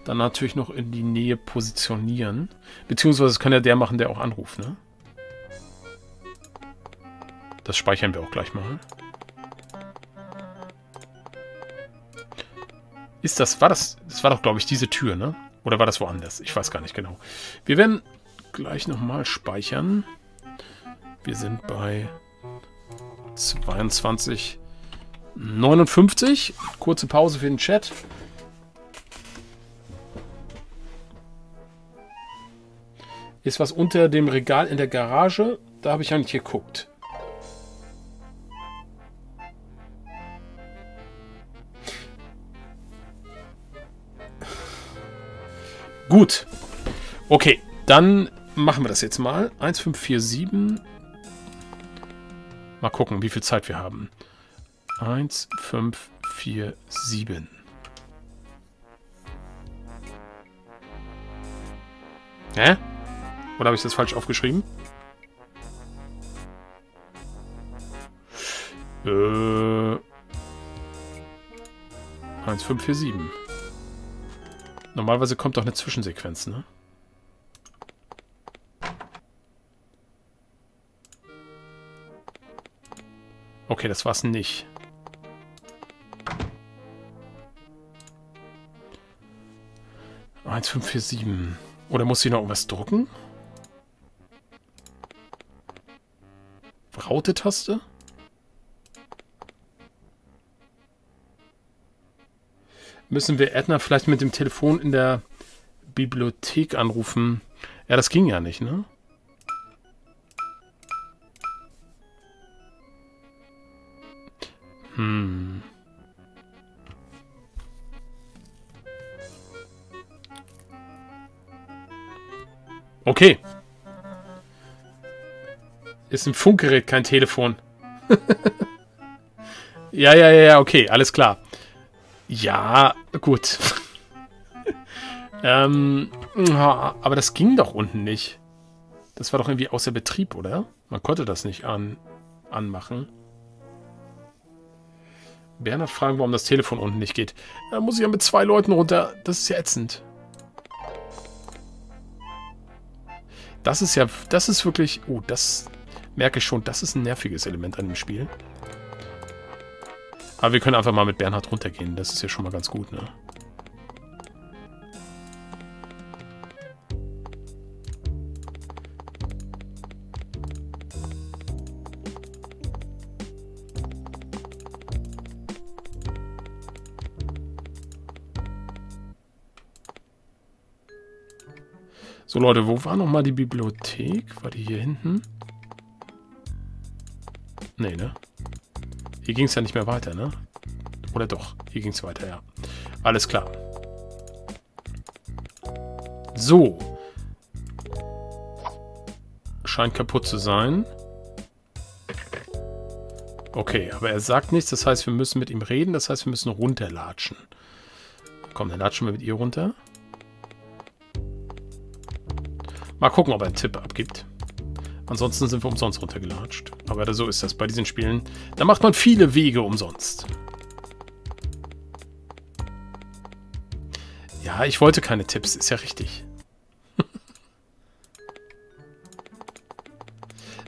dann natürlich noch in die Nähe positionieren. Beziehungsweise das kann ja der machen, der auch anruft, ne? Das speichern wir auch gleich mal. Ist das, war das, das war doch, glaube ich, diese Tür, ne? Oder war das woanders? Ich weiß gar nicht genau. Wir werden gleich nochmal speichern. Wir sind bei 22,59. Kurze Pause für den Chat. Ist was unter dem Regal in der Garage? Da habe ich ja nicht geguckt. Gut. Okay, dann machen wir das jetzt mal. 1547 Mal gucken, wie viel Zeit wir haben. 1, 5, 4, 7. Hä? Oder habe ich das falsch aufgeschrieben? Äh. 1547. Normalerweise kommt doch eine Zwischensequenz, ne? Okay, das war's nicht. Eins, fünf, vier, sieben. Oder muss sie noch irgendwas drucken? Raute-Taste? Müssen wir Edna vielleicht mit dem Telefon in der Bibliothek anrufen? Ja, das ging ja nicht, ne? Hm. Okay. Ist ein Funkgerät, kein Telefon. ja, ja, ja, okay, alles klar. Ja, gut. ähm, aber das ging doch unten nicht. Das war doch irgendwie außer Betrieb, oder? Man konnte das nicht an, anmachen. Bernhard fragen, warum das Telefon unten nicht geht. Da muss ich ja mit zwei Leuten runter. Das ist ja ätzend. Das ist ja, das ist wirklich, oh, das merke ich schon, das ist ein nerviges Element an dem Spiel. Aber wir können einfach mal mit Bernhard runtergehen, das ist ja schon mal ganz gut, ne? So, Leute, wo war nochmal die Bibliothek? War die hier hinten? Nee, ne? Hier ging es ja nicht mehr weiter, ne? Oder doch? Hier ging es weiter, ja. Alles klar. So. Scheint kaputt zu sein. Okay, aber er sagt nichts, das heißt, wir müssen mit ihm reden, das heißt, wir müssen runterlatschen. Komm, dann latschen wir mit ihr runter. Mal gucken, ob er einen Tipp abgibt. Ansonsten sind wir umsonst runtergelatscht. Aber so ist das bei diesen Spielen. Da macht man viele Wege umsonst. Ja, ich wollte keine Tipps, ist ja richtig.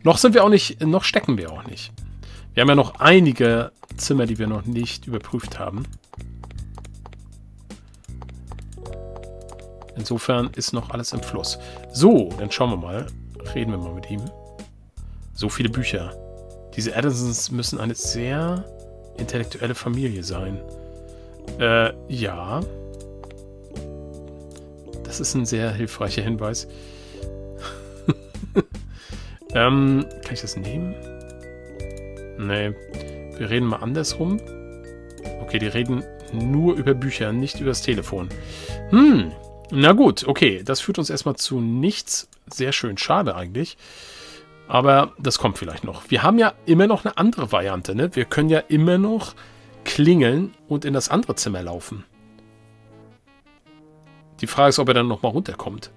noch sind wir auch nicht, noch stecken wir auch nicht. Wir haben ja noch einige Zimmer, die wir noch nicht überprüft haben. Insofern ist noch alles im Fluss. So, dann schauen wir mal. Reden wir mal mit ihm. So viele Bücher. Diese Addisons müssen eine sehr intellektuelle Familie sein. Äh, ja. Das ist ein sehr hilfreicher Hinweis. ähm, kann ich das nehmen? Nee. Wir reden mal andersrum. Okay, die reden nur über Bücher, nicht über das Telefon. Hm, na gut, okay. Das führt uns erstmal zu nichts. Sehr schön, schade eigentlich. Aber das kommt vielleicht noch. Wir haben ja immer noch eine andere Variante. Ne? Wir können ja immer noch klingeln und in das andere Zimmer laufen. Die Frage ist, ob er dann nochmal runterkommt.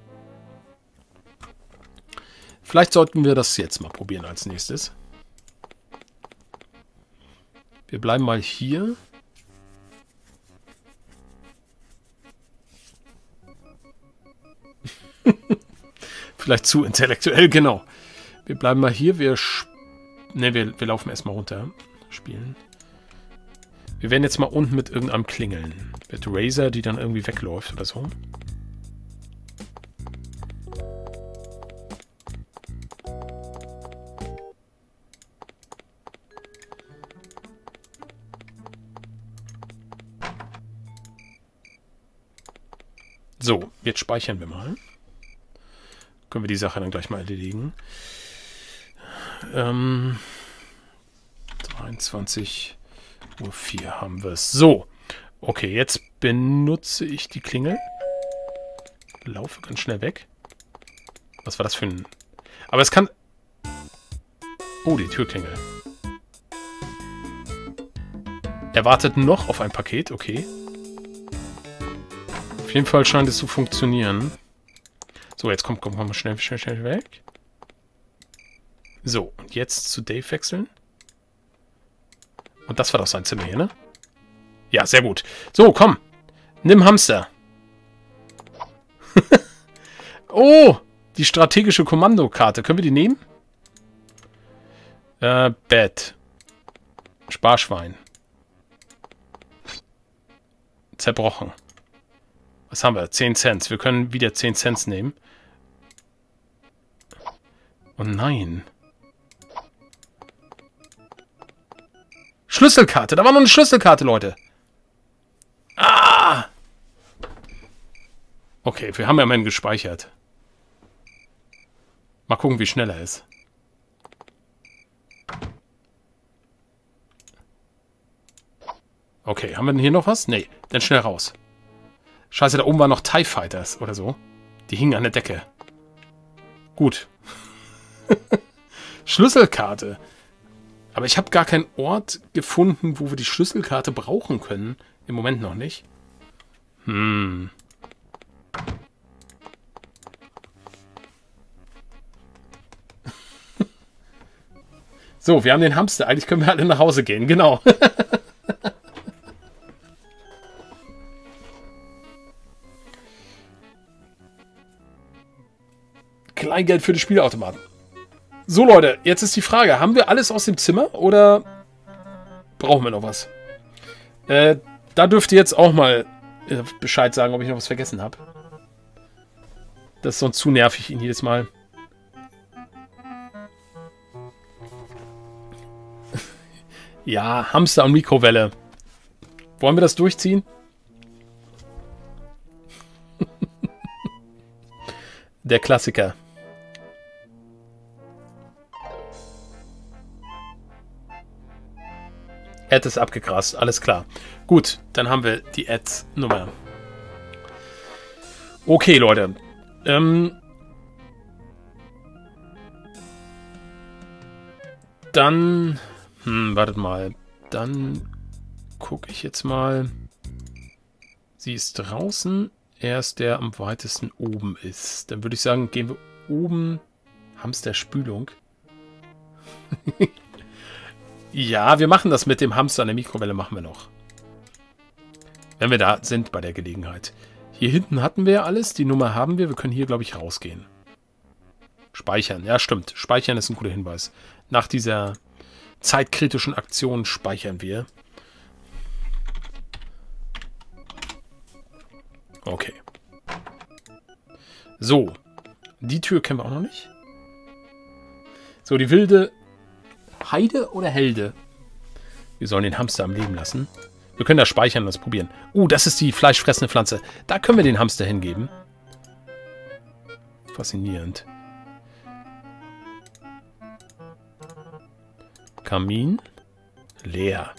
Vielleicht sollten wir das jetzt mal probieren als nächstes. Wir bleiben mal hier. Vielleicht zu intellektuell, genau. Wir bleiben mal hier. Wir, ne, wir, wir laufen erstmal runter. Spielen. Wir werden jetzt mal unten mit irgendeinem klingeln. Mit Razer, die dann irgendwie wegläuft oder so. So, jetzt speichern wir mal. Können wir die Sache dann gleich mal erledigen. Ähm, 23 Uhr 4 haben wir es. So, okay, jetzt benutze ich die Klingel. Laufe ganz schnell weg. Was war das für ein... Aber es kann... Oh, die Türklingel. Er wartet noch auf ein Paket, okay. Auf jeden Fall scheint es zu funktionieren. So, jetzt kommt, kommt, kommt schnell, schnell, schnell weg. So, und jetzt zu Dave wechseln. Und das war doch sein Zimmer hier, ne? Ja, sehr gut. So, komm. Nimm Hamster. oh, die strategische Kommandokarte. Können wir die nehmen? Äh, Bett. Sparschwein. Zerbrochen. Was haben wir? 10 Cent. Wir können wieder 10 Cent nehmen. Oh nein. Schlüsselkarte. Da war noch eine Schlüsselkarte, Leute. Ah! Okay, wir haben ja immerhin gespeichert. Mal gucken, wie schnell er ist. Okay, haben wir denn hier noch was? Nee, dann schnell raus. Scheiße, da oben waren noch TIE Fighters oder so. Die hingen an der Decke. Gut. Schlüsselkarte. Aber ich habe gar keinen Ort gefunden, wo wir die Schlüsselkarte brauchen können. Im Moment noch nicht. Hm. So, wir haben den Hamster. Eigentlich können wir alle nach Hause gehen. Genau. Kleingeld für die Spielautomaten. So, Leute, jetzt ist die Frage, haben wir alles aus dem Zimmer oder brauchen wir noch was? Äh, da dürft ihr jetzt auch mal äh, Bescheid sagen, ob ich noch was vergessen habe. Das ist sonst zu nervig, ihn jedes Mal. ja, Hamster und Mikrowelle. Wollen wir das durchziehen? Der Klassiker. Ad ist abgegrast, alles klar. Gut, dann haben wir die Ads-Nummer. Okay, Leute. Ähm, dann, hm, wartet mal. Dann gucke ich jetzt mal. Sie ist draußen. Er ist der am weitesten oben ist. Dann würde ich sagen, gehen wir oben. Hamster-Spülung. Ja, wir machen das mit dem Hamster an der Mikrowelle, machen wir noch. Wenn wir da sind bei der Gelegenheit. Hier hinten hatten wir ja alles, die Nummer haben wir. Wir können hier, glaube ich, rausgehen. Speichern, ja stimmt. Speichern ist ein guter Hinweis. Nach dieser zeitkritischen Aktion speichern wir. Okay. So. Die Tür kennen wir auch noch nicht. So, die wilde Heide oder Helde? Wir sollen den Hamster am Leben lassen. Wir können das speichern und das probieren. Uh, das ist die fleischfressende Pflanze. Da können wir den Hamster hingeben. Faszinierend. Kamin. Leer.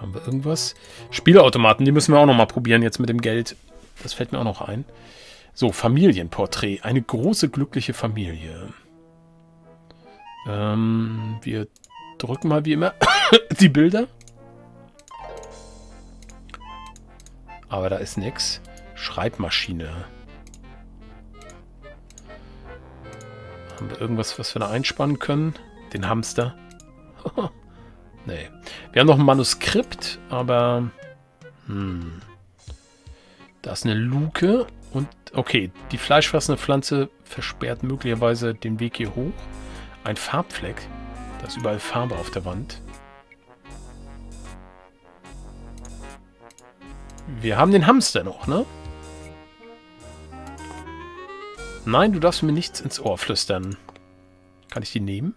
Haben wir irgendwas? Spielautomaten, die müssen wir auch noch mal probieren jetzt mit dem Geld. Das fällt mir auch noch ein. So, Familienporträt. Eine große, glückliche Familie. Ähm, wir drücken mal wie immer die Bilder. Aber da ist nichts. Schreibmaschine. Haben wir irgendwas, was wir da einspannen können? Den Hamster? nee. Wir haben noch ein Manuskript, aber... Hm. Da ist eine Luke und... Okay, die fleischfressende Pflanze versperrt möglicherweise den Weg hier hoch. Ein Farbfleck. Da ist überall Farbe auf der Wand. Wir haben den Hamster noch, ne? Nein, du darfst mir nichts ins Ohr flüstern. Kann ich die nehmen?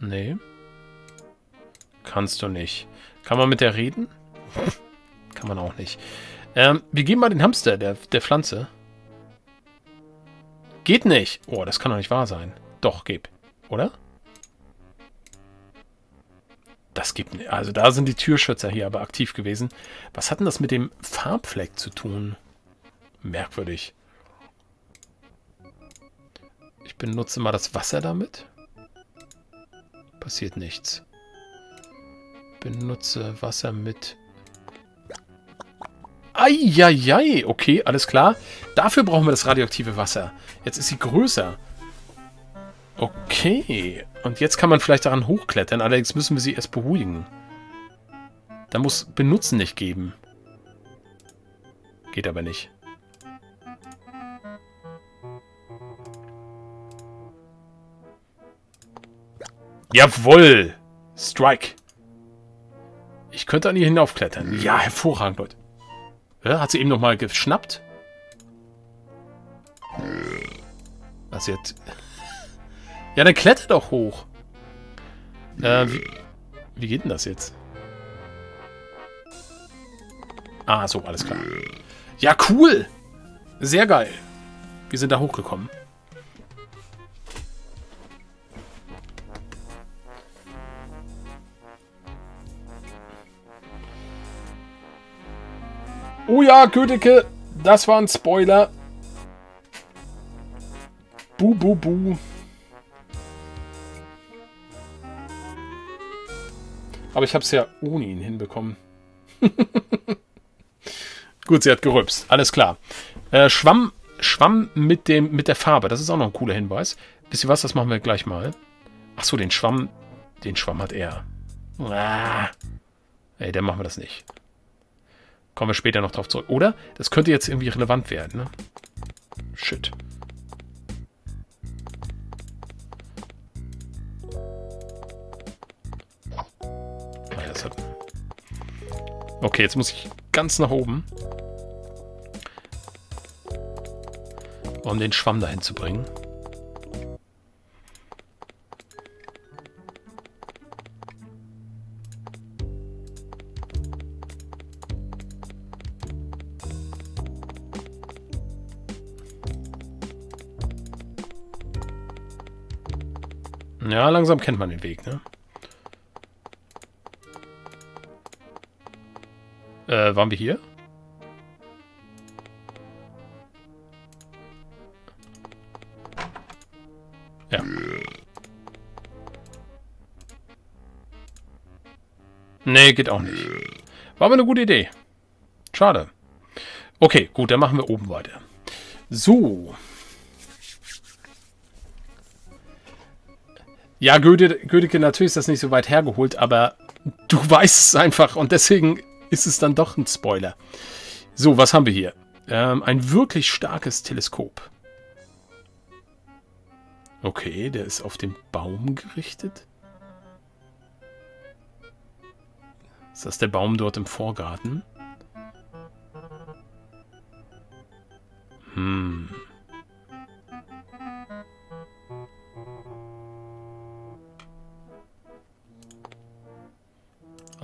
Nee. Kannst du nicht. Kann man mit der reden? Kann man auch nicht. Ähm, wir geben mal den Hamster der, der Pflanze. Geht nicht. Oh, das kann doch nicht wahr sein. Doch, gib. Oder? Das gibt nicht. Also da sind die Türschützer hier aber aktiv gewesen. Was hat denn das mit dem Farbfleck zu tun? Merkwürdig. Ich benutze mal das Wasser damit. Passiert nichts. Benutze Wasser mit... Eieiei, okay, alles klar. Dafür brauchen wir das radioaktive Wasser. Jetzt ist sie größer. Okay. Und jetzt kann man vielleicht daran hochklettern, allerdings müssen wir sie erst beruhigen. Da muss Benutzen nicht geben. Geht aber nicht. Jawoll! Strike. Ich könnte an ihr hinaufklettern. Ja, hervorragend, Leute. Ja, hat sie eben nochmal geschnappt? Was jetzt? Ja, dann klettert doch hoch. Äh, wie, wie geht denn das jetzt? Ah, so, alles klar. Ja, cool! Sehr geil. Wir sind da hochgekommen. Oh ja, Köteke, das war ein Spoiler. Bu, bu, bu. Aber ich habe es ja ohne ihn hinbekommen. Gut, sie hat gerübst. Alles klar. Äh, Schwamm, Schwamm mit, dem, mit der Farbe. Das ist auch noch ein cooler Hinweis. Wisst ihr was? Das machen wir gleich mal. Achso, den Schwamm. Den Schwamm hat er. Ah. Ey, dann machen wir das nicht. Kommen wir später noch drauf zurück. Oder? Das könnte jetzt irgendwie relevant werden, ne? Shit. Okay, jetzt muss ich ganz nach oben. Um den Schwamm dahin zu bringen. Ja, langsam kennt man den Weg, ne? Äh, waren wir hier? Ja. Nee, geht auch nicht. War aber eine gute Idee. Schade. Okay, gut, dann machen wir oben weiter. So. Ja, Goethe, natürlich ist das nicht so weit hergeholt, aber du weißt es einfach und deswegen ist es dann doch ein Spoiler. So, was haben wir hier? Ähm, ein wirklich starkes Teleskop. Okay, der ist auf den Baum gerichtet. Ist das der Baum dort im Vorgarten? Hm.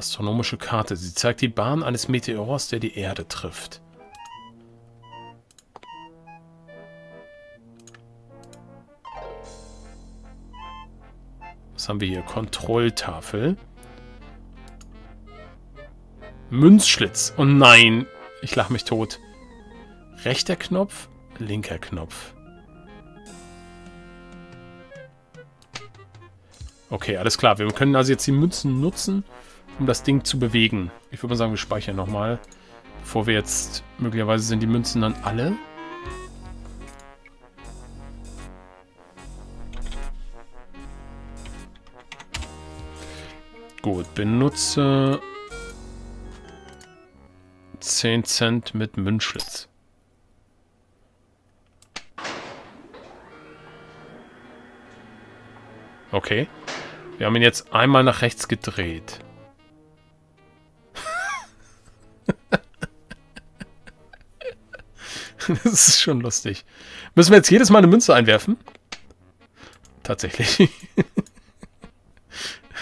Astronomische Karte. Sie zeigt die Bahn eines Meteors, der die Erde trifft. Was haben wir hier? Kontrolltafel. Münzschlitz. Oh nein, ich lache mich tot. Rechter Knopf, linker Knopf. Okay, alles klar. Wir können also jetzt die Münzen nutzen, um das Ding zu bewegen. Ich würde mal sagen, wir speichern nochmal. Bevor wir jetzt... Möglicherweise sind die Münzen dann alle. Gut, benutze 10 Cent mit Münzschlitz. Okay. Wir haben ihn jetzt einmal nach rechts gedreht. das ist schon lustig. Müssen wir jetzt jedes Mal eine Münze einwerfen? Tatsächlich.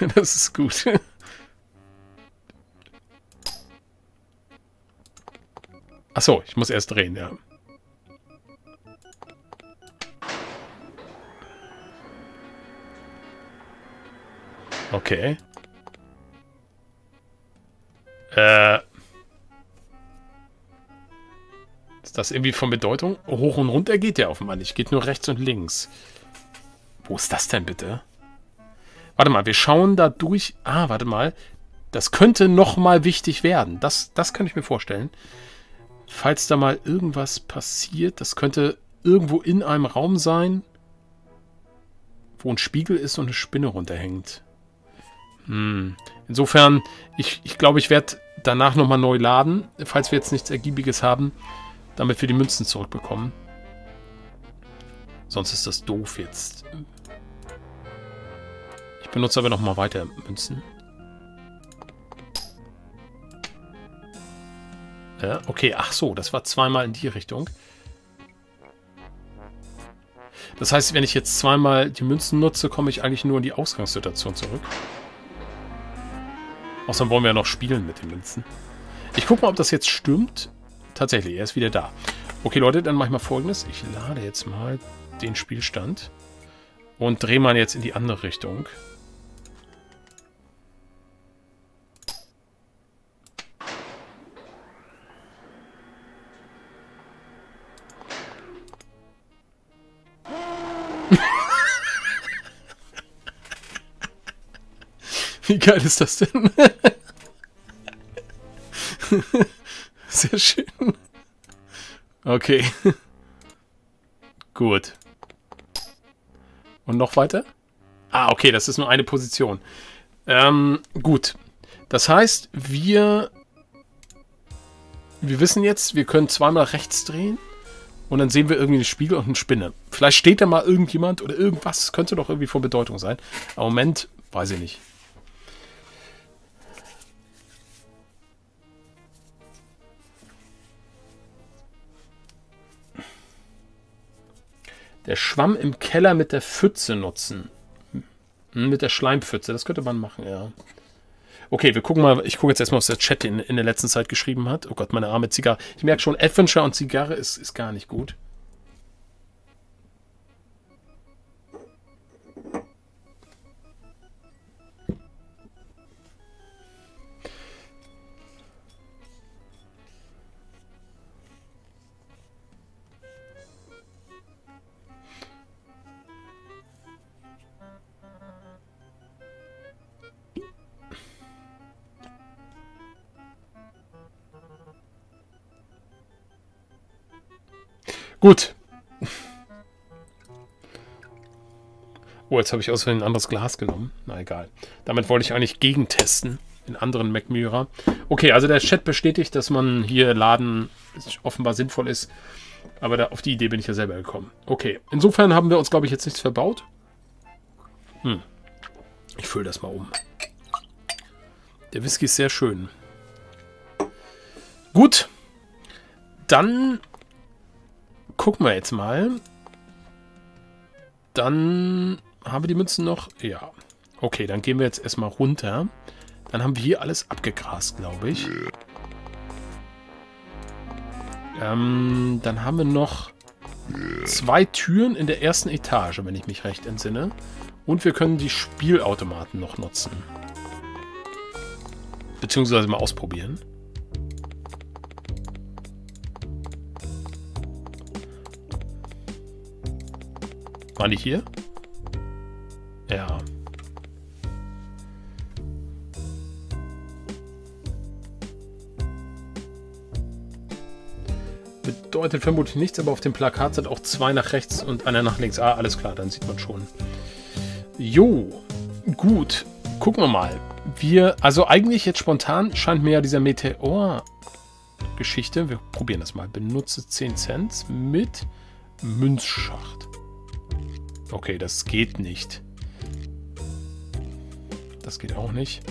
das ist gut. Achso, ich muss erst drehen, ja. Okay. Äh. Ist das irgendwie von Bedeutung? Hoch und runter geht der offenbar nicht. Geht nur rechts und links. Wo ist das denn bitte? Warte mal, wir schauen da durch. Ah, warte mal. Das könnte nochmal wichtig werden. Das, das kann ich mir vorstellen. falls da mal irgendwas passiert. Das könnte irgendwo in einem Raum sein, wo ein Spiegel ist und eine Spinne runterhängt. Hm. Insofern, ich, ich glaube, ich werde danach nochmal neu laden, falls wir jetzt nichts Ergiebiges haben, damit wir die Münzen zurückbekommen. Sonst ist das doof jetzt. Ich benutze aber nochmal weiter Münzen. Ja, okay, ach so, das war zweimal in die Richtung. Das heißt, wenn ich jetzt zweimal die Münzen nutze, komme ich eigentlich nur in die Ausgangssituation zurück. Außerdem wollen wir ja noch spielen mit den Münzen. Ich gucke mal, ob das jetzt stimmt. Tatsächlich, er ist wieder da. Okay, Leute, dann mache ich mal folgendes. Ich lade jetzt mal den Spielstand und drehe mal jetzt in die andere Richtung. Wie geil ist das denn? Sehr schön. Okay. Gut. Und noch weiter? Ah, okay, das ist nur eine Position. Ähm, gut. Das heißt, wir... Wir wissen jetzt, wir können zweimal rechts drehen. Und dann sehen wir irgendwie eine Spiegel und eine Spinne. Vielleicht steht da mal irgendjemand oder irgendwas. Könnte doch irgendwie von Bedeutung sein. Aber Moment, weiß ich nicht. Der Schwamm im Keller mit der Pfütze nutzen. Hm, mit der Schleimpfütze, das könnte man machen, ja. Okay, wir gucken mal. Ich gucke jetzt erstmal, was der Chat in, in der letzten Zeit geschrieben hat. Oh Gott, meine arme Zigarre. Ich merke schon, Adventure und Zigarre ist, ist gar nicht gut. Gut. Oh, jetzt habe ich außerdem ein anderes Glas genommen. Na egal. Damit wollte ich eigentlich gegentesten in anderen Mac Mira. Okay, also der Chat bestätigt, dass man hier laden offenbar sinnvoll ist. Aber da, auf die Idee bin ich ja selber gekommen. Okay, insofern haben wir uns, glaube ich, jetzt nichts verbaut. Hm. Ich fülle das mal um. Der Whisky ist sehr schön. Gut. Dann gucken wir jetzt mal. Dann haben wir die Münzen noch. Ja. Okay, dann gehen wir jetzt erstmal runter. Dann haben wir hier alles abgegrast, glaube ich. Ähm, dann haben wir noch zwei Türen in der ersten Etage, wenn ich mich recht entsinne. Und wir können die Spielautomaten noch nutzen. Beziehungsweise mal ausprobieren. War nicht hier? Ja. Bedeutet vermutlich nichts, aber auf dem Plakat sind auch zwei nach rechts und einer nach links. Ah, alles klar, dann sieht man schon. Jo, gut. Gucken wir mal. Wir, also eigentlich jetzt spontan scheint mir ja dieser Meteor-Geschichte, wir probieren das mal, benutze 10 Cent mit Münzschacht. Okay, das geht nicht. Das geht auch nicht.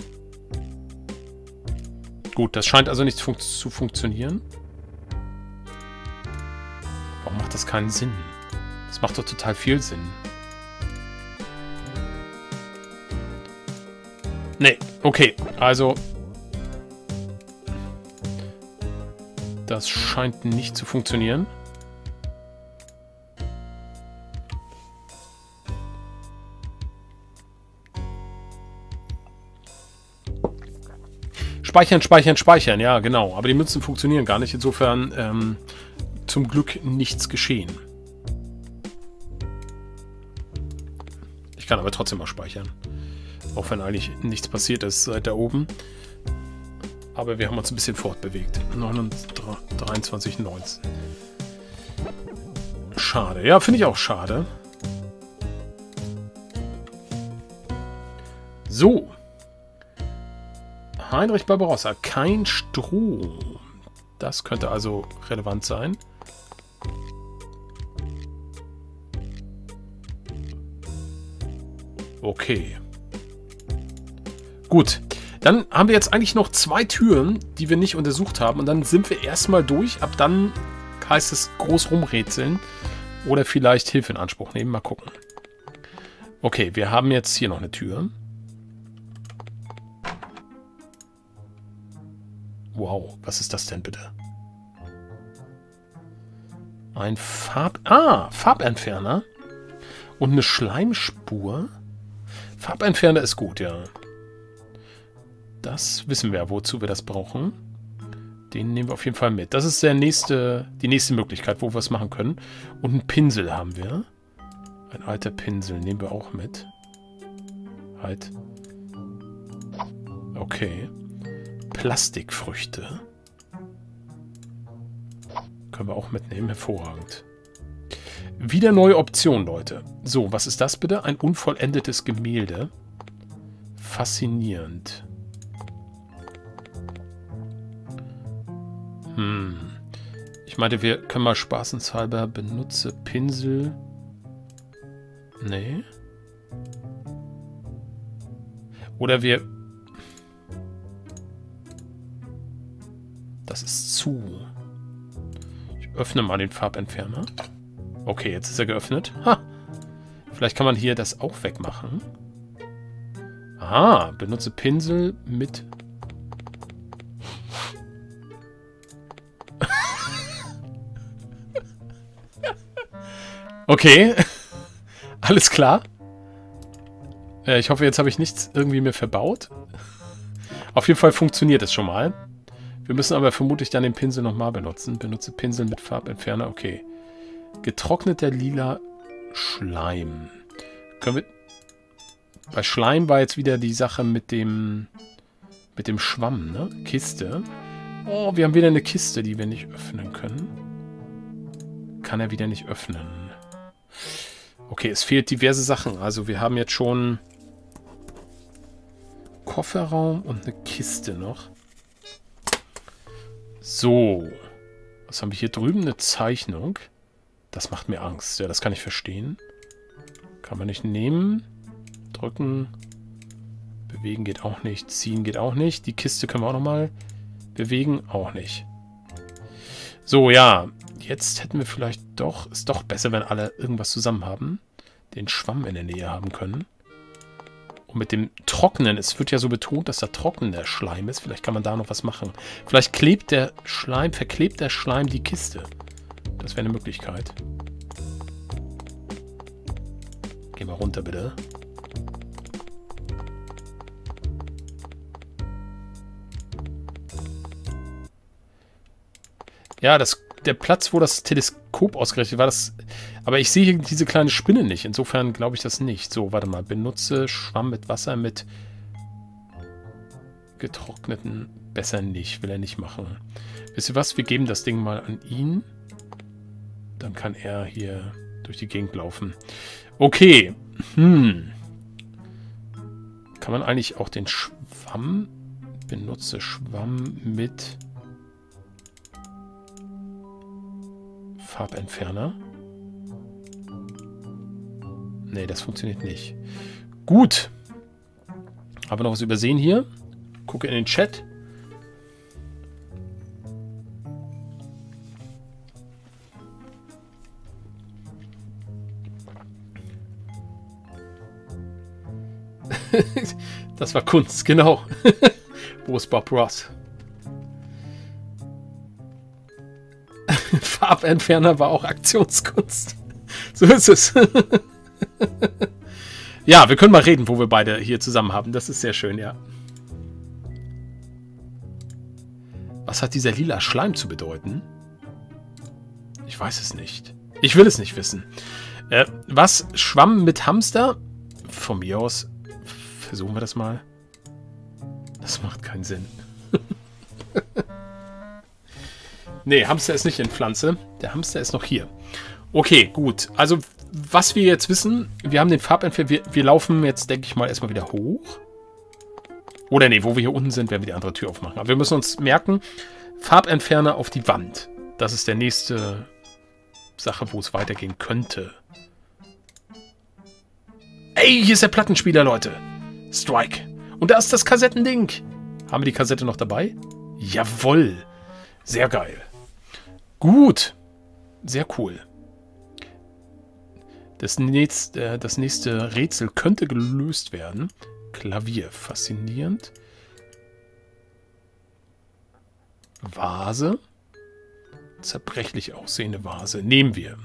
Gut, das scheint also nicht fun zu funktionieren. Warum macht das keinen Sinn? Das macht doch total viel Sinn. Nee, okay. Also... Das scheint nicht zu funktionieren. Speichern, speichern, speichern, ja, genau. Aber die Münzen funktionieren gar nicht. Insofern ähm, zum Glück nichts geschehen. Ich kann aber trotzdem mal speichern. Auch wenn eigentlich nichts passiert ist seit da oben. Aber wir haben uns ein bisschen fortbewegt. 23,19. Schade. Ja, finde ich auch schade. So. Heinrich Barbarossa. Kein Strom. Das könnte also relevant sein. Okay. Gut. Dann haben wir jetzt eigentlich noch zwei Türen, die wir nicht untersucht haben. Und dann sind wir erstmal durch. Ab dann heißt es groß rumrätseln. Oder vielleicht Hilfe in Anspruch nehmen. Mal gucken. Okay, wir haben jetzt hier noch eine Tür. Wow, was ist das denn bitte? Ein Farb... Ah, Farbentferner. Und eine Schleimspur. Farbentferner ist gut, ja. Das wissen wir, wozu wir das brauchen. Den nehmen wir auf jeden Fall mit. Das ist der nächste, die nächste Möglichkeit, wo wir es machen können. Und einen Pinsel haben wir. Ein alter Pinsel nehmen wir auch mit. Halt. Okay. Plastikfrüchte. Können wir auch mitnehmen. Hervorragend. Wieder neue Option, Leute. So, was ist das bitte? Ein unvollendetes Gemälde. Faszinierend. Hm. Ich meinte, wir können mal spaßenshalber benutze Pinsel. Nee. Oder wir... Das ist zu. Ich öffne mal den Farbentferner. Okay, jetzt ist er geöffnet. Ha! Vielleicht kann man hier das auch wegmachen. Ah, benutze Pinsel mit... okay. Alles klar. Äh, ich hoffe, jetzt habe ich nichts irgendwie mehr verbaut. Auf jeden Fall funktioniert es schon mal. Wir müssen aber vermutlich dann den Pinsel nochmal benutzen. Benutze Pinsel mit Farbentferner. Okay. Getrockneter lila Schleim. Können wir... Bei Schleim war jetzt wieder die Sache mit dem... Mit dem Schwamm, ne? Kiste. Oh, wir haben wieder eine Kiste, die wir nicht öffnen können. Kann er wieder nicht öffnen. Okay, es fehlt diverse Sachen. Also wir haben jetzt schon... Kofferraum und eine Kiste noch. So. Was haben wir hier drüben? Eine Zeichnung. Das macht mir Angst. Ja, das kann ich verstehen. Kann man nicht nehmen. Drücken. Bewegen geht auch nicht. Ziehen geht auch nicht. Die Kiste können wir auch nochmal bewegen. Auch nicht. So, ja. Jetzt hätten wir vielleicht doch... Ist doch besser, wenn alle irgendwas zusammen haben. Den Schwamm in der Nähe haben können. Und mit dem Trocknen, es wird ja so betont, dass da trockener Schleim ist. Vielleicht kann man da noch was machen. Vielleicht klebt der Schleim, verklebt der Schleim die Kiste. Das wäre eine Möglichkeit. Geh mal runter, bitte. Ja, das, der Platz, wo das Teleskop ausgerichtet war, das... Aber ich sehe hier diese kleine Spinne nicht. Insofern glaube ich das nicht. So, warte mal. Benutze Schwamm mit Wasser mit getrockneten... Besser nicht. Will er nicht machen. Wisst ihr was? Wir geben das Ding mal an ihn. Dann kann er hier durch die Gegend laufen. Okay. Hm. Kann man eigentlich auch den Schwamm... Benutze Schwamm mit... Farbentferner. Nee, das funktioniert nicht. Gut. Haben wir noch was übersehen hier? Gucke in den Chat. das war Kunst, genau. Wo ist Bob Ross? Farbentferner war auch Aktionskunst. So ist es. Ja, wir können mal reden, wo wir beide hier zusammen haben. Das ist sehr schön, ja. Was hat dieser lila Schleim zu bedeuten? Ich weiß es nicht. Ich will es nicht wissen. Äh, was? Schwamm mit Hamster? Von mir aus Versuchen wir das mal. Das macht keinen Sinn. Nee, Hamster ist nicht in Pflanze. Der Hamster ist noch hier. Okay, gut. Also, was wir jetzt wissen, wir haben den Farbentferner. Wir, wir laufen jetzt, denke ich mal, erstmal wieder hoch. Oder nee, wo wir hier unten sind, werden wir die andere Tür aufmachen. Aber wir müssen uns merken, Farbentferner auf die Wand. Das ist der nächste Sache, wo es weitergehen könnte. Ey, hier ist der Plattenspieler, Leute. Strike. Und da ist das Kassettending. Haben wir die Kassette noch dabei? Jawoll. Sehr geil. Gut. Sehr cool. Das nächste, äh, das nächste Rätsel könnte gelöst werden. Klavier. Faszinierend. Vase. Zerbrechlich aussehende Vase. Nehmen wir.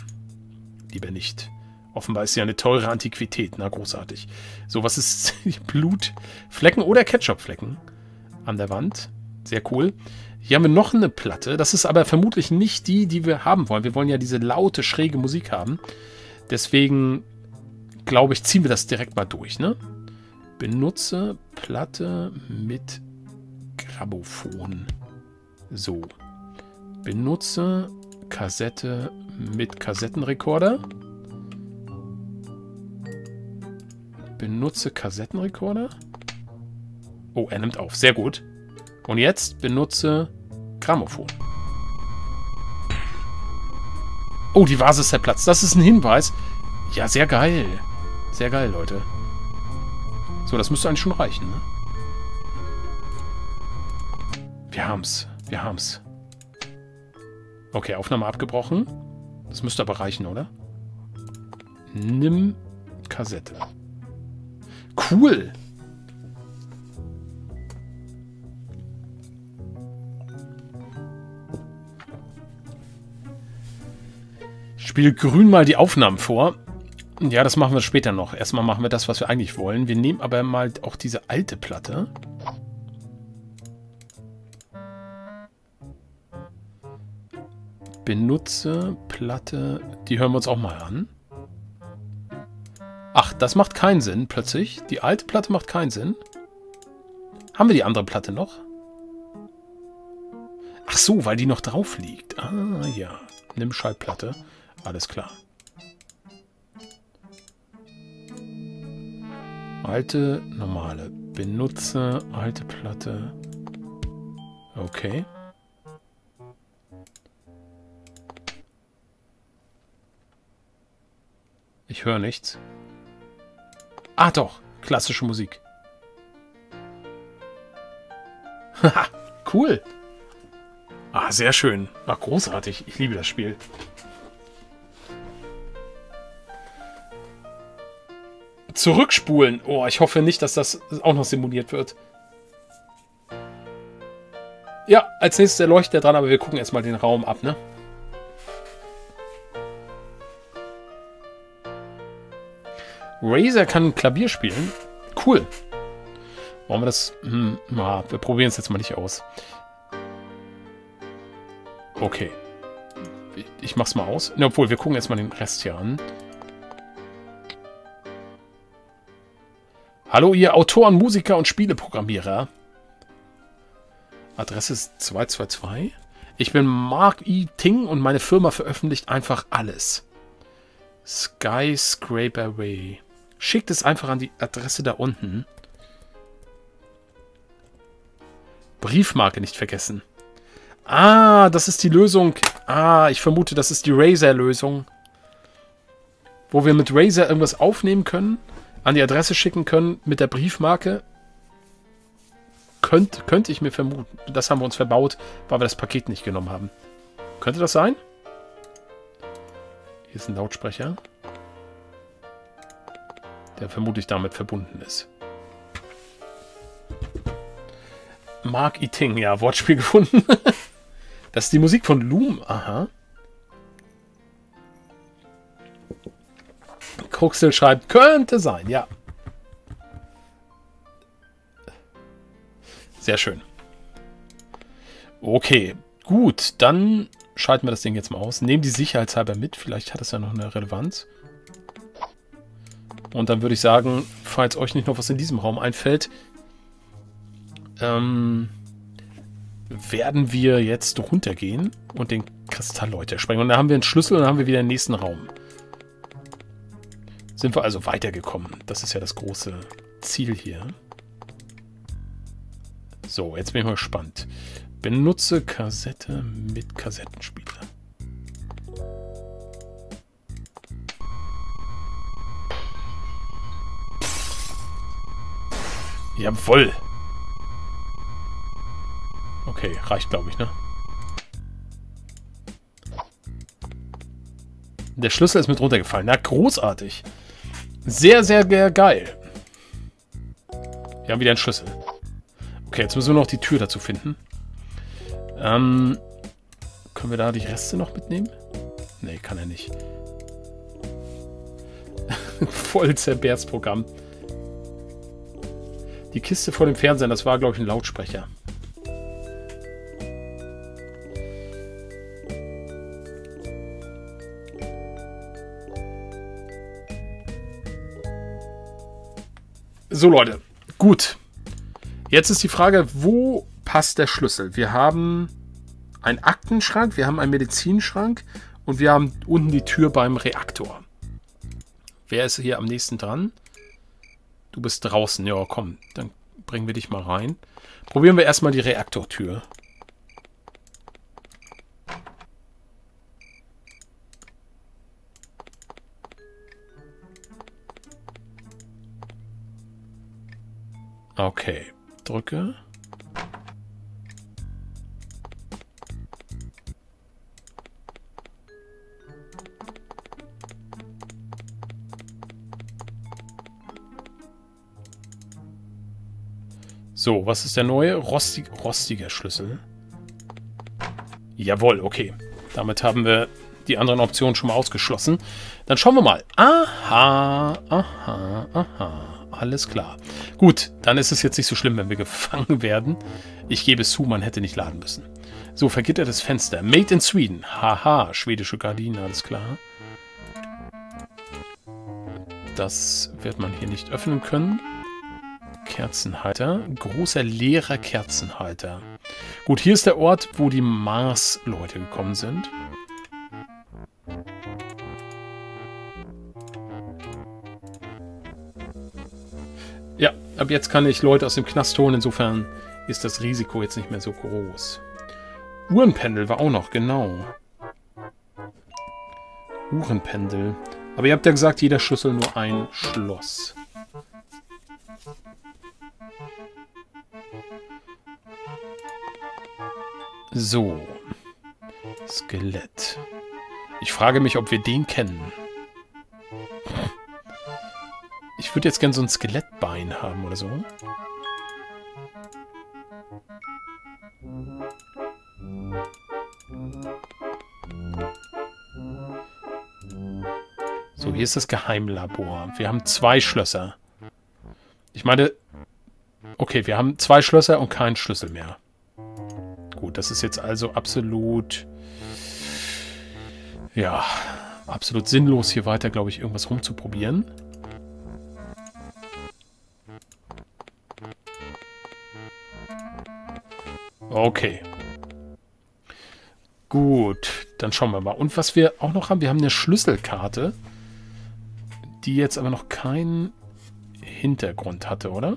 Lieber nicht. Offenbar ist sie eine teure Antiquität. Na, großartig. So, was ist Blutflecken oder Ketchupflecken an der Wand? Sehr cool. Hier haben wir noch eine Platte. Das ist aber vermutlich nicht die, die wir haben wollen. Wir wollen ja diese laute, schräge Musik haben. Deswegen, glaube ich, ziehen wir das direkt mal durch, ne? Benutze Platte mit Grammophon. So. Benutze Kassette mit Kassettenrekorder. Benutze Kassettenrekorder. Oh, er nimmt auf. Sehr gut. Und jetzt benutze Grammophon. Oh, die Vase ist zerplatzt. Das ist ein Hinweis. Ja, sehr geil. Sehr geil, Leute. So, das müsste eigentlich schon reichen, ne? Wir haben's. Wir haben's. Okay, Aufnahme abgebrochen. Das müsste aber reichen, oder? Nimm Kassette. Cool. Spiel grün mal die Aufnahmen vor. Ja, das machen wir später noch. Erstmal machen wir das, was wir eigentlich wollen. Wir nehmen aber mal auch diese alte Platte. Benutze Platte. Die hören wir uns auch mal an. Ach, das macht keinen Sinn plötzlich. Die alte Platte macht keinen Sinn. Haben wir die andere Platte noch? Ach so, weil die noch drauf liegt. Ah, ja. Nimm Schallplatte. Alles klar. Alte, normale. Benutze alte Platte. Okay. Ich höre nichts. Ah doch, klassische Musik. Haha, cool. Ah, sehr schön. War großartig. Ich liebe das Spiel. Zurückspulen. Oh, ich hoffe nicht, dass das auch noch simuliert wird. Ja, als nächstes der Leuchter dran, aber wir gucken erstmal den Raum ab, ne? Razer kann Klavier spielen. Cool. Wollen wir das... Hm, na, wir probieren es jetzt mal nicht aus. Okay. Ich mach's mal aus. Ne, obwohl, wir gucken jetzt mal den Rest hier an. Hallo, ihr Autoren, Musiker und Spieleprogrammierer. Adresse ist 222. Ich bin Mark E. Ting und meine Firma veröffentlicht einfach alles. Skyscraper Way. Schickt es einfach an die Adresse da unten. Briefmarke nicht vergessen. Ah, das ist die Lösung. Ah, ich vermute, das ist die Razer-Lösung. Wo wir mit Razer irgendwas aufnehmen können, an die Adresse schicken können mit der Briefmarke. Könnt, könnte ich mir vermuten. Das haben wir uns verbaut, weil wir das Paket nicht genommen haben. Könnte das sein? Hier ist ein Lautsprecher der vermutlich damit verbunden ist. Mark Eating, ja, Wortspiel gefunden. das ist die Musik von Loom, aha. Kruxel schreibt, könnte sein, ja. Sehr schön. Okay, gut, dann schalten wir das Ding jetzt mal aus. Nehmen die sicherheitshalber mit, vielleicht hat es ja noch eine Relevanz. Und dann würde ich sagen, falls euch nicht noch was in diesem Raum einfällt, ähm, werden wir jetzt runtergehen und den Kristallleuchter sprengen. Und da haben wir einen Schlüssel und dann haben wir wieder den nächsten Raum. Sind wir also weitergekommen. Das ist ja das große Ziel hier. So, jetzt bin ich mal gespannt. Benutze Kassette mit Kassettenspieler. Jawoll. Okay, reicht, glaube ich, ne? Der Schlüssel ist mit runtergefallen. Na, großartig. Sehr, sehr, sehr geil. Wir haben wieder einen Schlüssel. Okay, jetzt müssen wir noch die Tür dazu finden. Ähm, können wir da die Reste noch mitnehmen? Nee, kann er nicht. Voll Zerbertsprogramm. Die Kiste vor dem Fernseher, das war, glaube ich, ein Lautsprecher. So, Leute. Gut. Jetzt ist die Frage, wo passt der Schlüssel? Wir haben einen Aktenschrank, wir haben einen Medizinschrank und wir haben unten die Tür beim Reaktor. Wer ist hier am nächsten dran? Du bist draußen. Ja, komm, dann bringen wir dich mal rein. Probieren wir erstmal die Reaktortür. Okay, drücke. So, was ist der neue? Rostig, rostiger Schlüssel. Jawohl, okay. Damit haben wir die anderen Optionen schon mal ausgeschlossen. Dann schauen wir mal. Aha, aha, aha. Alles klar. Gut, dann ist es jetzt nicht so schlimm, wenn wir gefangen werden. Ich gebe es zu, man hätte nicht laden müssen. So, vergittertes Fenster. Made in Sweden. Haha, schwedische Gardinen, alles klar. Das wird man hier nicht öffnen können. Kerzenhalter. Großer leerer Kerzenhalter. Gut, hier ist der Ort, wo die Mars-Leute gekommen sind. Ab jetzt kann ich Leute aus dem Knast holen. Insofern ist das Risiko jetzt nicht mehr so groß. Uhrenpendel war auch noch, genau. Uhrenpendel. Aber ihr habt ja gesagt, jeder Schlüssel nur ein Schloss. So. Skelett. Ich frage mich, ob wir den kennen. Ich würde jetzt gern so ein Skelettbein haben oder so. So, hier ist das Geheimlabor. Wir haben zwei Schlösser. Ich meine, okay, wir haben zwei Schlösser und keinen Schlüssel mehr. Gut, das ist jetzt also absolut... Ja, absolut sinnlos, hier weiter, glaube ich, irgendwas rumzuprobieren. Okay. Gut, dann schauen wir mal. Und was wir auch noch haben, wir haben eine Schlüsselkarte, die jetzt aber noch keinen Hintergrund hatte, oder?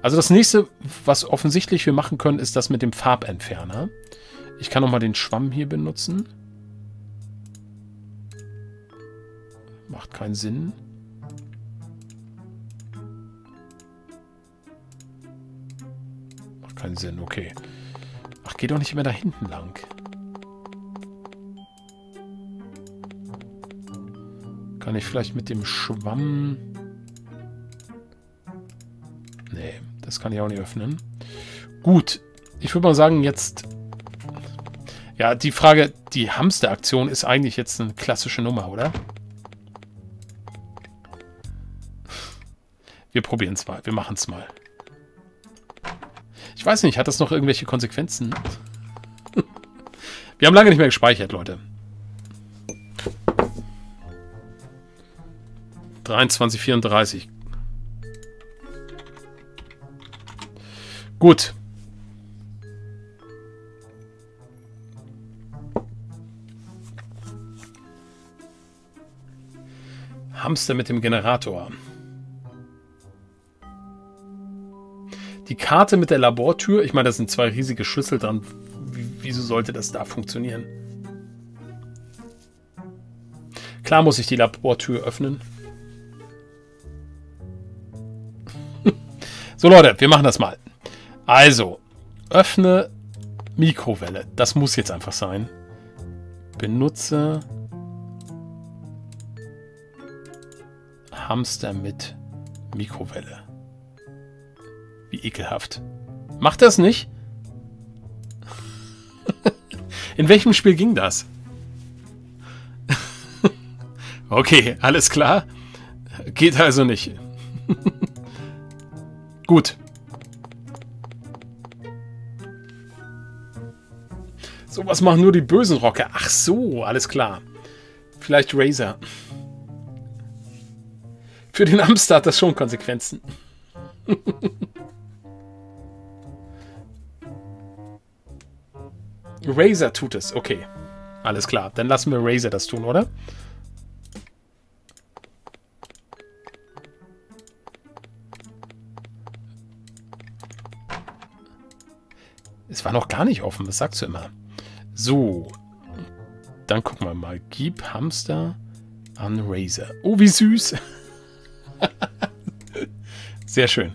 Also das nächste, was offensichtlich wir machen können, ist das mit dem Farbentferner. Ich kann nochmal den Schwamm hier benutzen. Macht keinen Sinn. Keinen Sinn, okay. Ach, geh doch nicht mehr da hinten lang. Kann ich vielleicht mit dem Schwamm... Das kann ich auch nicht öffnen. Gut, ich würde mal sagen, jetzt... Ja, die Frage, die Hamster-Aktion ist eigentlich jetzt eine klassische Nummer, oder? Wir probieren es mal. Wir machen es mal. Ich weiß nicht, hat das noch irgendwelche Konsequenzen? Wir haben lange nicht mehr gespeichert, Leute. 23, 34. Gut. Hamster mit dem Generator. Die Karte mit der Labortür. Ich meine, da sind zwei riesige Schlüssel dran. Wieso sollte das da funktionieren? Klar muss ich die Labortür öffnen. so Leute, wir machen das mal. Also, öffne Mikrowelle. Das muss jetzt einfach sein. Benutze Hamster mit Mikrowelle. Wie ekelhaft. Macht das nicht? In welchem Spiel ging das? okay, alles klar. Geht also nicht. Gut. So was machen nur die bösen Rocker. Ach so, alles klar. Vielleicht Razer. Für den Amster hat das schon Konsequenzen. Razer tut es. Okay. Alles klar. Dann lassen wir Razer das tun, oder? Es war noch gar nicht offen. Was sagst du immer? So. Dann gucken wir mal. Gib Hamster an Razer. Oh, wie süß. Sehr schön.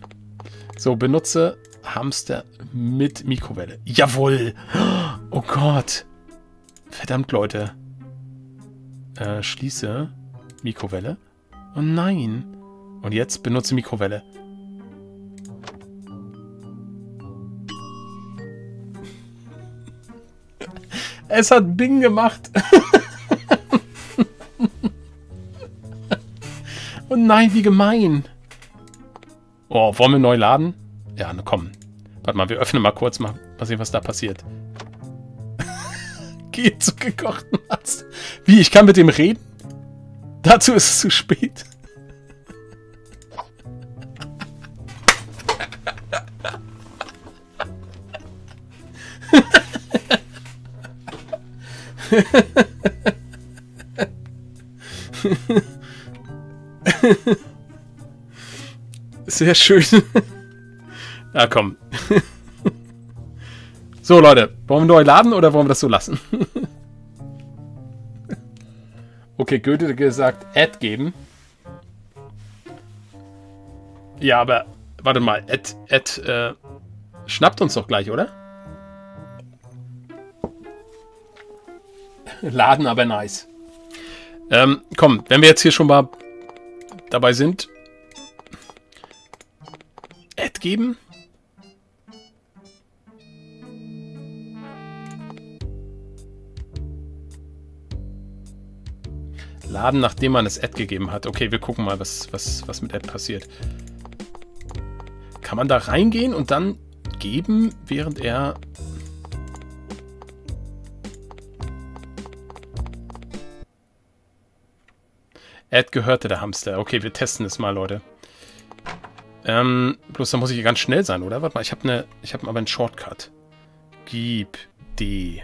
So, benutze Hamster mit Mikrowelle. Jawohl. Oh Gott. Verdammt, Leute. Äh, schließe Mikrowelle. Oh nein. Und jetzt benutze Mikrowelle. Es hat Bing gemacht. oh nein, wie gemein. Oh, wollen wir neu laden? Ja, na komm. Warte mal, wir öffnen mal kurz, mal, mal sehen, was da passiert. Geht zu gekochten Arzt. Wie, ich kann mit dem reden? Dazu ist es zu spät. Sehr schön. Ja, komm. So, Leute. Wollen wir neu laden oder wollen wir das so lassen? okay, Goethe hat gesagt, Ad geben. Ja, aber warte mal. Ad, Ad äh, schnappt uns doch gleich, oder? Laden aber nice. Ähm, komm, wenn wir jetzt hier schon mal dabei sind. Ad geben. Laden, nachdem man es Ad gegeben hat. Okay, wir gucken mal, was, was, was mit Ad passiert. Kann man da reingehen und dann geben, während er... Ad gehörte der Hamster. Okay, wir testen es mal, Leute. Ähm, bloß da muss ich ganz schnell sein, oder? Warte mal, ich habe ich habe aber einen Shortcut. Gib D.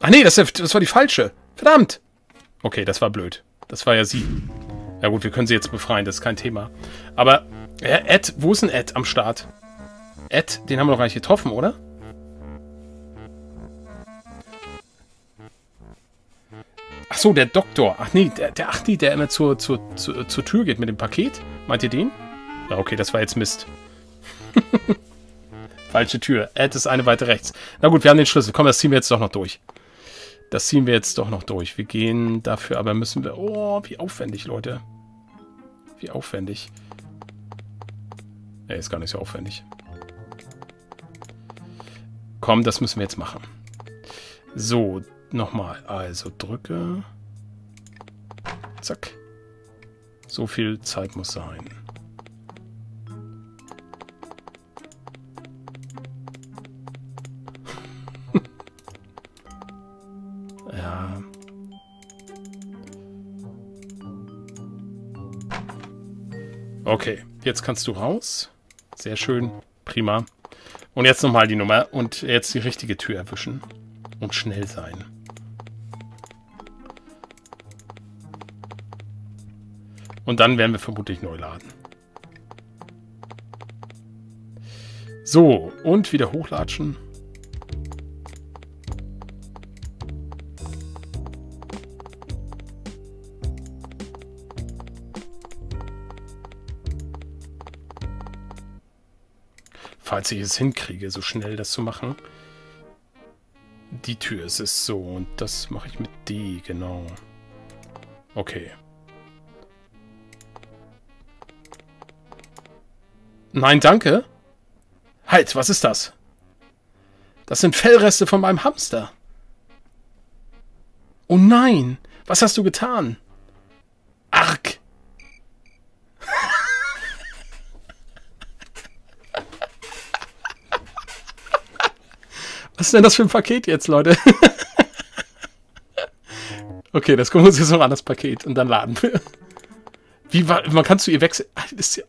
Ach nee, das, das war die falsche. Verdammt. Okay, das war blöd. Das war ja sie. Ja gut, wir können sie jetzt befreien, das ist kein Thema. Aber, Ed, wo ist ein Ed am Start? Ed, den haben wir doch gar nicht getroffen, oder? Ach so, der Doktor. Ach nee, der, der Achti, der immer zur, zur, zur, zur Tür geht mit dem Paket. Meint ihr den? Ja, okay, das war jetzt Mist. Falsche Tür. Ed ist eine weiter rechts. Na gut, wir haben den Schlüssel. Komm, das ziehen wir jetzt doch noch durch. Das ziehen wir jetzt doch noch durch. Wir gehen dafür, aber müssen wir... Oh, wie aufwendig, Leute. Wie aufwendig. Ne, ist gar nicht so aufwendig. Komm, das müssen wir jetzt machen. So, nochmal. Also drücke. Zack. So viel Zeit muss sein. Okay, jetzt kannst du raus. Sehr schön. Prima. Und jetzt nochmal die Nummer und jetzt die richtige Tür erwischen. und schnell sein. Und dann werden wir vermutlich neu laden. So, und wieder hochlatschen. Falls ich es hinkriege, so schnell das zu machen. Die Tür ist es so und das mache ich mit D, genau. Okay. Nein, danke. Halt, was ist das? Das sind Fellreste von meinem Hamster. Oh nein, was hast du getan? Was ist denn das für ein Paket jetzt, Leute? okay, das gucken wir uns jetzt noch an, das Paket. Und dann laden wir. Wie war, man kann zu ihr wechseln. Ja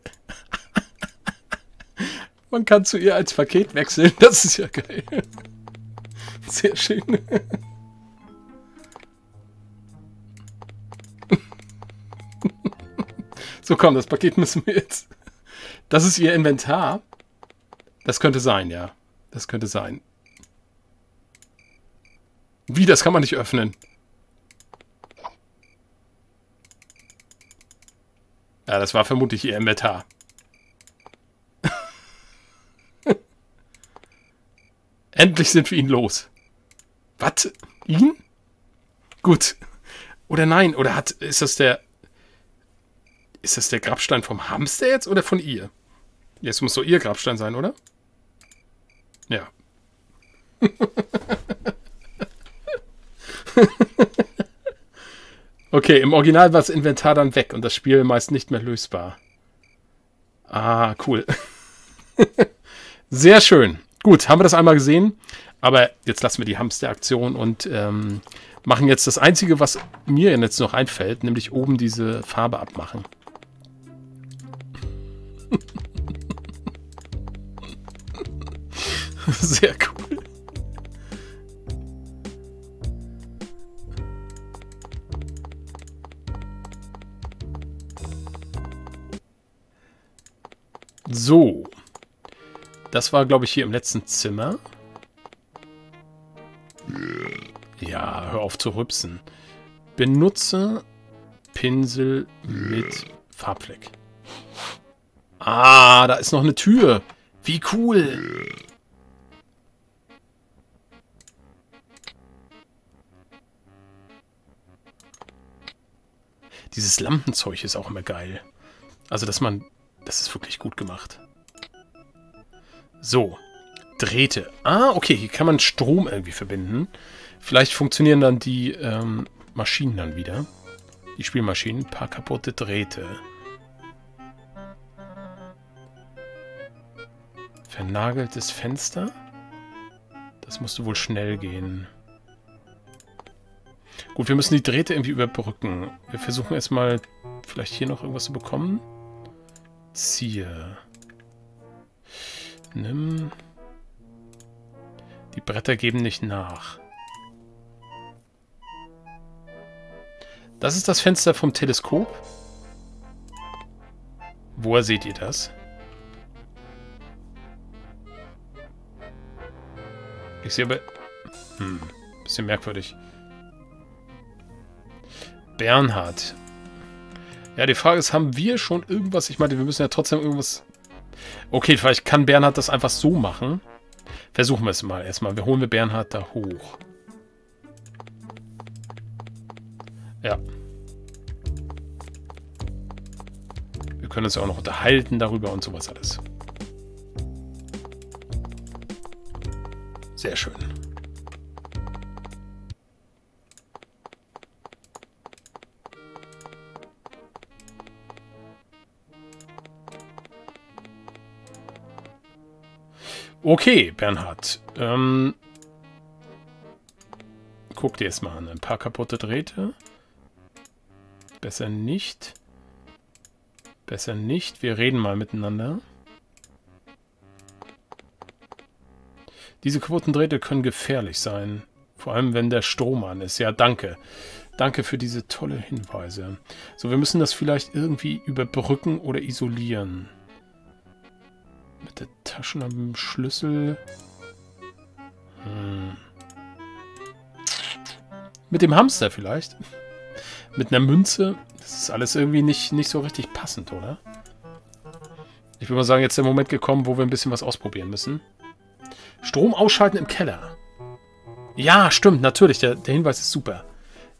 man kann zu ihr als Paket wechseln. Das ist ja geil. Sehr schön. So, komm, das Paket müssen wir jetzt. Das ist ihr Inventar. Das könnte sein, ja. Das könnte sein. Wie, das kann man nicht öffnen? Ja, das war vermutlich ihr Inventar. Endlich sind wir ihn los. Was? Ihn? Gut. Oder nein, oder hat, ist das der, ist das der Grabstein vom Hamster jetzt oder von ihr? Jetzt muss so ihr Grabstein sein, oder? Ja. okay, im Original war das Inventar dann weg und das Spiel meist nicht mehr lösbar. Ah, cool. Sehr schön. Gut, haben wir das einmal gesehen. Aber jetzt lassen wir die Hamster-Aktion und ähm, machen jetzt das Einzige, was mir jetzt noch einfällt, nämlich oben diese Farbe abmachen. Sehr So. Das war, glaube ich, hier im letzten Zimmer. Ja, hör auf zu rübsen. Benutze Pinsel mit Farbfleck. Ah, da ist noch eine Tür. Wie cool. Dieses Lampenzeug ist auch immer geil. Also, dass man... Das ist wirklich gut gemacht. So. Drähte. Ah, okay. Hier kann man Strom irgendwie verbinden. Vielleicht funktionieren dann die ähm, Maschinen dann wieder. Die Spielmaschinen. Ein paar kaputte Drähte. Vernageltes Fenster. Das musste wohl schnell gehen. Gut, wir müssen die Drähte irgendwie überbrücken. Wir versuchen erstmal vielleicht hier noch irgendwas zu bekommen. Ziehe. Nimm. Die Bretter geben nicht nach. Das ist das Fenster vom Teleskop. Woher seht ihr das? Ich sehe aber... Hm, bisschen merkwürdig. Bernhard. Ja, die Frage ist, haben wir schon irgendwas... Ich meine, wir müssen ja trotzdem irgendwas Okay, vielleicht kann Bernhard das einfach so machen. Versuchen wir es mal erstmal. Wir holen wir Bernhard da hoch. Ja. Wir können uns ja auch noch unterhalten darüber und sowas alles. Sehr schön. Okay, Bernhard. Ähm, guck dir es mal an. Ein paar kaputte Drähte. Besser nicht. Besser nicht. Wir reden mal miteinander. Diese kaputten Drähte können gefährlich sein. Vor allem, wenn der Strom an ist. Ja, danke. Danke für diese tolle Hinweise. So, wir müssen das vielleicht irgendwie überbrücken oder isolieren. Mit der Taschenlampe, mit Schlüssel. Hm. Mit dem Hamster vielleicht. Mit einer Münze. Das ist alles irgendwie nicht, nicht so richtig passend, oder? Ich würde mal sagen, jetzt ist der Moment gekommen, wo wir ein bisschen was ausprobieren müssen. Strom ausschalten im Keller. Ja, stimmt, natürlich. Der, der Hinweis ist super.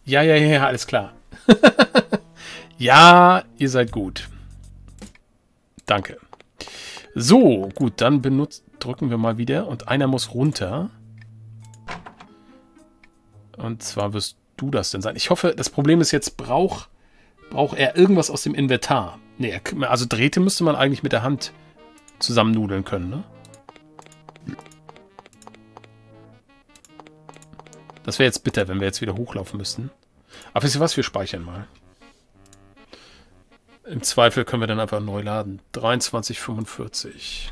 Ja, ja, ja, alles klar. ja, ihr seid gut. Danke. So, gut, dann benutzt, drücken wir mal wieder und einer muss runter. Und zwar wirst du das denn sein. Ich hoffe, das Problem ist jetzt, braucht brauch er irgendwas aus dem Inventar? Nee, also Drähte müsste man eigentlich mit der Hand zusammennudeln können, ne? Das wäre jetzt bitter, wenn wir jetzt wieder hochlaufen müssten. Aber wisst ihr was? Wir speichern mal. Im Zweifel können wir dann einfach neu laden. 23,45.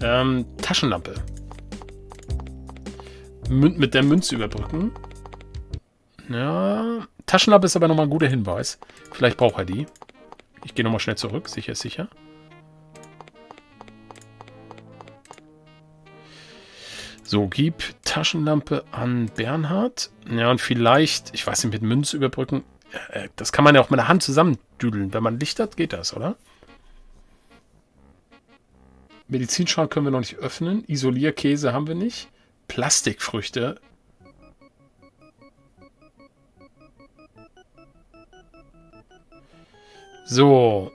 Ähm, Taschenlampe. Mün mit der Münze überbrücken. Ja, Taschenlampe ist aber nochmal ein guter Hinweis. Vielleicht braucht er die. Ich gehe nochmal schnell zurück. Sicher ist sicher. So, gib Taschenlampe an Bernhard. Ja, und vielleicht, ich weiß nicht, mit Münze überbrücken. Äh, das kann man ja auch mit der Hand zusammendüdeln. Wenn man Licht hat, geht das, oder? Medizinschrank können wir noch nicht öffnen. Isolierkäse haben wir nicht. Plastikfrüchte. So.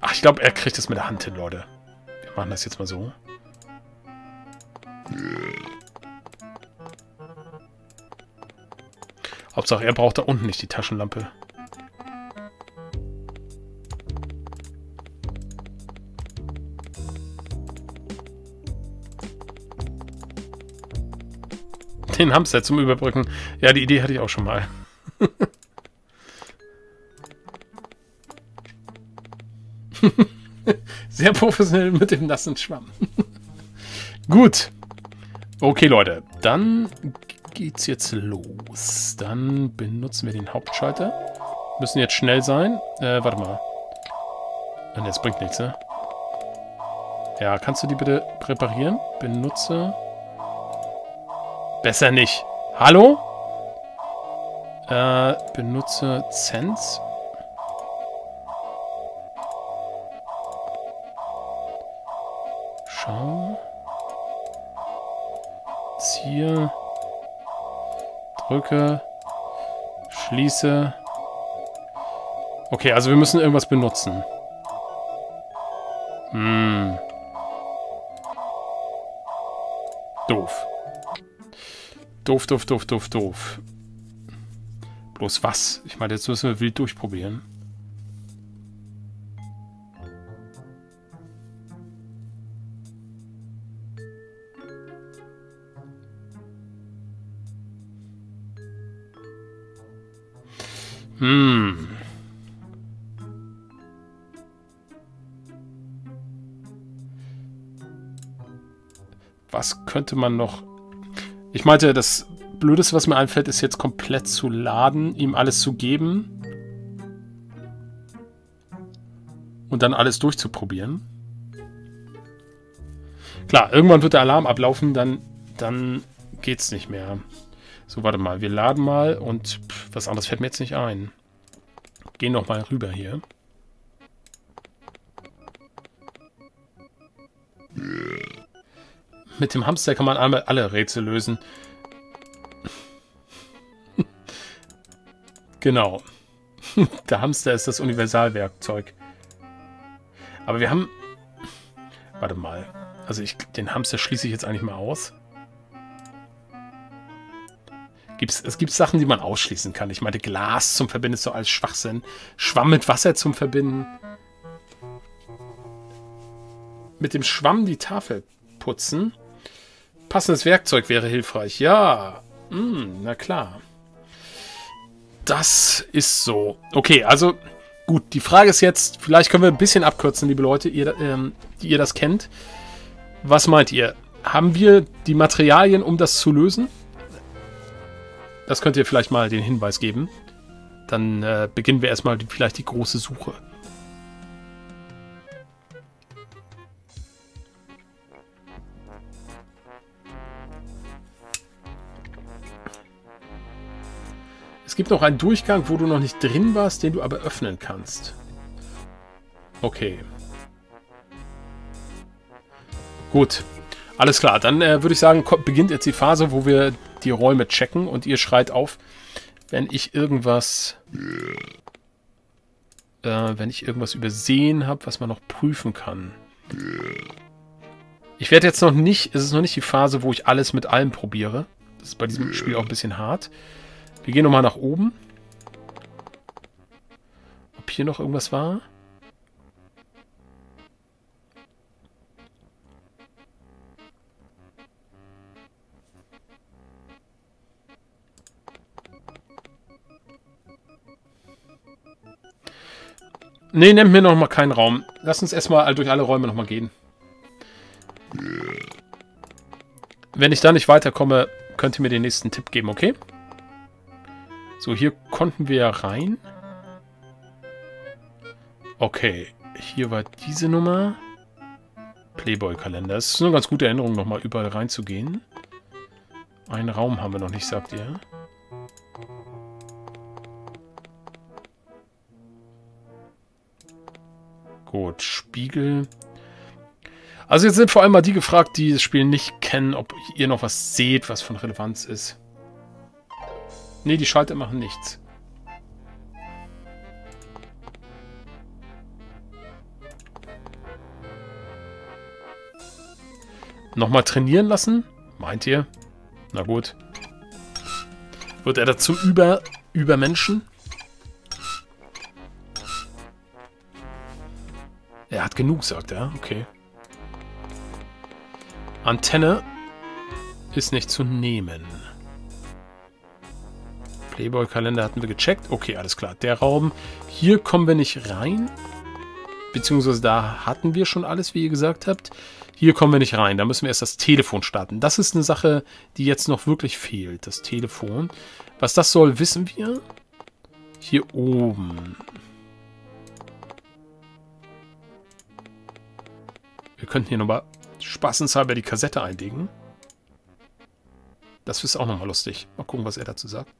Ach, ich glaube, er kriegt das mit der Hand hin, Leute. Wir machen das jetzt mal so. Hauptsache, er braucht da unten nicht die Taschenlampe. Den Hamster zum Überbrücken. Ja, die Idee hatte ich auch schon mal. Sehr professionell mit dem nassen Schwamm. Gut. Okay, Leute. Dann geht's jetzt los. Dann benutzen wir den Hauptschalter. Müssen jetzt schnell sein. Äh, warte mal. Und jetzt bringt nichts, ne? Ja, kannst du die bitte reparieren? Benutze. Besser nicht. Hallo? Äh, benutze Sense. Ziehe. Drücke. Schließe. Okay, also wir müssen irgendwas benutzen. Hm. Doof. Doof, doof, doof, doof, doof. Bloß was? Ich meine, jetzt müssen wir wild durchprobieren. Hm. Was könnte man noch... Ich meinte, das Blödeste, was mir einfällt, ist jetzt komplett zu laden, ihm alles zu geben. Und dann alles durchzuprobieren. Klar, irgendwann wird der Alarm ablaufen, dann, dann geht's nicht mehr. So, warte mal. Wir laden mal und pff, was anderes fällt mir jetzt nicht ein. Gehen noch mal rüber hier. Mit dem Hamster kann man einmal alle Rätsel lösen. genau. Der Hamster ist das Universalwerkzeug. Aber wir haben... Warte mal. Also ich, den Hamster schließe ich jetzt eigentlich mal aus. Gibt's, es gibt Sachen, die man ausschließen kann. Ich meine, Glas zum Verbinden ist so als Schwachsinn. Schwamm mit Wasser zum Verbinden. Mit dem Schwamm die Tafel putzen. Passendes Werkzeug wäre hilfreich. Ja. Hm, na klar. Das ist so. Okay, also gut. Die Frage ist jetzt, vielleicht können wir ein bisschen abkürzen, liebe Leute, ihr, ähm, die ihr das kennt. Was meint ihr? Haben wir die Materialien, um das zu lösen? Das könnt ihr vielleicht mal den Hinweis geben. Dann äh, beginnen wir erstmal die, vielleicht die große Suche. Es gibt noch einen Durchgang, wo du noch nicht drin warst, den du aber öffnen kannst. Okay. Gut. Alles klar, dann äh, würde ich sagen, beginnt jetzt die Phase, wo wir die Räume checken und ihr schreit auf, wenn ich irgendwas... Äh, wenn ich irgendwas übersehen habe, was man noch prüfen kann. Ich werde jetzt noch nicht... Es ist noch nicht die Phase, wo ich alles mit allem probiere. Das ist bei diesem Spiel auch ein bisschen hart. Wir gehen nochmal nach oben. Ob hier noch irgendwas war? Nee, nehmt mir noch mal keinen Raum. Lass uns erstmal durch alle Räume noch mal gehen. Wenn ich da nicht weiterkomme, könnt ihr mir den nächsten Tipp geben, okay? So, hier konnten wir ja rein. Okay, hier war diese Nummer. Playboy-Kalender. Es ist eine ganz gute Erinnerung, nochmal überall reinzugehen. Einen Raum haben wir noch nicht, sagt ihr. Gut, Spiegel. Also jetzt sind vor allem mal die gefragt, die das Spiel nicht kennen, ob ihr noch was seht, was von Relevanz ist. Ne, die Schalter machen nichts. Nochmal trainieren lassen? Meint ihr? Na gut. Wird er dazu über Übermenschen? Er hat genug, sagt er. Okay. Antenne ist nicht zu nehmen. Playboy-Kalender hatten wir gecheckt. Okay, alles klar. Der Raum. Hier kommen wir nicht rein. Beziehungsweise da hatten wir schon alles, wie ihr gesagt habt. Hier kommen wir nicht rein. Da müssen wir erst das Telefon starten. Das ist eine Sache, die jetzt noch wirklich fehlt. Das Telefon. Was das soll, wissen wir. Hier oben. Wir könnten hier nochmal spaßenshalber die Kassette einlegen. Das ist auch nochmal lustig. Mal gucken, was er dazu sagt.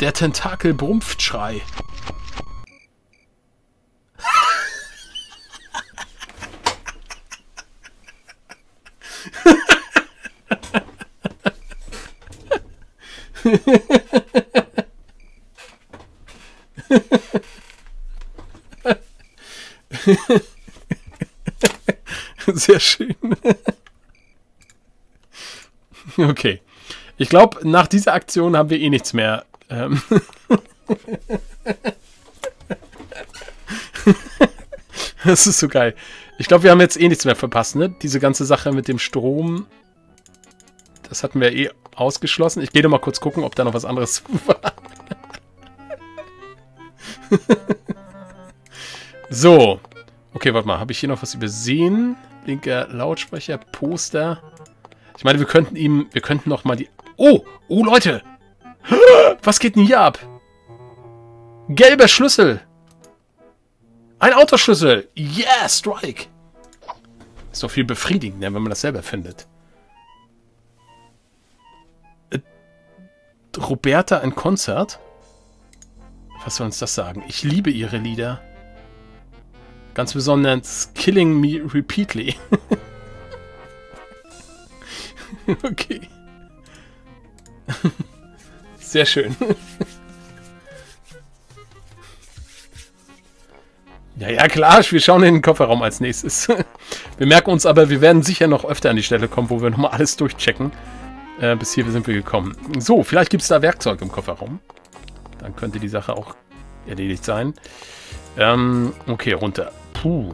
Der Tentakel brumpft Schrei. Sehr schön. Okay. Ich glaube, nach dieser Aktion haben wir eh nichts mehr. Ähm das ist so geil. Ich glaube, wir haben jetzt eh nichts mehr verpasst, ne? Diese ganze Sache mit dem Strom. Das hatten wir eh ausgeschlossen. Ich gehe doch mal kurz gucken, ob da noch was anderes war. so. Okay, warte mal. Habe ich hier noch was übersehen? Linker Lautsprecher, Poster. Ich meine, wir könnten ihm... Wir könnten noch mal die... Oh! Oh, Leute! Was geht denn hier ab? Gelber Schlüssel! Ein Autoschlüssel! Yeah, Strike! Ist doch viel befriedigender, wenn man das selber findet. Äh, Roberta ein Konzert? Was soll uns das sagen? Ich liebe ihre Lieder. Ganz besonders Killing Me Repeatedly. okay. Sehr schön. ja, ja, klar, wir schauen in den Kofferraum als nächstes. wir merken uns aber, wir werden sicher noch öfter an die Stelle kommen, wo wir nochmal alles durchchecken. Äh, bis hier sind wir gekommen. So, vielleicht gibt es da Werkzeug im Kofferraum. Dann könnte die Sache auch erledigt sein. Ähm, okay, runter. Puh.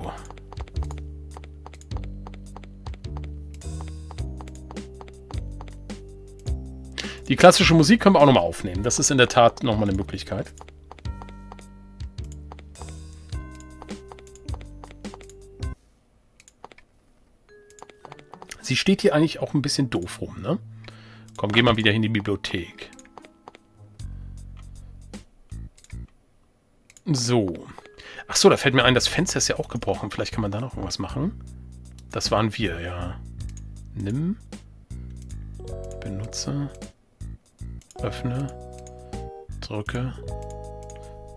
Die klassische Musik können wir auch nochmal aufnehmen. Das ist in der Tat nochmal eine Möglichkeit. Sie steht hier eigentlich auch ein bisschen doof rum, ne? Komm, geh mal wieder in die Bibliothek. So. Ach so, da fällt mir ein, das Fenster ist ja auch gebrochen. Vielleicht kann man da noch irgendwas machen. Das waren wir, ja. Nimm. Benutze. Öffne. Drücke.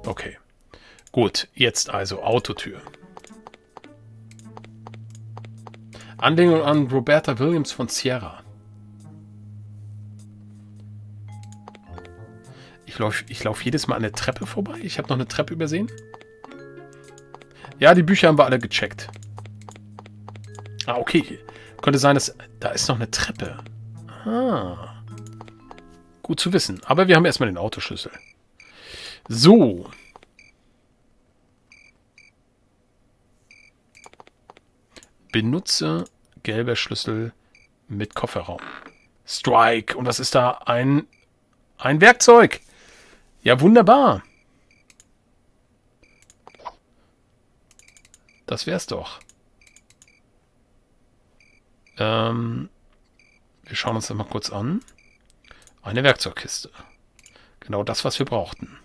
Okay. Gut, jetzt also Autotür. Anlehnung an Roberta Williams von Sierra. Ich laufe ich lauf jedes Mal an der Treppe vorbei. Ich habe noch eine Treppe übersehen. Ja, die Bücher haben wir alle gecheckt. Ah, okay. Könnte sein, dass... Da ist noch eine Treppe. Ah. Gut zu wissen. Aber wir haben erstmal den Autoschlüssel. So. Benutze gelber Schlüssel mit Kofferraum. Strike. Und was ist da? Ein, ein Werkzeug. Ja, wunderbar. Das wär's doch. Ähm, wir schauen uns das mal kurz an. Eine Werkzeugkiste. Genau das, was wir brauchten.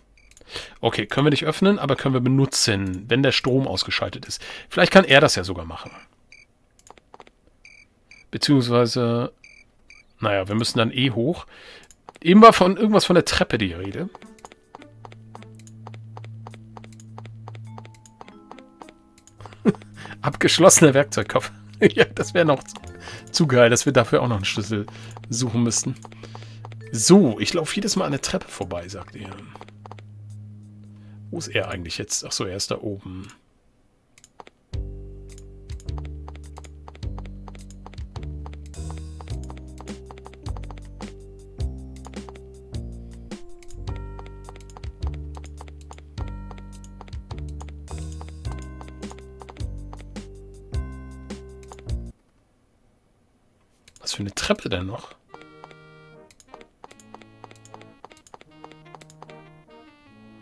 Okay, können wir nicht öffnen, aber können wir benutzen, wenn der Strom ausgeschaltet ist. Vielleicht kann er das ja sogar machen. Beziehungsweise, naja, wir müssen dann eh hoch. Eben war von irgendwas von der Treppe die Rede. Abgeschlossener Werkzeugkoffer. ja, das wäre noch zu, zu geil, dass wir dafür auch noch einen Schlüssel suchen müssten. So, ich laufe jedes Mal an der Treppe vorbei, sagt er. Wo ist er eigentlich jetzt? Achso, er ist da oben. Treppe denn noch?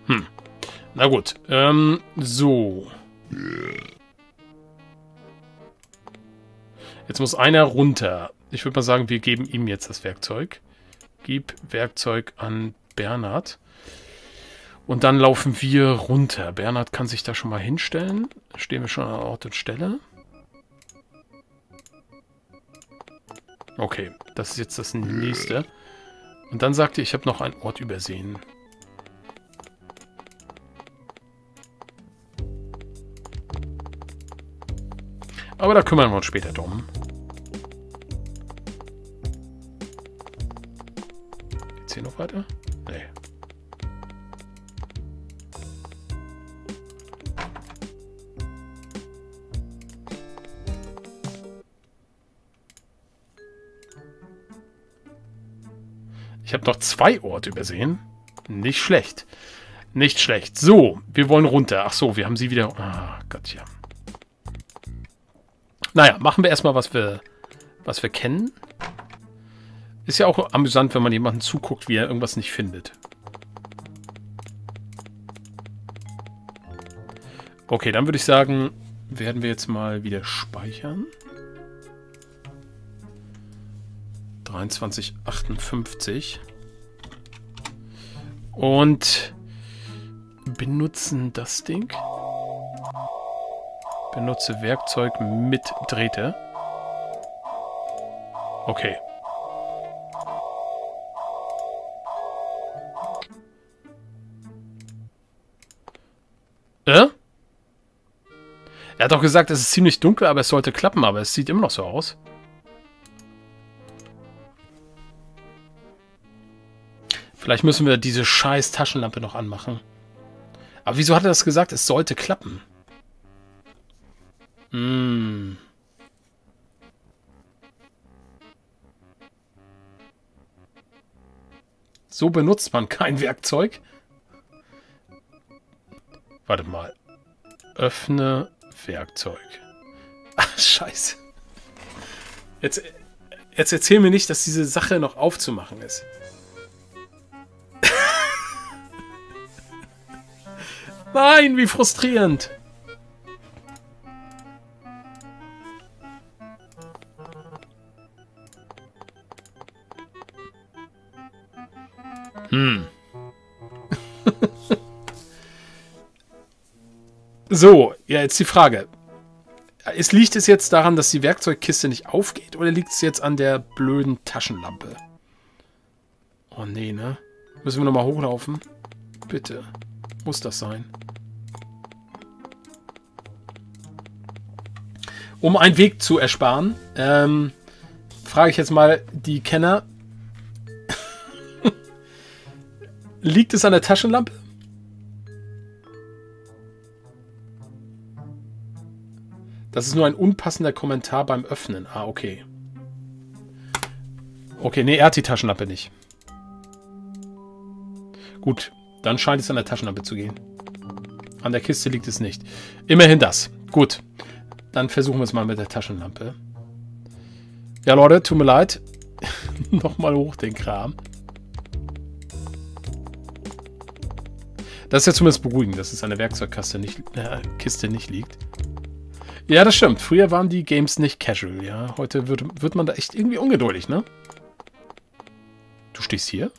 Hm. Na gut. Ähm, so. Jetzt muss einer runter. Ich würde mal sagen, wir geben ihm jetzt das Werkzeug. Gib Werkzeug an Bernhard. Und dann laufen wir runter. Bernhard kann sich da schon mal hinstellen. Stehen wir schon an Ort und Stelle. Okay, das ist jetzt das nächste. Und dann sagte ich, ich habe noch einen Ort übersehen. Aber da kümmern wir uns später drum. Geht's hier noch weiter? Nee. Ich habe noch zwei Orte übersehen. Nicht schlecht. Nicht schlecht. So, wir wollen runter. Ach so, wir haben sie wieder... Ah, Gott, ja. Naja, machen wir erstmal, was wir, was wir kennen. Ist ja auch amüsant, wenn man jemanden zuguckt, wie er irgendwas nicht findet. Okay, dann würde ich sagen, werden wir jetzt mal wieder speichern. 2358. Und benutzen das Ding. Benutze Werkzeug mit Drähte. Okay. Äh? Er hat doch gesagt, es ist ziemlich dunkel, aber es sollte klappen, aber es sieht immer noch so aus. Vielleicht müssen wir diese scheiß Taschenlampe noch anmachen. Aber wieso hat er das gesagt? Es sollte klappen. Hm. So benutzt man kein Werkzeug. Warte mal. Öffne Werkzeug. Ach, scheiße. Jetzt, jetzt erzähl mir nicht, dass diese Sache noch aufzumachen ist. Nein, wie frustrierend. Hm. so, ja, jetzt die Frage. Es liegt es jetzt daran, dass die Werkzeugkiste nicht aufgeht oder liegt es jetzt an der blöden Taschenlampe? Oh nee, ne? Müssen wir nochmal hochlaufen? Bitte. Muss das sein? Um einen Weg zu ersparen, ähm, frage ich jetzt mal die Kenner, Liegt es an der Taschenlampe? Das ist nur ein unpassender Kommentar beim Öffnen. Ah, okay. Okay, nee, er hat die Taschenlampe nicht. Gut, dann scheint es an der Taschenlampe zu gehen. An der Kiste liegt es nicht. Immerhin das. Gut, dann versuchen wir es mal mit der Taschenlampe. Ja, Leute, tut mir leid. Nochmal hoch den Kram. Das ist ja zumindest beruhigend, dass es an der Werkzeugkiste nicht, äh, Kiste nicht liegt. Ja, das stimmt. Früher waren die Games nicht casual, ja. Heute wird, wird man da echt irgendwie ungeduldig, ne? Du stehst hier?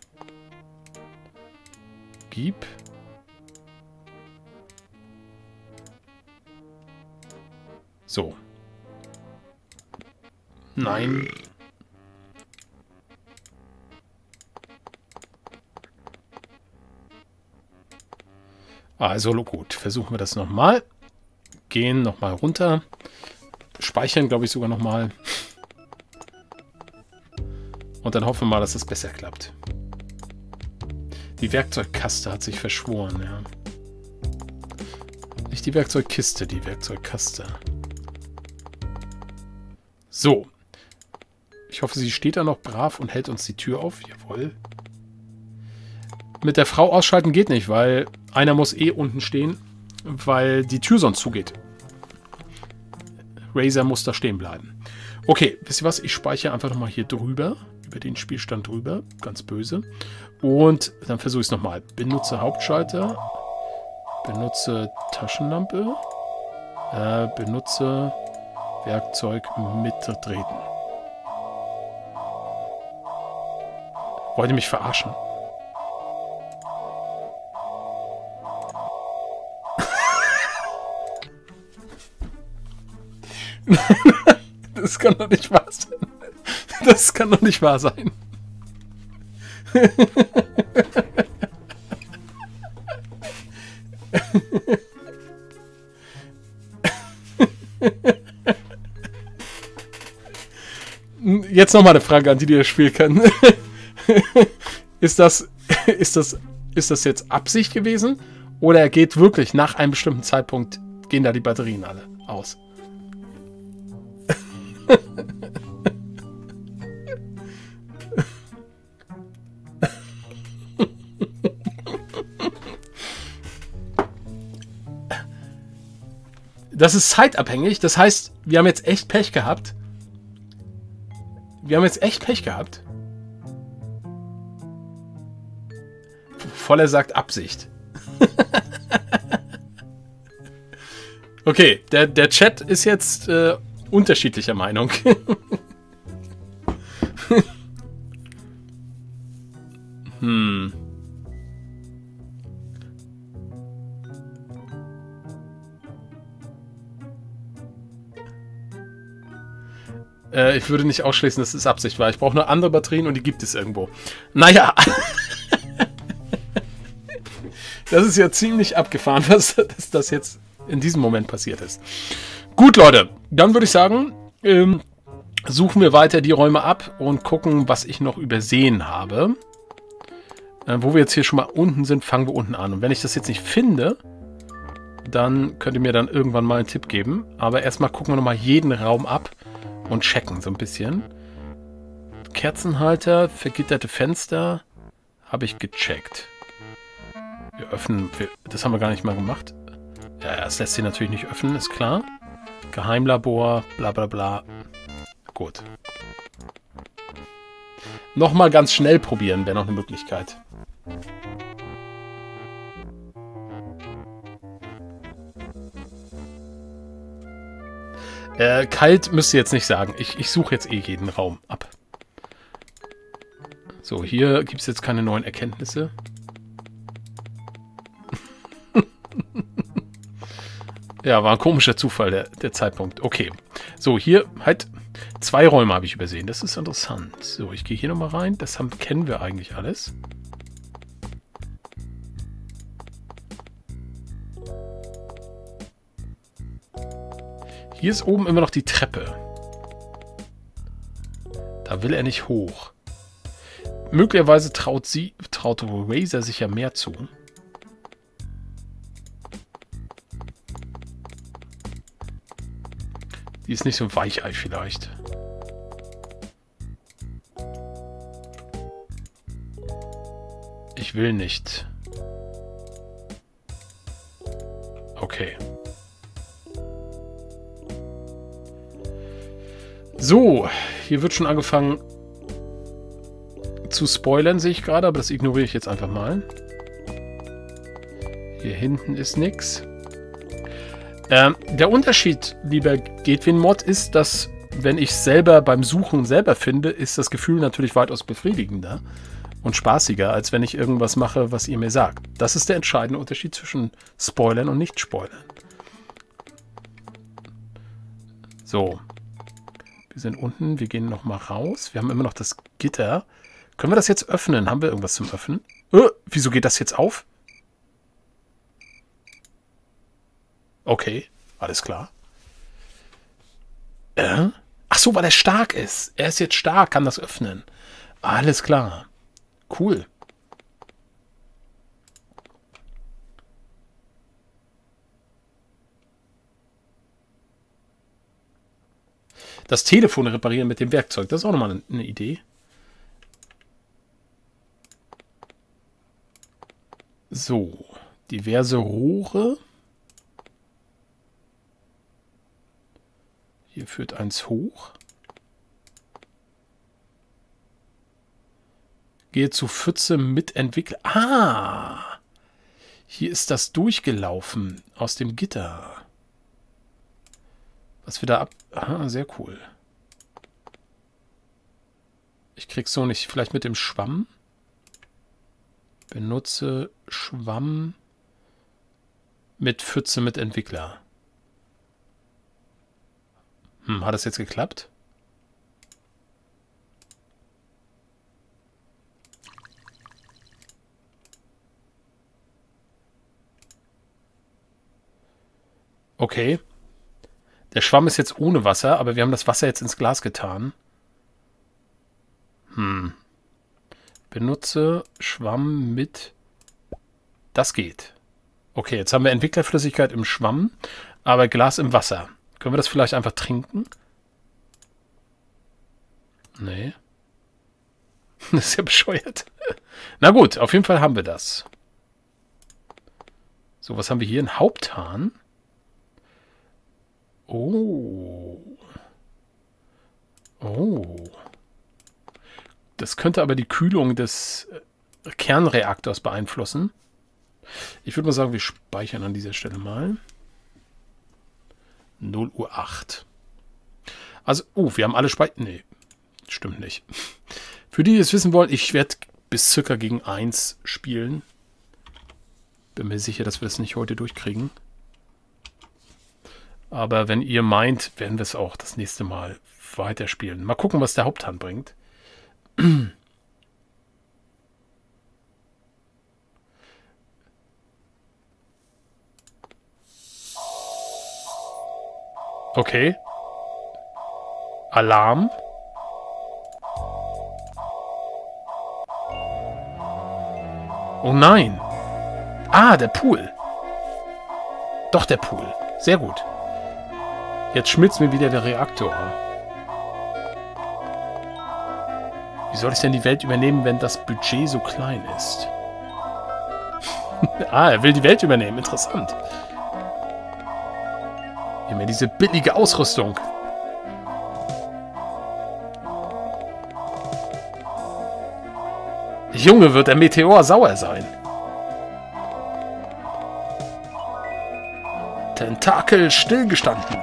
Gib. So. Nein. Also gut, versuchen wir das nochmal. Gehen nochmal runter. Speichern, glaube ich, sogar nochmal. Und dann hoffen wir mal, dass es besser klappt. Die Werkzeugkaste hat sich verschworen, ja. Nicht die Werkzeugkiste, die Werkzeugkaste. So. Ich hoffe, sie steht da noch brav und hält uns die Tür auf. Jawohl. Mit der Frau ausschalten geht nicht, weil einer muss eh unten stehen, weil die Tür sonst zugeht. Razer muss da stehen bleiben. Okay, wisst ihr was? Ich speichere einfach nochmal hier drüber, über den Spielstand drüber, ganz böse. Und dann versuche ich es nochmal. Benutze Hauptschalter, benutze Taschenlampe, äh, benutze Werkzeug mittreten. Wollt ihr mich verarschen? das kann doch nicht sein. Das kann doch nicht wahr sein. Jetzt nochmal eine Frage an die, die das Spiel können. ist das, ist das, ist das jetzt Absicht gewesen? Oder geht wirklich nach einem bestimmten Zeitpunkt, gehen da die Batterien alle aus? Das ist zeitabhängig. Das heißt, wir haben jetzt echt Pech gehabt. Wir haben jetzt echt Pech gehabt. Voller sagt Absicht. okay, der, der Chat ist jetzt äh, unterschiedlicher Meinung. hm. Äh, ich würde nicht ausschließen, dass es Absicht war. Ich brauche nur andere Batterien und die gibt es irgendwo. Naja. das ist ja ziemlich abgefahren, was, dass das jetzt in diesem Moment passiert ist. Gut, Leute. Dann würde ich sagen, ähm, suchen wir weiter die Räume ab und gucken, was ich noch übersehen habe. Äh, wo wir jetzt hier schon mal unten sind, fangen wir unten an. Und wenn ich das jetzt nicht finde, dann könnt ihr mir dann irgendwann mal einen Tipp geben. Aber erstmal gucken wir nochmal jeden Raum ab und checken so ein bisschen. Kerzenhalter, vergitterte Fenster habe ich gecheckt. Wir öffnen, wir, das haben wir gar nicht mal gemacht. Ja, das lässt sich natürlich nicht öffnen, ist klar. Geheimlabor, bla bla bla. Gut. Nochmal ganz schnell probieren, wäre noch eine Möglichkeit. Äh, kalt müsst ihr jetzt nicht sagen. Ich, ich suche jetzt eh jeden Raum ab. So, hier gibt es jetzt keine neuen Erkenntnisse. ja, war ein komischer Zufall, der, der Zeitpunkt. Okay. So, hier halt zwei Räume habe ich übersehen. Das ist interessant. So, ich gehe hier nochmal rein. Das haben, kennen wir eigentlich alles. Hier ist oben immer noch die Treppe. Da will er nicht hoch. Möglicherweise traut sie, traut Razor sich ja mehr zu. Die ist nicht so ein Weichei vielleicht. Ich will nicht. Okay. So, hier wird schon angefangen zu spoilern, sehe ich gerade, aber das ignoriere ich jetzt einfach mal. Hier hinten ist nichts. Ähm, der Unterschied, lieber Gedwin-Mod, ist, dass wenn ich selber beim Suchen selber finde, ist das Gefühl natürlich weitaus befriedigender und spaßiger, als wenn ich irgendwas mache, was ihr mir sagt. Das ist der entscheidende Unterschied zwischen Spoilern und Nicht-Spoilern. So, wir sind unten, wir gehen nochmal raus. Wir haben immer noch das Gitter. Können wir das jetzt öffnen? Haben wir irgendwas zum Öffnen? Oh, wieso geht das jetzt auf? Okay, alles klar. Äh? Ach so, weil er stark ist. Er ist jetzt stark, kann das öffnen. Alles klar. Cool. Das Telefon reparieren mit dem Werkzeug. Das ist auch nochmal eine Idee. So, diverse Rohre. Hier führt eins hoch. Gehe zu Pfütze mit Entwickler. Ah! Hier ist das durchgelaufen aus dem Gitter. Was wir da ab... Ah, sehr cool. Ich krieg's so nicht. Vielleicht mit dem Schwamm? Benutze Schwamm mit Pfütze mit Entwickler. Hm, hat das jetzt geklappt? Okay. Der Schwamm ist jetzt ohne Wasser, aber wir haben das Wasser jetzt ins Glas getan. Hm. Benutze Schwamm mit... Das geht. Okay, jetzt haben wir Entwicklerflüssigkeit im Schwamm, aber Glas im Wasser. Können wir das vielleicht einfach trinken? Nee. Das ist ja bescheuert. Na gut, auf jeden Fall haben wir das. So, was haben wir hier? Ein Haupthahn. Oh. Oh. Das könnte aber die Kühlung des äh, Kernreaktors beeinflussen. Ich würde mal sagen, wir speichern an dieser Stelle mal. 0 Uhr 8. Also, oh, wir haben alle Speicher. Nee, stimmt nicht. Für die, die es wissen wollen, ich werde bis circa gegen 1 spielen. Bin mir sicher, dass wir es nicht heute durchkriegen. Aber wenn ihr meint, werden wir es auch das nächste Mal weiterspielen. Mal gucken, was der Haupthand bringt. Okay. Alarm. Oh nein. Ah, der Pool. Doch, der Pool. Sehr gut. Jetzt schmilzt mir wieder der Reaktor. Wie soll ich denn die Welt übernehmen, wenn das Budget so klein ist? ah, er will die Welt übernehmen. Interessant. Nimm mir diese billige Ausrüstung. Junge, wird der Meteor sauer sein. Tentakel stillgestanden.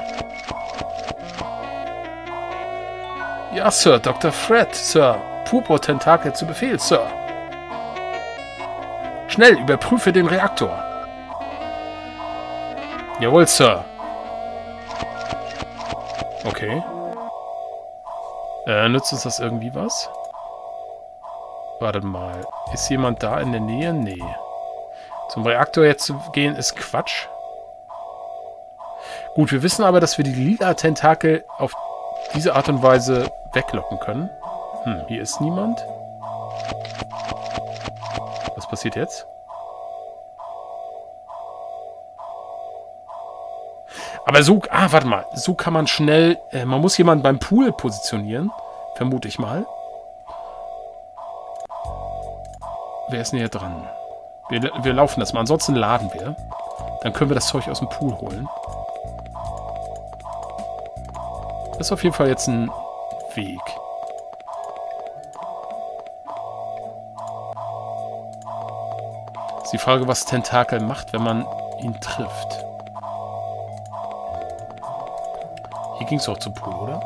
Ja, Sir, Dr. Fred, Sir. Purpur-Tentakel zu Befehl, Sir. Schnell, überprüfe den Reaktor. Jawohl, Sir. Okay. Äh, nützt uns das irgendwie was? Wartet mal. Ist jemand da in der Nähe? Nee. Zum Reaktor jetzt zu gehen ist Quatsch. Gut, wir wissen aber, dass wir die lila Tentakel auf diese Art und Weise weglocken können. Hm, hier ist niemand. Was passiert jetzt? Aber so, ah, warte mal, so kann man schnell, äh, man muss jemanden beim Pool positionieren, vermute ich mal. Wer ist denn hier dran? Wir, wir laufen das mal, ansonsten laden wir. Dann können wir das Zeug aus dem Pool holen. Ist auf jeden Fall jetzt ein Weg. Ist die Frage, was Tentakel macht, wenn man ihn trifft. Hier ging es auch zum Pool, oder?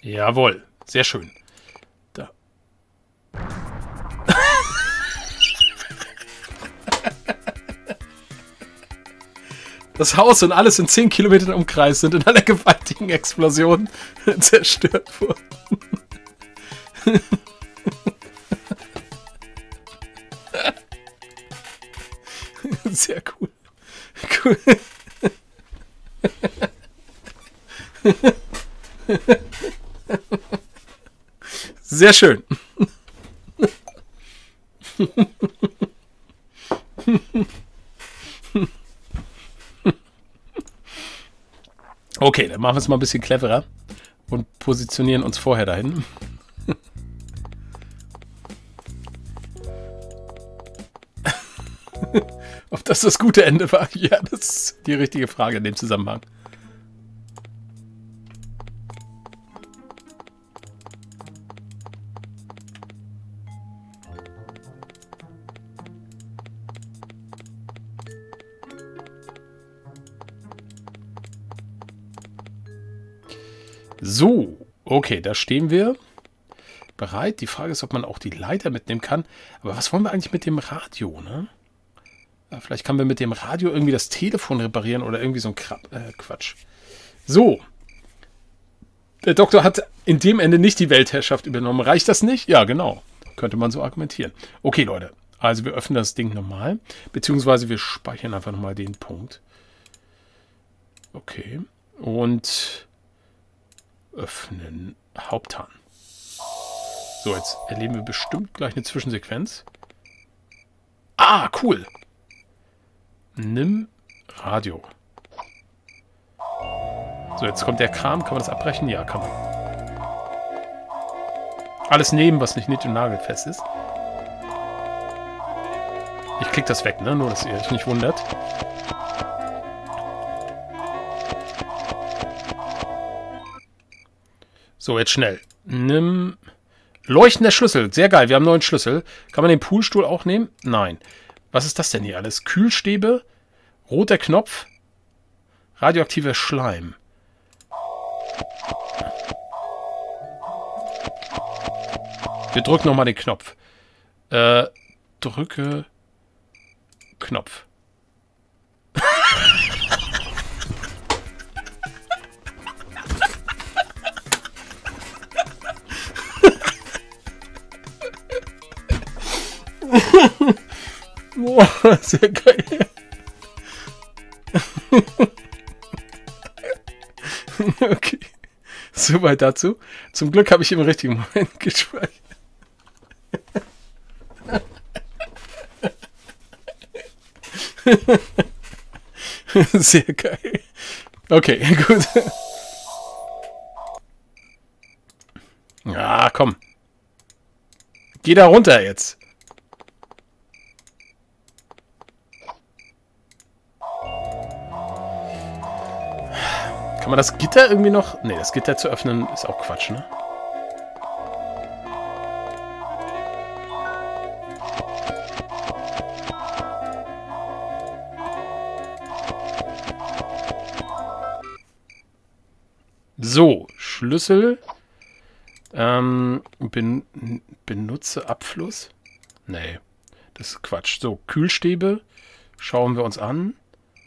Jawohl, sehr schön. Das Haus und alles in 10 Kilometern Umkreis sind in einer gewaltigen Explosion zerstört worden. Sehr cool. Cool. Sehr schön. Okay, dann machen wir es mal ein bisschen cleverer und positionieren uns vorher dahin. Ob das das gute Ende war? Ja, das ist die richtige Frage in dem Zusammenhang. Okay, da stehen wir bereit. Die Frage ist, ob man auch die Leiter mitnehmen kann. Aber was wollen wir eigentlich mit dem Radio, ne? Ja, vielleicht kann wir mit dem Radio irgendwie das Telefon reparieren oder irgendwie so ein Krab äh, Quatsch. So. Der Doktor hat in dem Ende nicht die Weltherrschaft übernommen. Reicht das nicht? Ja, genau. Könnte man so argumentieren. Okay, Leute. Also wir öffnen das Ding nochmal. Beziehungsweise wir speichern einfach nochmal den Punkt. Okay. Und öffnen. Haupthahn. So, jetzt erleben wir bestimmt gleich eine Zwischensequenz. Ah, cool. Nimm Radio. So, jetzt kommt der Kram. Kann man das abbrechen? Ja, kann man. Alles nehmen, was nicht nied- und nagelfest ist. Ich klick das weg, ne? Nur, dass ihr euch nicht wundert. So, jetzt schnell. Nimm leuchtender Schlüssel. Sehr geil, wir haben neuen Schlüssel. Kann man den Poolstuhl auch nehmen? Nein. Was ist das denn hier alles? Kühlstäbe, roter Knopf, radioaktiver Schleim. Wir drücken nochmal den Knopf. Äh, drücke Knopf. Boah, sehr geil. okay. Soweit dazu. Zum Glück habe ich im richtigen Moment gespeichert. Sehr geil. Okay, gut. Ja, komm. Geh da runter jetzt. Kann man das Gitter irgendwie noch... Ne, das Gitter zu öffnen ist auch Quatsch, ne? So, Schlüssel. Ähm, ben, benutze Abfluss? Nee, das ist Quatsch. So, Kühlstäbe schauen wir uns an.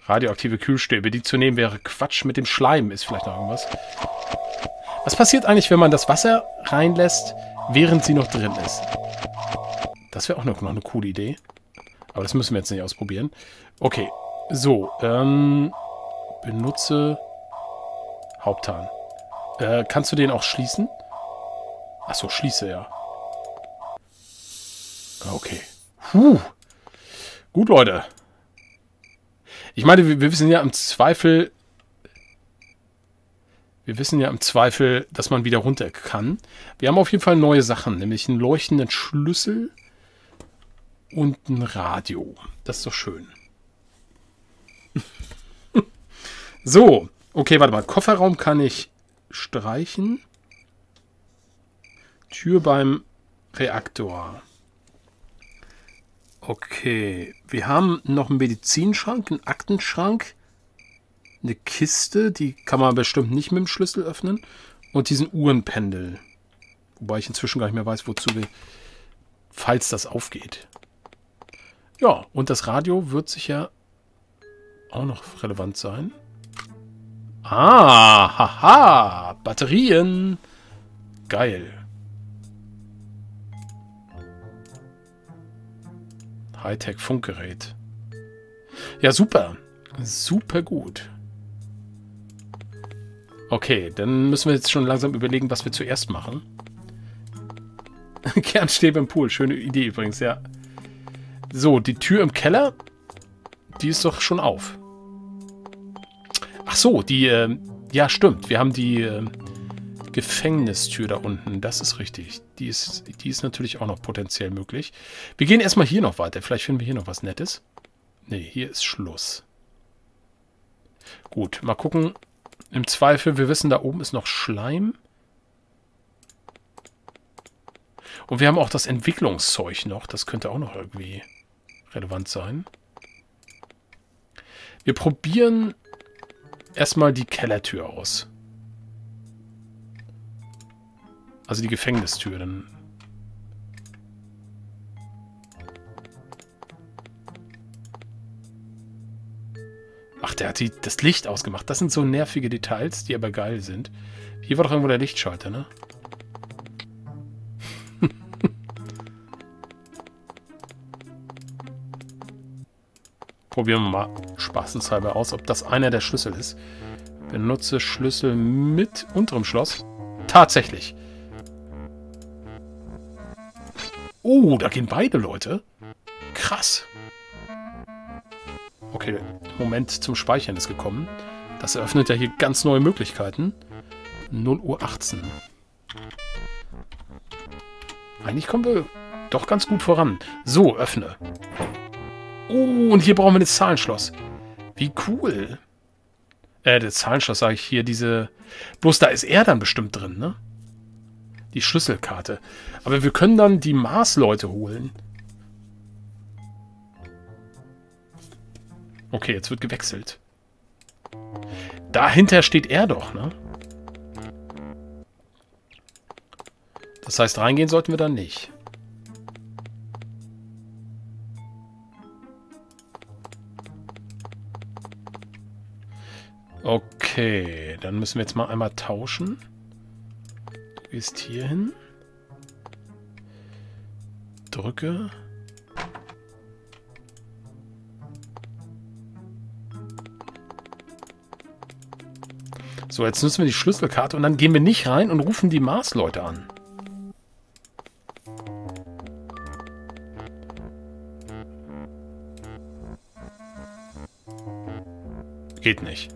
Radioaktive Kühlstäbe. Die zu nehmen wäre Quatsch. Mit dem Schleim ist vielleicht noch irgendwas. Was passiert eigentlich, wenn man das Wasser reinlässt, während sie noch drin ist? Das wäre auch noch, noch eine coole Idee. Aber das müssen wir jetzt nicht ausprobieren. Okay, so. Ähm, benutze Haupthahn. Äh, kannst du den auch schließen? Achso, schließe, ja. Okay. Puh. Gut, Leute. Ich meine, wir, wir wissen ja im Zweifel... Wir wissen ja im Zweifel, dass man wieder runter kann. Wir haben auf jeden Fall neue Sachen, nämlich einen leuchtenden Schlüssel und ein Radio. Das ist doch schön. so, okay, warte mal. Kofferraum kann ich streichen. Tür beim Reaktor. Okay, wir haben noch einen Medizinschrank, einen Aktenschrank, eine Kiste, die kann man bestimmt nicht mit dem Schlüssel öffnen und diesen Uhrenpendel. Wobei ich inzwischen gar nicht mehr weiß, wozu wir, falls das aufgeht. Ja, und das Radio wird sicher auch noch relevant sein. Ah, haha, Batterien. Geil. Hightech-Funkgerät. Ja, super. Super gut. Okay, dann müssen wir jetzt schon langsam überlegen, was wir zuerst machen. Kernstäbe im Pool. Schöne Idee übrigens, ja. So, die Tür im Keller, die ist doch schon auf. Ach so, die, äh, ja stimmt, wir haben die äh, Gefängnistür da unten, das ist richtig. Die ist, die ist natürlich auch noch potenziell möglich. Wir gehen erstmal hier noch weiter, vielleicht finden wir hier noch was Nettes. Ne, hier ist Schluss. Gut, mal gucken. Im Zweifel, wir wissen, da oben ist noch Schleim. Und wir haben auch das Entwicklungszeug noch. Das könnte auch noch irgendwie relevant sein. Wir probieren erstmal die Kellertür aus. Also die Gefängnistür. Dann Ach, der hat die, das Licht ausgemacht. Das sind so nervige Details, die aber geil sind. Hier war doch irgendwo der Lichtschalter, ne? Probieren wir mal spaßenshalber aus, ob das einer der Schlüssel ist. Benutze Schlüssel mit unterem Schloss. Tatsächlich. Oh, da gehen beide Leute. Krass. Okay, Moment zum Speichern ist gekommen. Das eröffnet ja hier ganz neue Möglichkeiten. 0 Uhr 18. Eigentlich kommen wir doch ganz gut voran. So, öffne. Oh, und hier brauchen wir das Zahlenschloss. Wie cool. Äh, das Zahlenschloss sage ich hier, diese... Bloß da ist er dann bestimmt drin, ne? Die Schlüsselkarte. Aber wir können dann die Mars-Leute holen. Okay, jetzt wird gewechselt. Dahinter steht er doch, ne? Das heißt, reingehen sollten wir dann nicht. Okay, dann müssen wir jetzt mal einmal tauschen. Du gehst hier hin. Drücke. So, jetzt nutzen wir die Schlüsselkarte und dann gehen wir nicht rein und rufen die Mars-Leute an. Geht nicht.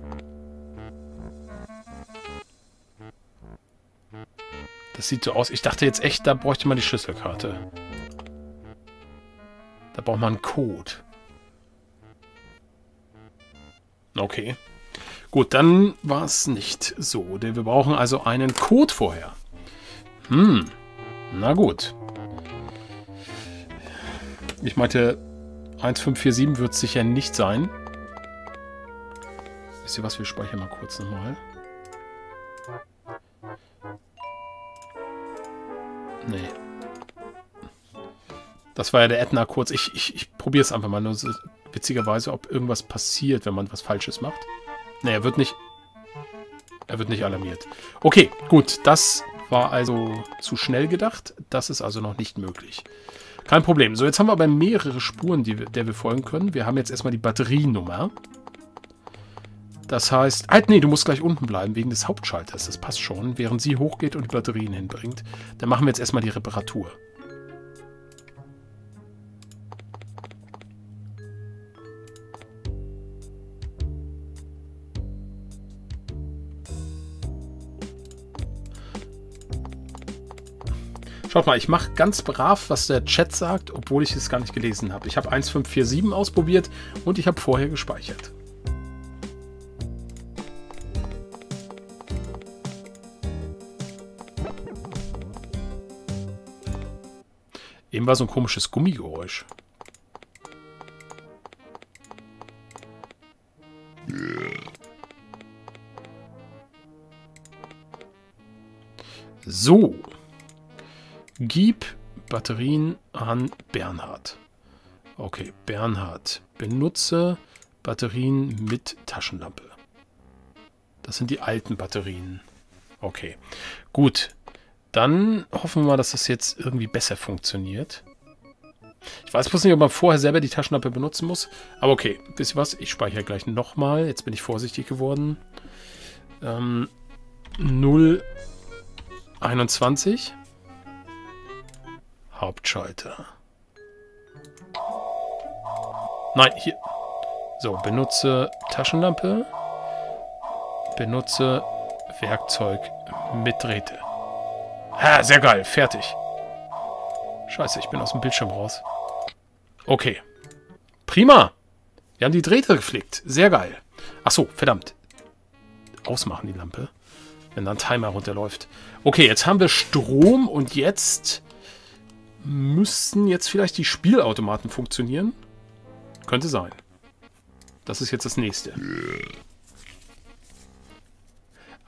Das sieht so aus. Ich dachte jetzt echt, da bräuchte man die Schlüsselkarte. Da braucht man einen Code. Okay. Gut, dann war es nicht so. Denn wir brauchen also einen Code vorher. Hm, na gut. Ich meinte, 1547 wird es sicher nicht sein. Wisst ihr was, wir speichern mal kurz nochmal. Nee. Das war ja der Ätna kurz. Ich, ich, ich probiere es einfach mal nur so witzigerweise, ob irgendwas passiert, wenn man was Falsches macht. Nee, er wird nicht... Er wird nicht alarmiert. Okay, gut. Das war also zu schnell gedacht. Das ist also noch nicht möglich. Kein Problem. So, jetzt haben wir aber mehrere Spuren, die wir, der wir folgen können. Wir haben jetzt erstmal die Batterienummer. Das heißt... Halt, nee, du musst gleich unten bleiben, wegen des Hauptschalters. Das passt schon. Während sie hochgeht und die Batterien hinbringt. Dann machen wir jetzt erstmal die Reparatur. Schaut mal, ich mache ganz brav, was der Chat sagt, obwohl ich es gar nicht gelesen habe. Ich habe 1547 ausprobiert und ich habe vorher gespeichert. Eben war so ein komisches Gummigeräusch. So. Gib Batterien an Bernhard. Okay, Bernhard. Benutze Batterien mit Taschenlampe. Das sind die alten Batterien. Okay, gut. Dann hoffen wir mal, dass das jetzt irgendwie besser funktioniert. Ich weiß bloß nicht, ob man vorher selber die Taschenlampe benutzen muss. Aber okay, wisst ihr was? Ich speichere gleich nochmal. Jetzt bin ich vorsichtig geworden. Ähm, 021. Hauptschalter. Nein, hier. So, benutze Taschenlampe. Benutze Werkzeug mit Drähte. Ha, sehr geil. Fertig. Scheiße, ich bin aus dem Bildschirm raus. Okay. Prima. Wir haben die Drähte geflickt. Sehr geil. Ach so, verdammt. Ausmachen die Lampe. Wenn dann Timer runterläuft. Okay, jetzt haben wir Strom und jetzt müssten jetzt vielleicht die Spielautomaten funktionieren. Könnte sein. Das ist jetzt das nächste.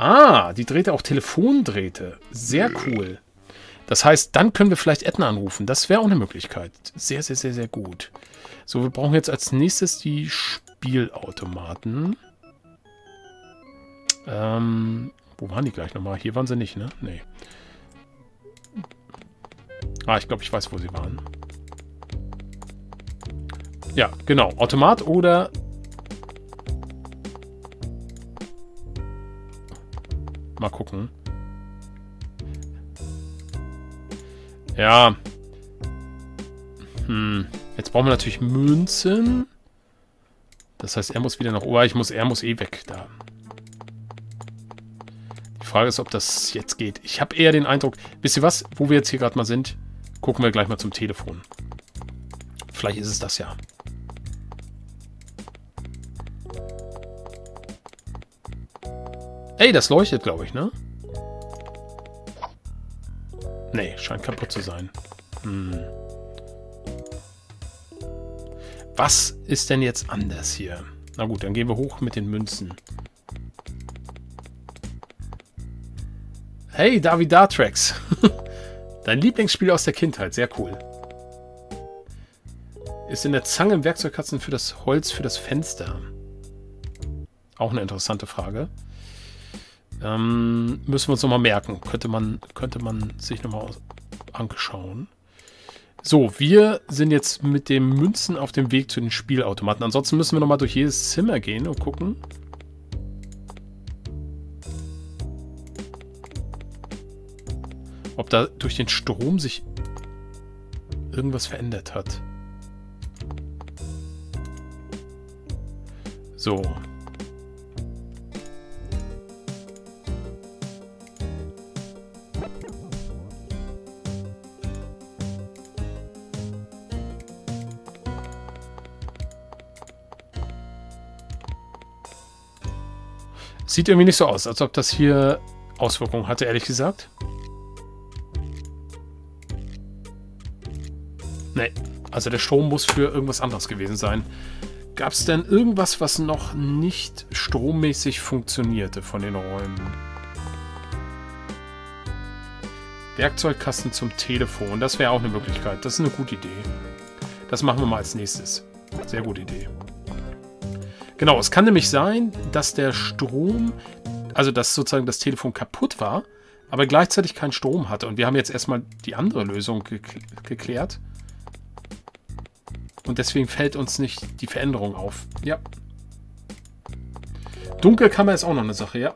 Ah, die drehte auch Telefondrähte. Sehr cool. Das heißt, dann können wir vielleicht Edna anrufen. Das wäre auch eine Möglichkeit. Sehr, sehr, sehr, sehr gut. So, wir brauchen jetzt als nächstes die Spielautomaten. Ähm, wo waren die gleich nochmal? Hier waren sie nicht, ne? Nee. Ah, ich glaube, ich weiß, wo sie waren. Ja, genau. Automat oder... Mal gucken. Ja. Hm. Jetzt brauchen wir natürlich Münzen. Das heißt, er muss wieder nach... Oh, ich muss, er muss eh weg da. Die Frage ist, ob das jetzt geht. Ich habe eher den Eindruck... Wisst ihr was? Wo wir jetzt hier gerade mal sind... Gucken wir gleich mal zum Telefon. Vielleicht ist es das ja. Ey, das leuchtet, glaube ich, ne? Nee, scheint kaputt zu sein. Hm. Was ist denn jetzt anders hier? Na gut, dann gehen wir hoch mit den Münzen. Hey, Davidatrax. Dein Lieblingsspiel aus der Kindheit, sehr cool. Ist in der Zange im Werkzeugkasten für das Holz für das Fenster? Auch eine interessante Frage. Ähm, müssen wir uns nochmal merken. Könnte man, könnte man sich nochmal anschauen. So, wir sind jetzt mit den Münzen auf dem Weg zu den Spielautomaten. Ansonsten müssen wir nochmal durch jedes Zimmer gehen und gucken. Ob da durch den Strom sich irgendwas verändert hat. So. Sieht irgendwie nicht so aus, als ob das hier Auswirkungen hatte, ehrlich gesagt. Nee, also der Strom muss für irgendwas anderes gewesen sein. Gab es denn irgendwas, was noch nicht strommäßig funktionierte von den Räumen? Werkzeugkasten zum Telefon. Das wäre auch eine Möglichkeit. Das ist eine gute Idee. Das machen wir mal als nächstes. Sehr gute Idee. Genau, es kann nämlich sein, dass der Strom, also dass sozusagen das Telefon kaputt war, aber gleichzeitig keinen Strom hatte. Und wir haben jetzt erstmal die andere Lösung geklärt. Und deswegen fällt uns nicht die Veränderung auf. Ja. Dunkelkammer ist auch noch eine Sache, ja.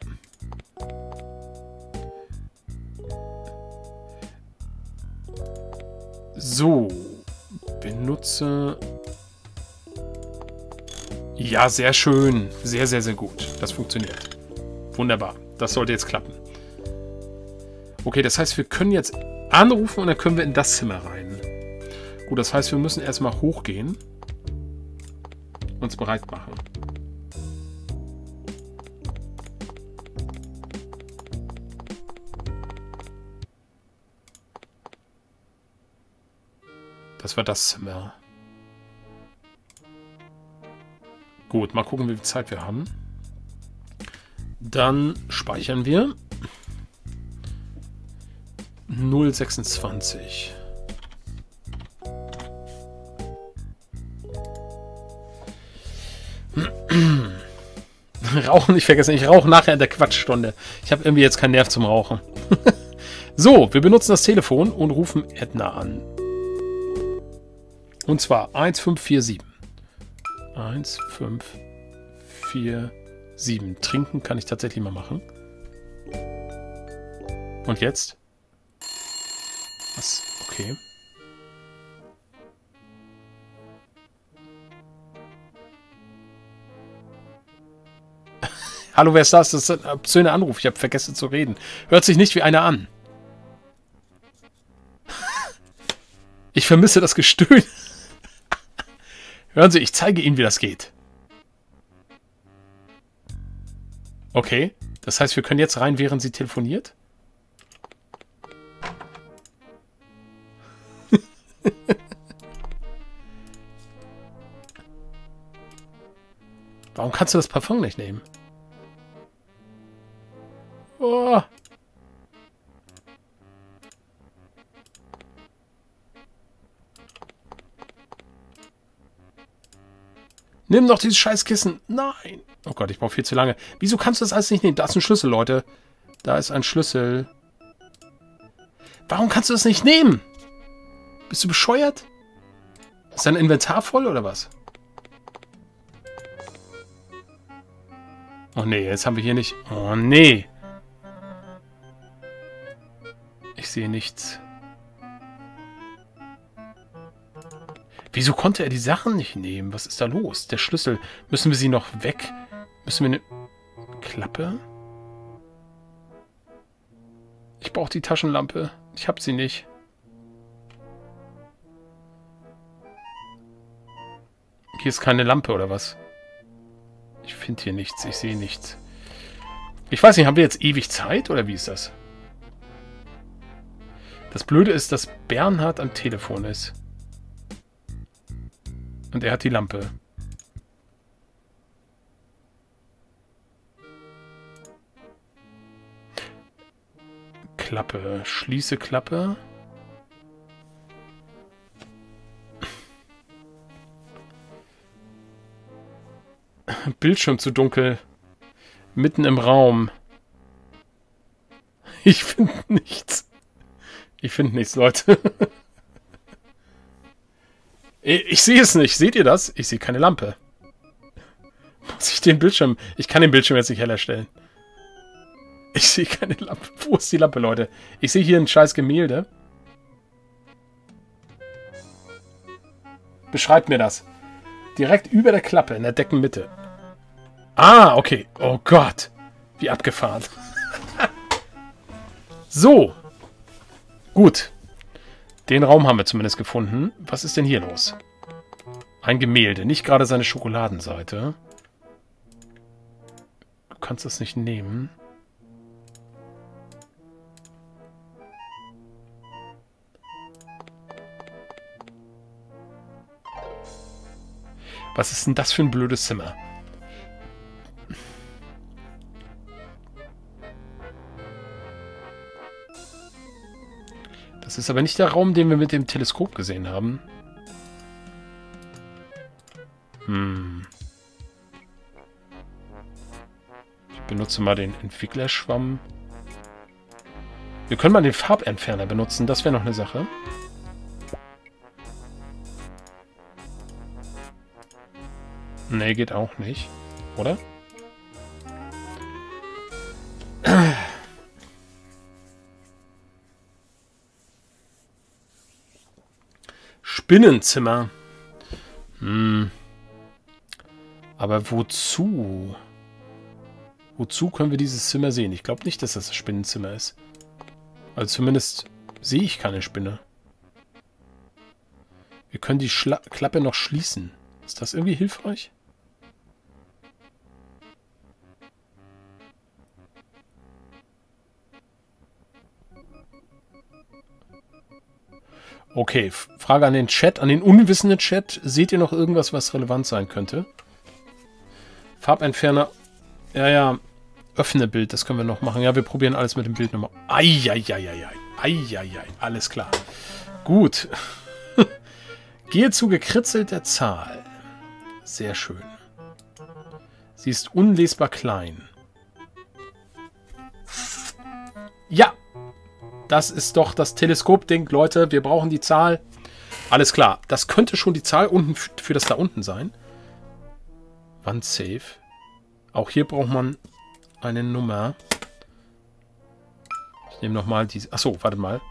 So. Benutze... Ja, sehr schön. Sehr, sehr, sehr gut. Das funktioniert. Wunderbar. Das sollte jetzt klappen. Okay, das heißt, wir können jetzt anrufen und dann können wir in das Zimmer rein. Gut, das heißt, wir müssen erstmal hochgehen. Uns bereit machen. Das war das Zimmer. Gut, mal gucken, wie viel Zeit wir haben. Dann speichern wir. 026. Rauchen nicht vergessen. Ich rauche nachher in der Quatschstunde. Ich habe irgendwie jetzt keinen Nerv zum Rauchen. so, wir benutzen das Telefon und rufen Edna an. Und zwar 1547. 1547. Trinken kann ich tatsächlich mal machen. Und jetzt? Was? Okay. Hallo, wer ist das? Das ist ein obszöner Anruf. Ich habe vergessen zu reden. Hört sich nicht wie einer an. Ich vermisse das Gestöhn. Hören Sie, ich zeige Ihnen, wie das geht. Okay, das heißt, wir können jetzt rein, während sie telefoniert? Warum kannst du das Parfum nicht nehmen? Oh. Nimm doch dieses scheiß Kissen. Nein. Oh Gott, ich brauche viel zu lange. Wieso kannst du das alles nicht nehmen? Da ist ein Schlüssel, Leute. Da ist ein Schlüssel. Warum kannst du das nicht nehmen? Bist du bescheuert? Ist dein Inventar voll oder was? Oh nee, jetzt haben wir hier nicht... Oh nee. Ich sehe nichts. Wieso konnte er die Sachen nicht nehmen? Was ist da los? Der Schlüssel. Müssen wir sie noch weg? Müssen wir eine Klappe? Ich brauche die Taschenlampe. Ich habe sie nicht. Hier ist keine Lampe, oder was? Ich finde hier nichts. Ich sehe nichts. Ich weiß nicht, haben wir jetzt ewig Zeit, oder wie ist das? Das Blöde ist, dass Bernhard am Telefon ist. Und er hat die Lampe. Klappe. Schließe Klappe. Bildschirm zu dunkel. Mitten im Raum. Ich finde nichts. Ich finde nichts, Leute. Ich sehe es nicht. Seht ihr das? Ich sehe keine Lampe. Muss ich den Bildschirm... Ich kann den Bildschirm jetzt nicht heller stellen. Ich sehe keine Lampe. Wo ist die Lampe, Leute? Ich sehe hier ein scheiß Gemälde. Beschreibt mir das. Direkt über der Klappe in der Deckenmitte. Ah, okay. Oh Gott. Wie abgefahren. so. Gut. Den Raum haben wir zumindest gefunden. Was ist denn hier los? Ein Gemälde, nicht gerade seine Schokoladenseite. kannst das nicht nehmen. Was ist denn das für ein blödes Zimmer? Das ist aber nicht der Raum, den wir mit dem Teleskop gesehen haben. Hm. Ich benutze mal den Entwicklerschwamm. Wir können mal den Farbentferner benutzen, das wäre noch eine Sache. Nee, geht auch nicht. Oder? Spinnenzimmer. Hm. Aber wozu? Wozu können wir dieses Zimmer sehen? Ich glaube nicht, dass das das Spinnenzimmer ist. Also zumindest sehe ich keine Spinne. Wir können die Schla Klappe noch schließen. Ist das irgendwie hilfreich? Okay, Frage an den Chat, an den unwissenden Chat. Seht ihr noch irgendwas, was relevant sein könnte? Farbentferner. Ja, ja. Öffne Bild, das können wir noch machen. Ja, wir probieren alles mit dem Bild nochmal. Eieieiei. Eieiei. Alles klar. Gut. Gehe zu gekritzelter Zahl. Sehr schön. Sie ist unlesbar klein. Ja, das ist doch das Teleskop-Ding, Leute. Wir brauchen die Zahl. Alles klar. Das könnte schon die Zahl unten für das da unten sein. Wand safe. Auch hier braucht man eine Nummer. Ich nehme nochmal diese... Achso, warte mal.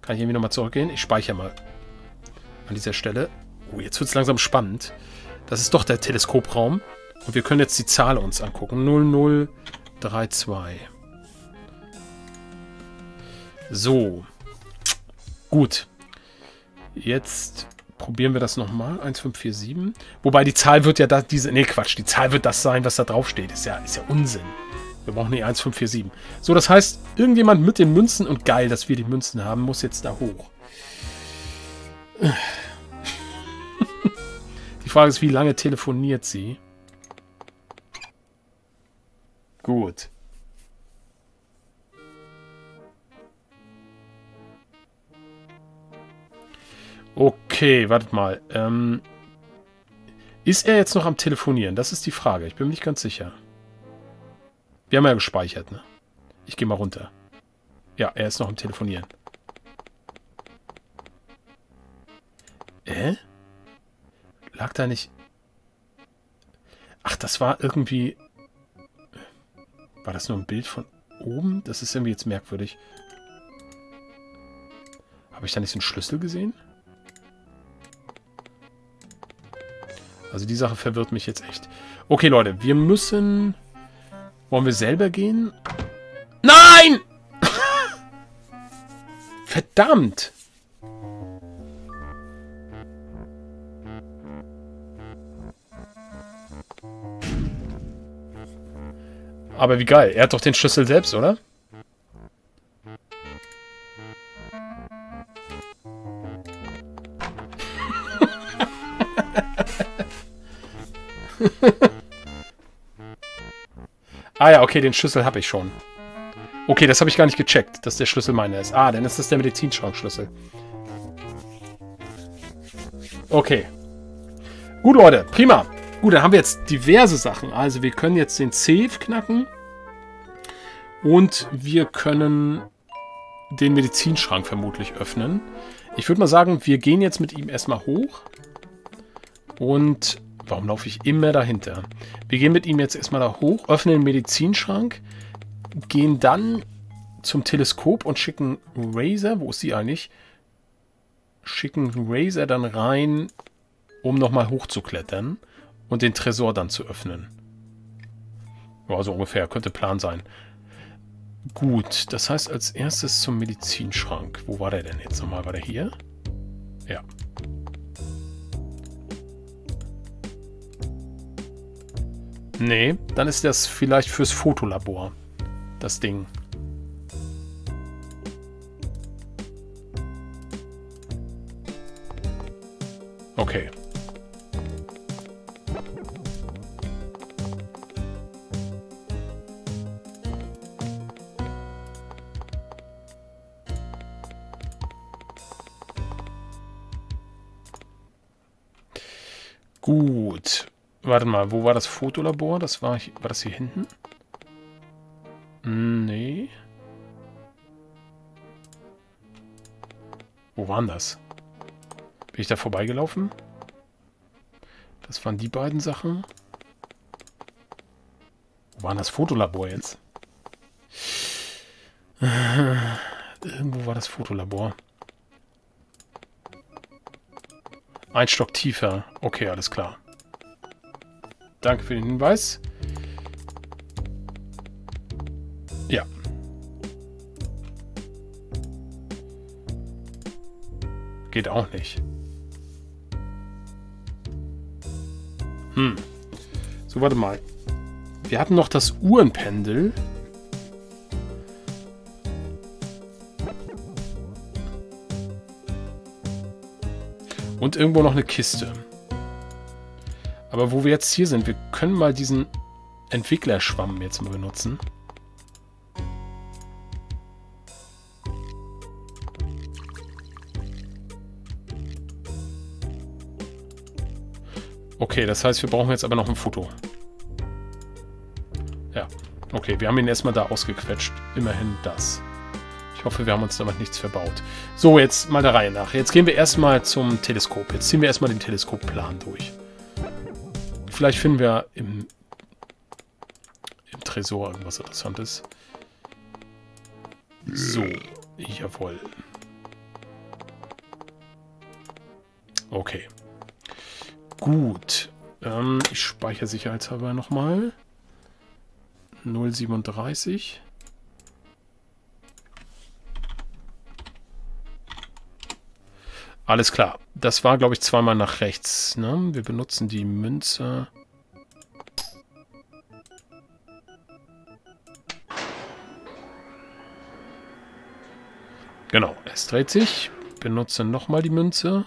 Kann ich irgendwie nochmal zurückgehen? Ich speichere mal. An dieser Stelle. Oh, jetzt wird es langsam spannend. Das ist doch der Teleskopraum. Und wir können jetzt die Zahl uns angucken. 0032. So. Gut. Jetzt probieren wir das nochmal. 1547. Wobei die Zahl wird ja da, diese, nee Quatsch, die Zahl wird das sein, was da drauf steht. Ist ja, ist ja Unsinn. Wir brauchen die 1547. So, das heißt, irgendjemand mit den Münzen, und geil, dass wir die Münzen haben, muss jetzt da hoch. Die Frage ist, wie lange telefoniert sie? Gut. Okay, wartet mal. Ähm, ist er jetzt noch am Telefonieren? Das ist die Frage. Ich bin mir nicht ganz sicher. Wir haben ja gespeichert, ne? Ich gehe mal runter. Ja, er ist noch am Telefonieren. Äh? Lag da nicht... Ach, das war irgendwie... War das nur ein Bild von oben? Das ist irgendwie jetzt merkwürdig. Habe ich da nicht so einen Schlüssel gesehen? Also die Sache verwirrt mich jetzt echt. Okay, Leute, wir müssen... Wollen wir selber gehen? Nein! Verdammt! Aber wie geil. Er hat doch den Schlüssel selbst, oder? Ah ja, okay, den Schlüssel habe ich schon. Okay, das habe ich gar nicht gecheckt, dass der Schlüssel meiner ist. Ah, dann ist das der Medizinschrankschlüssel. Okay. Gut, Leute, prima. Gut, dann haben wir jetzt diverse Sachen. Also wir können jetzt den Safe knacken. Und wir können den Medizinschrank vermutlich öffnen. Ich würde mal sagen, wir gehen jetzt mit ihm erstmal hoch. Und Warum laufe ich immer dahinter? Wir gehen mit ihm jetzt erstmal da hoch, öffnen den Medizinschrank, gehen dann zum Teleskop und schicken Razer, wo ist sie eigentlich? Schicken Razer dann rein, um nochmal hochzuklettern und den Tresor dann zu öffnen. Ja, so ungefähr, könnte Plan sein. Gut, das heißt als erstes zum Medizinschrank. Wo war der denn jetzt nochmal? War der hier? Ja. Nee, dann ist das vielleicht fürs Fotolabor. Das Ding. Okay. Gut. Warte mal, wo war das Fotolabor? Das war, war das hier hinten? Nee. Wo waren das? Bin ich da vorbeigelaufen? Das waren die beiden Sachen. Wo war das Fotolabor jetzt? Irgendwo war das Fotolabor. Ein Stock tiefer. Okay, alles klar. Danke für den Hinweis. Ja. Geht auch nicht. Hm. So, warte mal. Wir hatten noch das Uhrenpendel. Und irgendwo noch eine Kiste. Aber wo wir jetzt hier sind, wir können mal diesen Entwicklerschwamm jetzt mal benutzen. Okay, das heißt, wir brauchen jetzt aber noch ein Foto. Ja, okay, wir haben ihn erstmal da ausgequetscht. Immerhin das. Ich hoffe, wir haben uns damit nichts verbaut. So, jetzt mal der Reihe nach. Jetzt gehen wir erstmal zum Teleskop. Jetzt ziehen wir erstmal den Teleskopplan durch. Vielleicht finden wir im, im Tresor irgendwas Interessantes. So, jawohl. Okay. Gut. Ähm, ich speichere sicherheitshalber nochmal. 037. Alles klar. Das war, glaube ich, zweimal nach rechts. Ne? Wir benutzen die Münze. Genau, es dreht sich. Benutze nochmal die Münze.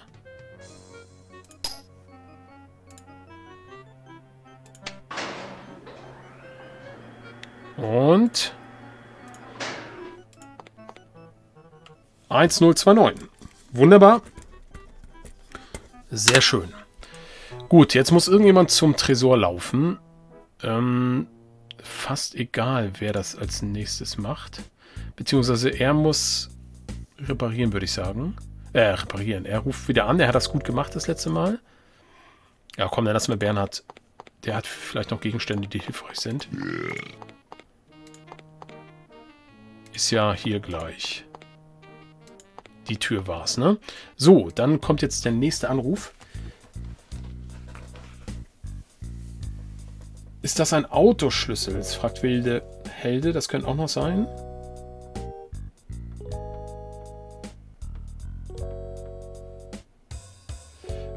Und 1029. Wunderbar. Sehr schön. Gut, jetzt muss irgendjemand zum Tresor laufen. Ähm, fast egal, wer das als nächstes macht. Beziehungsweise er muss reparieren, würde ich sagen. Äh, reparieren. Er ruft wieder an. Er hat das gut gemacht das letzte Mal. Ja, komm, dann lassen wir Bernhard. Der hat vielleicht noch Gegenstände, die hilfreich sind. Ist ja hier gleich. Die Tür war's, ne? So, dann kommt jetzt der nächste Anruf. Ist das ein Autoschlüssel? Jetzt fragt Wilde Helde. Das könnte auch noch sein.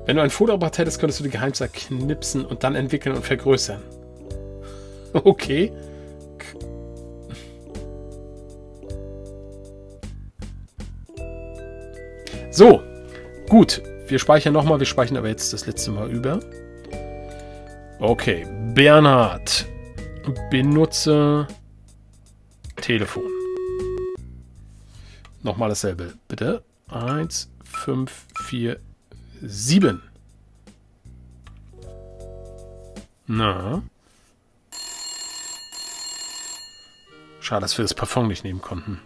Wenn du ein Fotoapparat hättest, könntest du die Geheimzahl knipsen und dann entwickeln und vergrößern. Okay. So, gut. Wir speichern nochmal. Wir speichern aber jetzt das letzte Mal über. Okay, Bernhard. Benutze Telefon. Nochmal dasselbe, bitte. 1, 5, 4, 7. Na. Schade, dass wir das Parfum nicht nehmen konnten.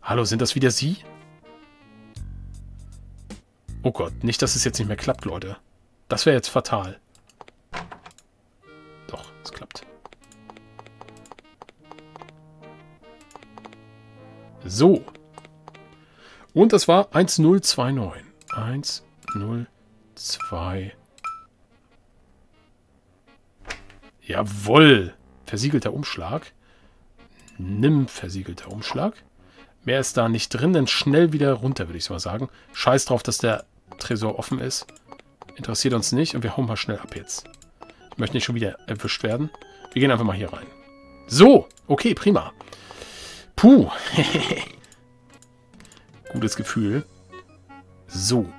Hallo, sind das wieder Sie? Oh Gott, nicht, dass es jetzt nicht mehr klappt, Leute. Das wäre jetzt fatal. Doch, es klappt. So. Und das war 1029. 1029. Jawoll. Versiegelter Umschlag. Nimm versiegelter Umschlag. Mehr ist da nicht drin, dann schnell wieder runter, würde ich mal sagen. Scheiß drauf, dass der Tresor offen ist. Interessiert uns nicht und wir hauen mal schnell ab jetzt. Ich möchte nicht schon wieder erwischt werden. Wir gehen einfach mal hier rein. So, okay, prima. Puh. Gutes Gefühl. So.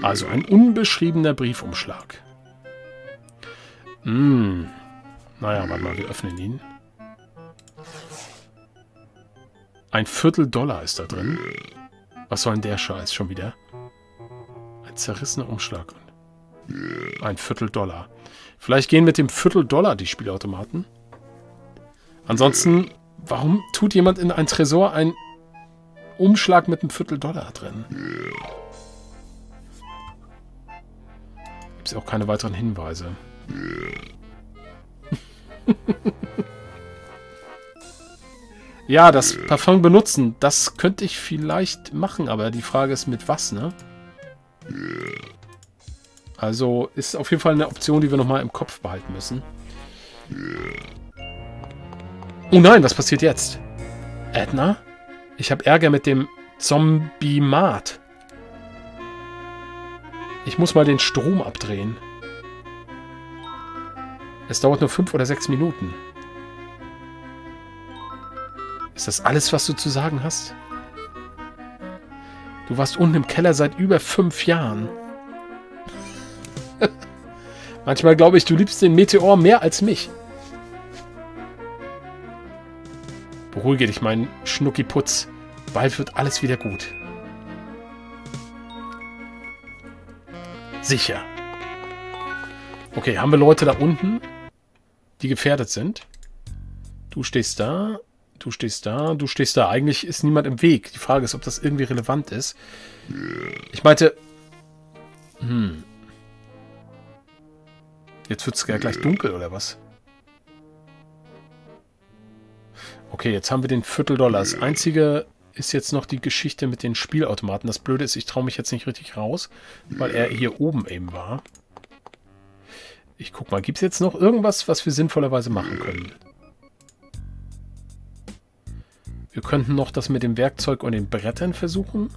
Also ein unbeschriebener Briefumschlag. Hm. Naja, warte mal, wir öffnen ihn. Ein Viertel Dollar ist da drin. Was soll denn der Scheiß schon wieder? Ein zerrissener Umschlag. Ein Viertel Dollar. Vielleicht gehen mit dem Viertel Dollar die Spielautomaten. Ansonsten, warum tut jemand in ein Tresor einen Umschlag mit einem Viertel Dollar drin? Gibt es auch keine weiteren Hinweise. ja, das Parfum benutzen, das könnte ich vielleicht machen, aber die Frage ist mit was, ne? Also ist auf jeden Fall eine Option, die wir nochmal im Kopf behalten müssen. Oh nein, was passiert jetzt? Edna? Ich habe Ärger mit dem Zombie-Mat. Ich muss mal den Strom abdrehen. Es dauert nur fünf oder sechs Minuten. Ist das alles, was du zu sagen hast? Du warst unten im Keller seit über fünf Jahren. Manchmal glaube ich, du liebst den Meteor mehr als mich. Beruhige dich, mein Schnuckiputz. Bald wird alles wieder gut. Sicher. Okay, haben wir Leute da unten? die gefährdet sind. Du stehst da, du stehst da, du stehst da. Eigentlich ist niemand im Weg. Die Frage ist, ob das irgendwie relevant ist. Ich meinte... Hm. Jetzt wird es ja gleich dunkel, oder was? Okay, jetzt haben wir den Vierteldollar. Das Einzige ist jetzt noch die Geschichte mit den Spielautomaten. Das Blöde ist, ich traue mich jetzt nicht richtig raus, weil er hier oben eben war. Ich guck mal, gibt es jetzt noch irgendwas, was wir sinnvollerweise machen können? Wir könnten noch das mit dem Werkzeug und den Brettern versuchen.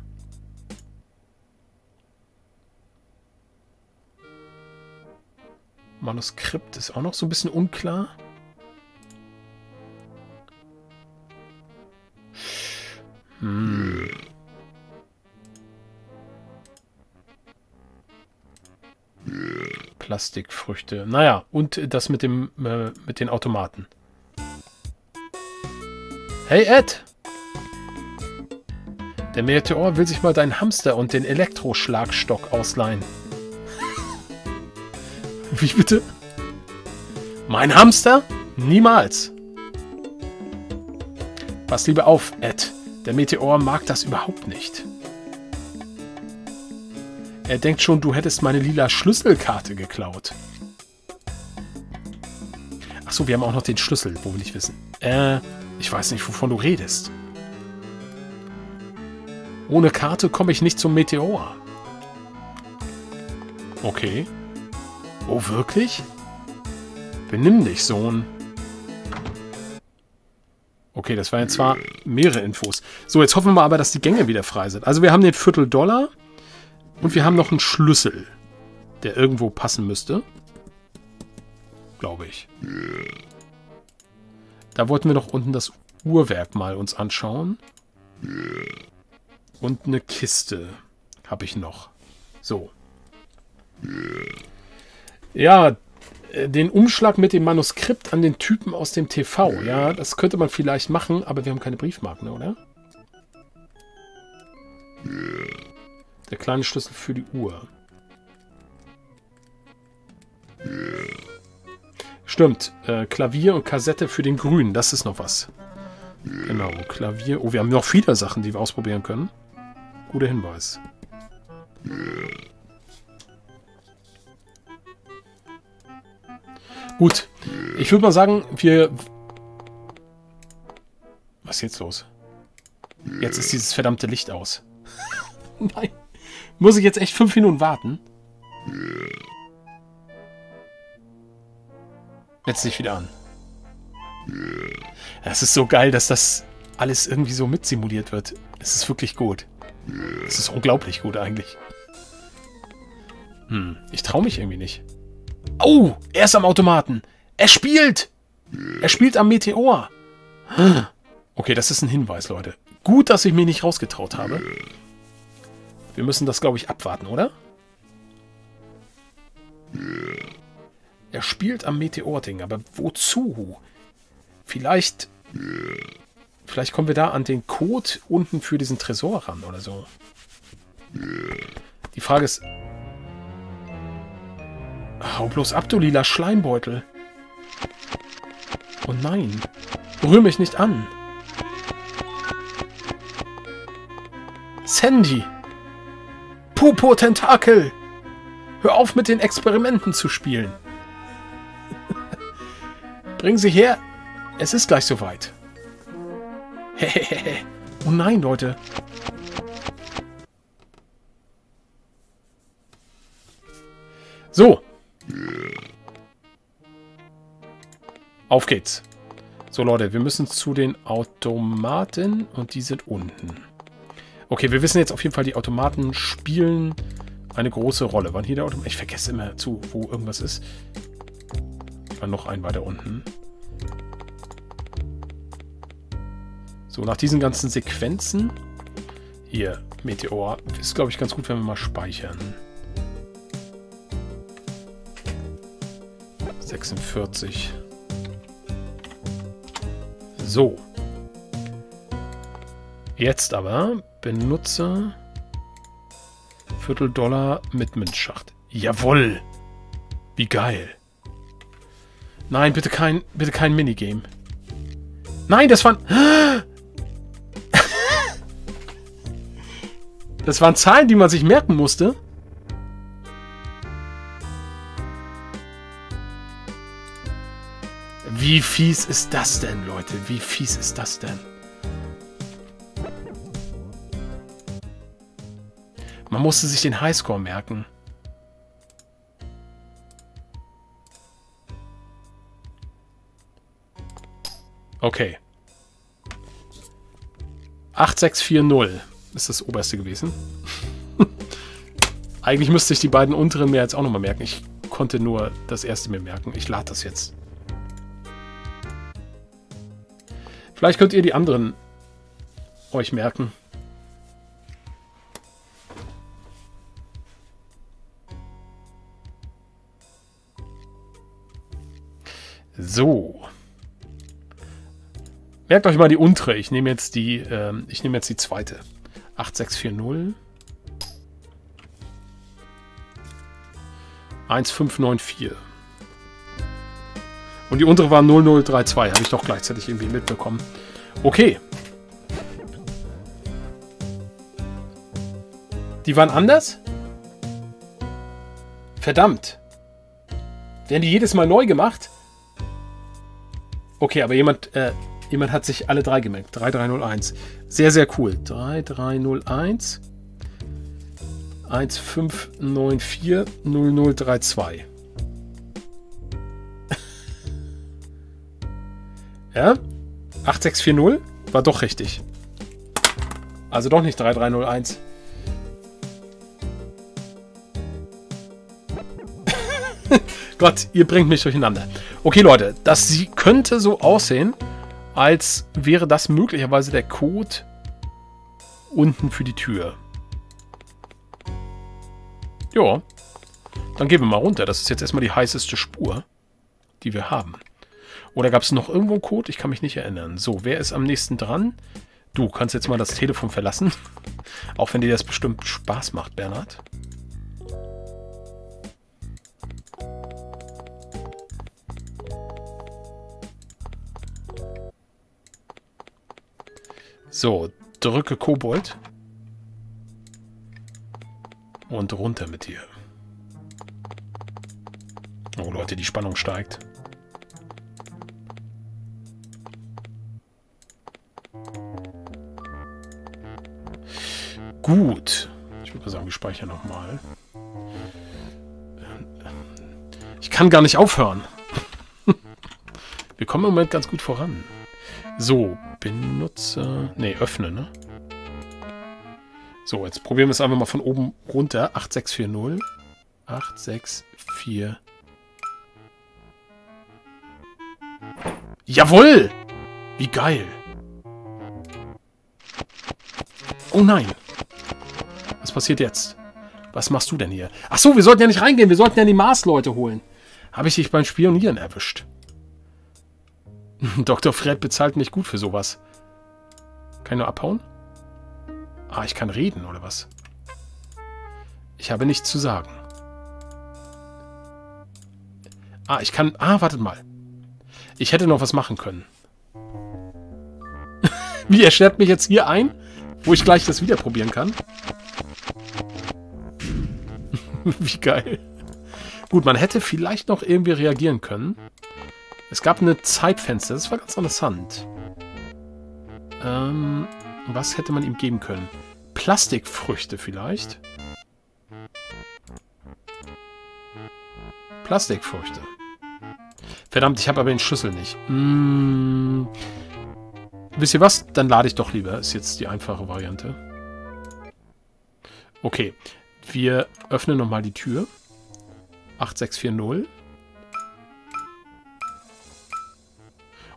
Manuskript ist auch noch so ein bisschen unklar. Hm. Plastikfrüchte. Naja, und das mit dem äh, mit den Automaten. Hey Ed! Der Meteor will sich mal deinen Hamster und den Elektroschlagstock ausleihen. Wie bitte? Mein Hamster? Niemals. Pass lieber auf, Ed. Der Meteor mag das überhaupt nicht. Er denkt schon, du hättest meine lila Schlüsselkarte geklaut. Achso, wir haben auch noch den Schlüssel, wo wir nicht wissen. Äh, ich weiß nicht, wovon du redest. Ohne Karte komme ich nicht zum Meteor. Okay. Oh, wirklich? Benimm dich, Sohn. Okay, das waren jetzt zwar mehrere Infos. So, jetzt hoffen wir aber, dass die Gänge wieder frei sind. Also wir haben den Viertel Dollar. Und wir haben noch einen Schlüssel, der irgendwo passen müsste. Glaube ich. Da wollten wir noch unten das Uhrwerk mal uns anschauen. Und eine Kiste habe ich noch. So. Ja, äh, den Umschlag mit dem Manuskript an den Typen aus dem TV. Ja, das könnte man vielleicht machen, aber wir haben keine Briefmarken, oder? Der kleine Schlüssel für die Uhr. Stimmt. Äh, Klavier und Kassette für den Grünen. Das ist noch was. Genau. Klavier. Oh, wir haben noch viele Sachen, die wir ausprobieren können. Guter Hinweis. Gut. Ich würde mal sagen, wir... Was ist jetzt los? Jetzt ist dieses verdammte Licht aus. Nein. Muss ich jetzt echt fünf Minuten warten? Jetzt sich wieder an. Es ist so geil, dass das alles irgendwie so mitsimuliert wird. Es ist wirklich gut. Es ist unglaublich gut eigentlich. Hm, ich traue mich irgendwie nicht. Oh, er ist am Automaten. Er spielt. Er spielt am Meteor. Okay, das ist ein Hinweis, Leute. Gut, dass ich mich nicht rausgetraut habe. Wir müssen das, glaube ich, abwarten, oder? Er spielt am Meteor-Ding, aber wozu? Vielleicht... Vielleicht kommen wir da an den Code unten für diesen Tresor ran oder so. Die Frage ist... Hau bloß ab, du lila Schleimbeutel. Oh nein. Rühr mich nicht an. Sandy! Pupo Tentakel! Hör auf mit den Experimenten zu spielen. Bring sie her. Es ist gleich soweit. oh nein, Leute. So. Auf geht's. So, Leute, wir müssen zu den Automaten und die sind unten. Okay, wir wissen jetzt auf jeden Fall, die Automaten spielen eine große Rolle. Wann hier der Automat? Ich vergesse immer zu, wo irgendwas ist. War noch ein weiter unten. So, nach diesen ganzen Sequenzen. Hier, Meteor. Ist, glaube ich, ganz gut, wenn wir mal speichern. 46. So. Jetzt aber benutze Vierteldollar mit Münzschacht. Jawoll! Wie geil. Nein, bitte kein, bitte kein Minigame. Nein, das waren... Das waren Zahlen, die man sich merken musste. Wie fies ist das denn, Leute? Wie fies ist das denn? Man musste sich den Highscore merken. Okay. 8640 ist das oberste gewesen. Eigentlich müsste ich die beiden unteren mir jetzt auch nochmal merken. Ich konnte nur das erste mir merken. Ich lade das jetzt. Vielleicht könnt ihr die anderen euch merken. So. Merkt euch mal die untere. Ich nehme jetzt die, ähm, ich nehme jetzt die zweite. 8640. 1594. Und die untere war 0032. Habe ich doch gleichzeitig irgendwie mitbekommen. Okay. Die waren anders? Verdammt. Werden die jedes Mal neu gemacht? Okay, aber jemand, äh, jemand hat sich alle drei gemerkt. 3301. Sehr, sehr cool. 3301 1594 0032. Ja? 8640 war doch richtig. Also doch nicht 3301. Gott, ihr bringt mich durcheinander. Okay, Leute, das könnte so aussehen, als wäre das möglicherweise der Code unten für die Tür. Ja, dann gehen wir mal runter. Das ist jetzt erstmal die heißeste Spur, die wir haben. Oder gab es noch irgendwo einen Code? Ich kann mich nicht erinnern. So, wer ist am nächsten dran? Du kannst jetzt mal das Telefon verlassen. Auch wenn dir das bestimmt Spaß macht, Bernhard. So, drücke Kobold. Und runter mit dir. Oh Leute, die Spannung steigt. Gut. Ich würde sagen, wir speichern nochmal. Ich kann gar nicht aufhören. wir kommen im Moment ganz gut voran. So, Benutzer... Ne, öffne, ne? So, jetzt probieren wir es einfach mal von oben runter. 8640. 864. Jawohl! Wie geil! Oh nein! Was passiert jetzt? Was machst du denn hier? Ach so, wir sollten ja nicht reingehen. Wir sollten ja die Mars-Leute holen. Habe ich dich beim Spionieren erwischt. Dr. Fred bezahlt nicht gut für sowas. Kann ich nur abhauen? Ah, ich kann reden, oder was? Ich habe nichts zu sagen. Ah, ich kann... Ah, wartet mal. Ich hätte noch was machen können. Wie, er sperrt mich jetzt hier ein, wo ich gleich das wieder probieren kann? Wie geil. Gut, man hätte vielleicht noch irgendwie reagieren können. Es gab eine Zeitfenster, das war ganz interessant. Ähm, was hätte man ihm geben können? Plastikfrüchte vielleicht? Plastikfrüchte. Verdammt, ich habe aber den Schlüssel nicht. Hm, wisst ihr was? Dann lade ich doch lieber. Ist jetzt die einfache Variante. Okay. Wir öffnen nochmal die Tür. 8640.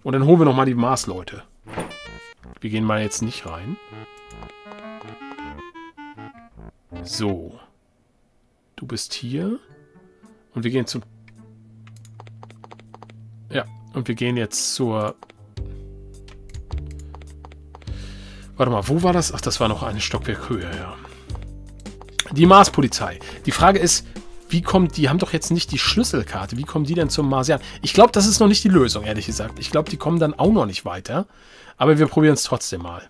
Und dann holen wir nochmal die Marsleute. Wir gehen mal jetzt nicht rein. So. Du bist hier. Und wir gehen zum... Ja, und wir gehen jetzt zur... Warte mal, wo war das? Ach, das war noch eine Stockwerk höher, ja. Die Marspolizei. Die Frage ist, wie kommt, die haben doch jetzt nicht die Schlüsselkarte, wie kommen die denn zum Marsian? Ich glaube, das ist noch nicht die Lösung, ehrlich gesagt. Ich glaube, die kommen dann auch noch nicht weiter. Aber wir probieren es trotzdem mal.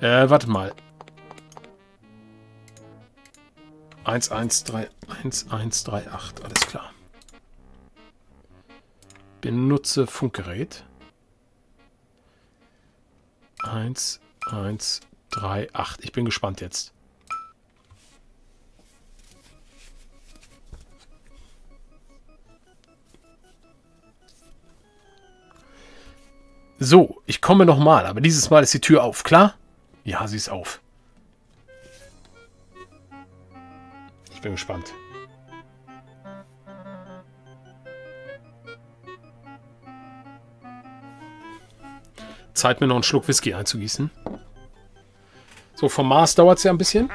Äh, warte mal. 1138, 1138, alles klar. Benutze Funkgerät. 1, 1, 3, 8. Ich bin gespannt jetzt. So, ich komme nochmal, aber dieses Mal ist die Tür auf, klar? Ja, sie ist auf. Ich bin gespannt. Zeit, mir noch einen Schluck Whisky einzugießen. So, vom Mars dauert es ja ein bisschen.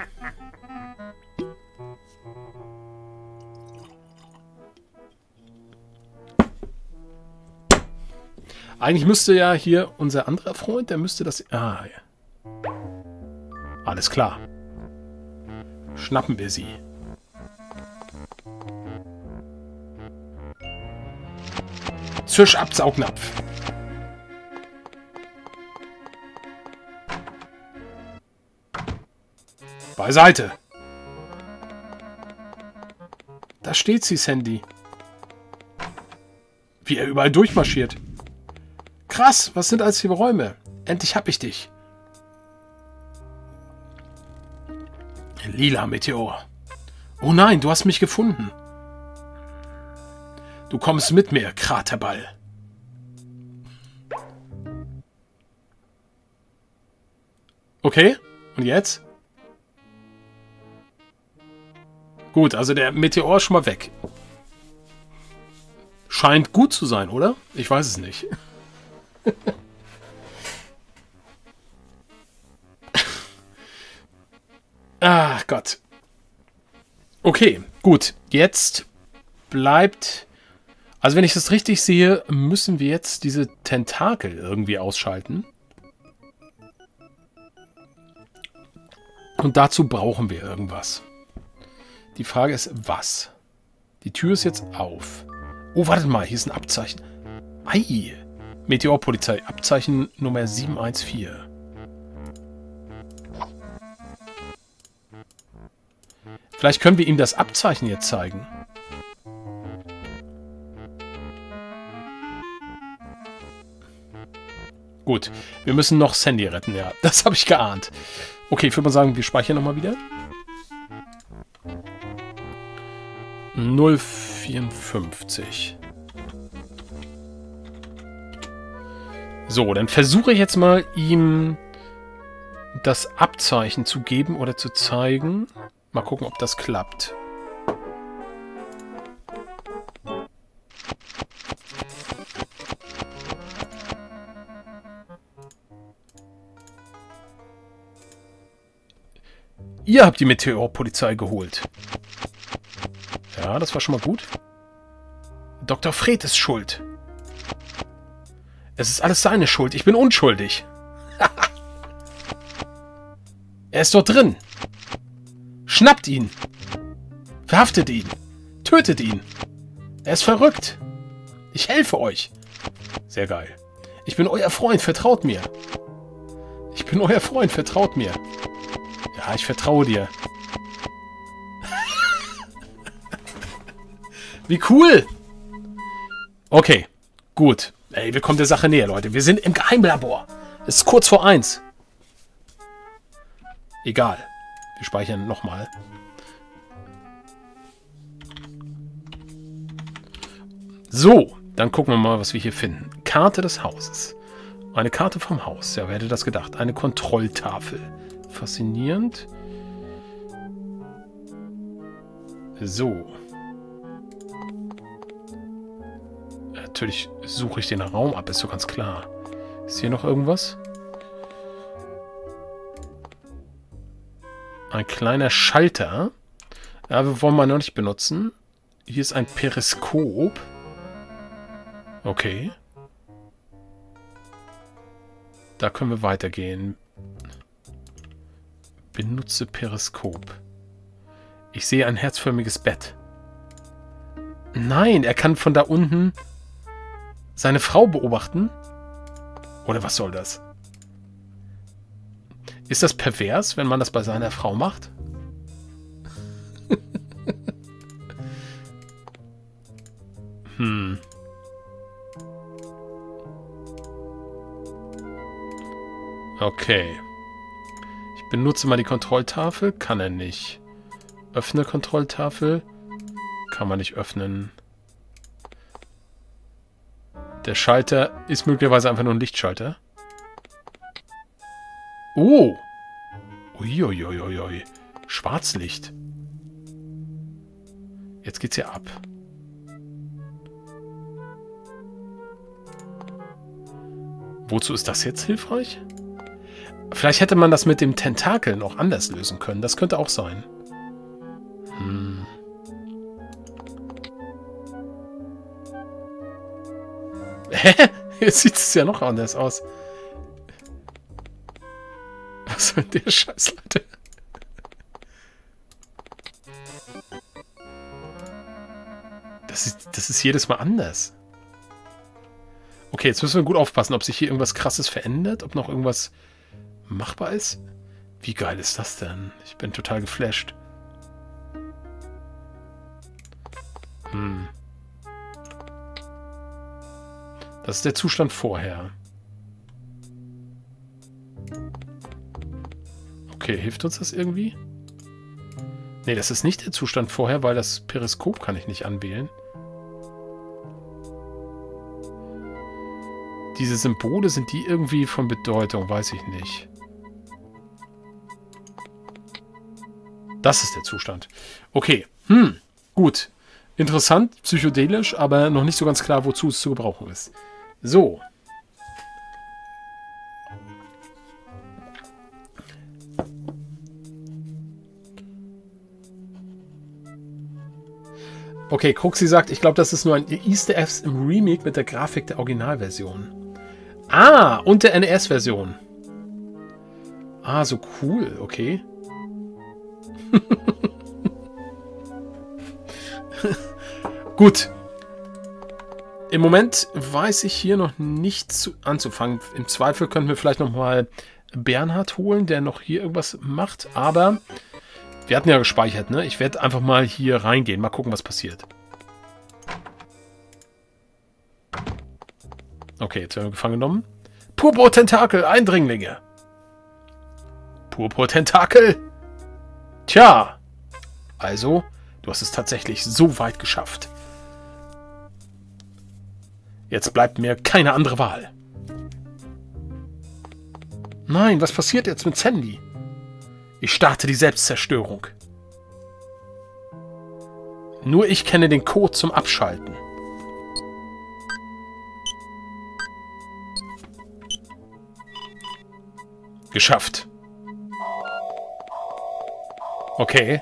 Eigentlich müsste ja hier unser anderer Freund, der müsste das... Ah, ja. Alles klar. Schnappen wir sie. Zisch ab, Saugnapf. Beiseite! Da steht sie, Sandy. Wie er überall durchmarschiert. Krass, was sind alles hier Räume? Endlich hab ich dich. Lila Meteor. Oh nein, du hast mich gefunden. Du kommst mit mir, Kraterball. Okay, und jetzt? Gut, also der Meteor ist schon mal weg. Scheint gut zu sein, oder? Ich weiß es nicht. Ach Gott. Okay, gut. Jetzt bleibt... Also wenn ich das richtig sehe, müssen wir jetzt diese Tentakel irgendwie ausschalten. Und dazu brauchen wir irgendwas. Die Frage ist, was? Die Tür ist jetzt auf. Oh, wartet mal, hier ist ein Abzeichen. Ei! Meteorpolizei, Abzeichen Nummer 714. Vielleicht können wir ihm das Abzeichen jetzt zeigen. Gut, wir müssen noch Sandy retten, ja. Das habe ich geahnt. Okay, ich würde mal sagen, wir speichern nochmal wieder. 054. So, dann versuche ich jetzt mal, ihm das Abzeichen zu geben oder zu zeigen. Mal gucken, ob das klappt. Ihr habt die Meteorpolizei geholt. Ja, das war schon mal gut. Dr. Fred ist schuld. Es ist alles seine Schuld. Ich bin unschuldig. er ist dort drin. Schnappt ihn. Verhaftet ihn. Tötet ihn. Er ist verrückt. Ich helfe euch. Sehr geil. Ich bin euer Freund, vertraut mir. Ich bin euer Freund, vertraut mir. Ja, ich vertraue dir. Wie cool. Okay, gut. Ey, wir kommen der Sache näher, Leute. Wir sind im Geheimlabor. Es ist kurz vor eins. Egal. Wir speichern nochmal. So, dann gucken wir mal, was wir hier finden. Karte des Hauses. Eine Karte vom Haus. Ja, wer hätte das gedacht? Eine Kontrolltafel. Faszinierend. So. Natürlich suche ich den Raum ab, ist so ganz klar. Ist hier noch irgendwas? Ein kleiner Schalter. Ja, wir wollen mal noch nicht benutzen. Hier ist ein Periskop. Okay. Da können wir weitergehen. Benutze Periskop. Ich sehe ein herzförmiges Bett. Nein, er kann von da unten seine Frau beobachten? Oder was soll das? Ist das pervers, wenn man das bei seiner Frau macht? hm. Okay. Ich benutze mal die Kontrolltafel. Kann er nicht. Öffne Kontrolltafel. Kann man nicht öffnen. Der Schalter ist möglicherweise einfach nur ein Lichtschalter. Oh! Uiuiuiui. Schwarzlicht. Jetzt geht's hier ab. Wozu ist das jetzt hilfreich? Vielleicht hätte man das mit dem Tentakel noch anders lösen können. Das könnte auch sein. Hm. Hä? Jetzt sieht es ja noch anders aus. Was soll der Scheiß, Leute? Das ist, das ist jedes Mal anders. Okay, jetzt müssen wir gut aufpassen, ob sich hier irgendwas krasses verändert, ob noch irgendwas machbar ist. Wie geil ist das denn? Ich bin total geflasht. Hm. Das ist der Zustand vorher. Okay, hilft uns das irgendwie? Ne, das ist nicht der Zustand vorher, weil das Periskop kann ich nicht anwählen. Diese Symbole, sind die irgendwie von Bedeutung? Weiß ich nicht. Das ist der Zustand. Okay. Hm. Gut. Interessant, psychedelisch, aber noch nicht so ganz klar, wozu es zu gebrauchen ist. So. Okay, Kruxi sagt, ich glaube, das ist nur ein Easter Eggs im Remake mit der Grafik der Originalversion. Ah, und der NES-Version. Ah, so cool, okay. Gut. Im Moment weiß ich hier noch nichts anzufangen. Im Zweifel könnten wir vielleicht noch mal Bernhard holen, der noch hier irgendwas macht. Aber wir hatten ja gespeichert, ne? Ich werde einfach mal hier reingehen. Mal gucken, was passiert. Okay, jetzt werden wir gefangen genommen. Purpur-Tentakel, Eindringlinge. Purpur-Tentakel. Tja. Also, du hast es tatsächlich so weit geschafft. Jetzt bleibt mir keine andere Wahl. Nein, was passiert jetzt mit Sandy? Ich starte die Selbstzerstörung. Nur ich kenne den Code zum Abschalten. Geschafft. Okay.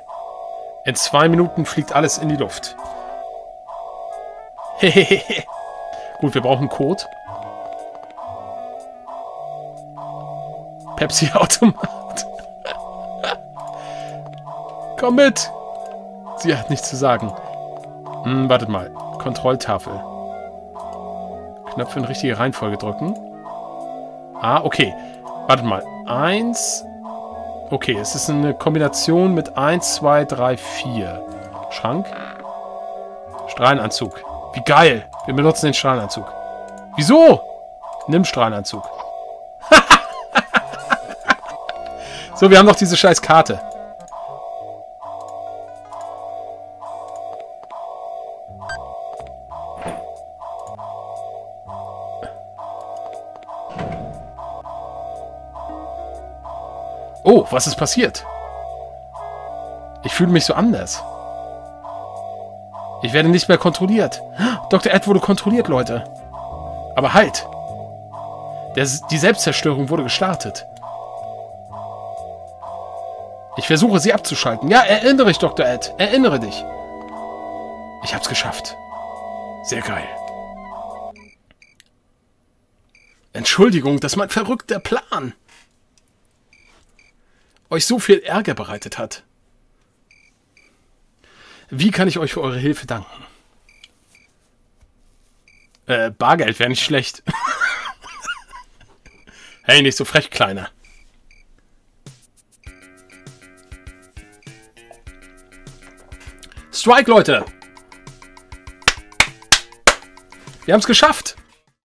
In zwei Minuten fliegt alles in die Luft. Hehehe. Gut, wir brauchen Code. Pepsi-Automat. Komm mit! Sie hat nichts zu sagen. Hm, wartet mal. Kontrolltafel. Knöpfe in richtige Reihenfolge drücken. Ah, okay. Wartet mal. Eins. Okay, es ist eine Kombination mit 1, 2, 3, 4. Schrank. Strahlenanzug. Wie geil. Wir benutzen den Strahlenanzug. Wieso? Nimm Strahlenanzug. so, wir haben noch diese scheiß Karte. Oh, was ist passiert? Ich fühle mich so anders. Ich werde nicht mehr kontrolliert. Dr. Ed wurde kontrolliert, Leute. Aber halt! Der, die Selbstzerstörung wurde gestartet. Ich versuche, sie abzuschalten. Ja, erinnere dich, Dr. Ed. Erinnere dich. Ich hab's geschafft. Sehr geil. Entschuldigung, das ist mein verrückter Plan euch so viel Ärger bereitet hat. Wie kann ich euch für eure Hilfe danken? Äh, Bargeld wäre nicht schlecht. hey, nicht so frech, Kleiner. Strike, Leute! Wir haben es geschafft!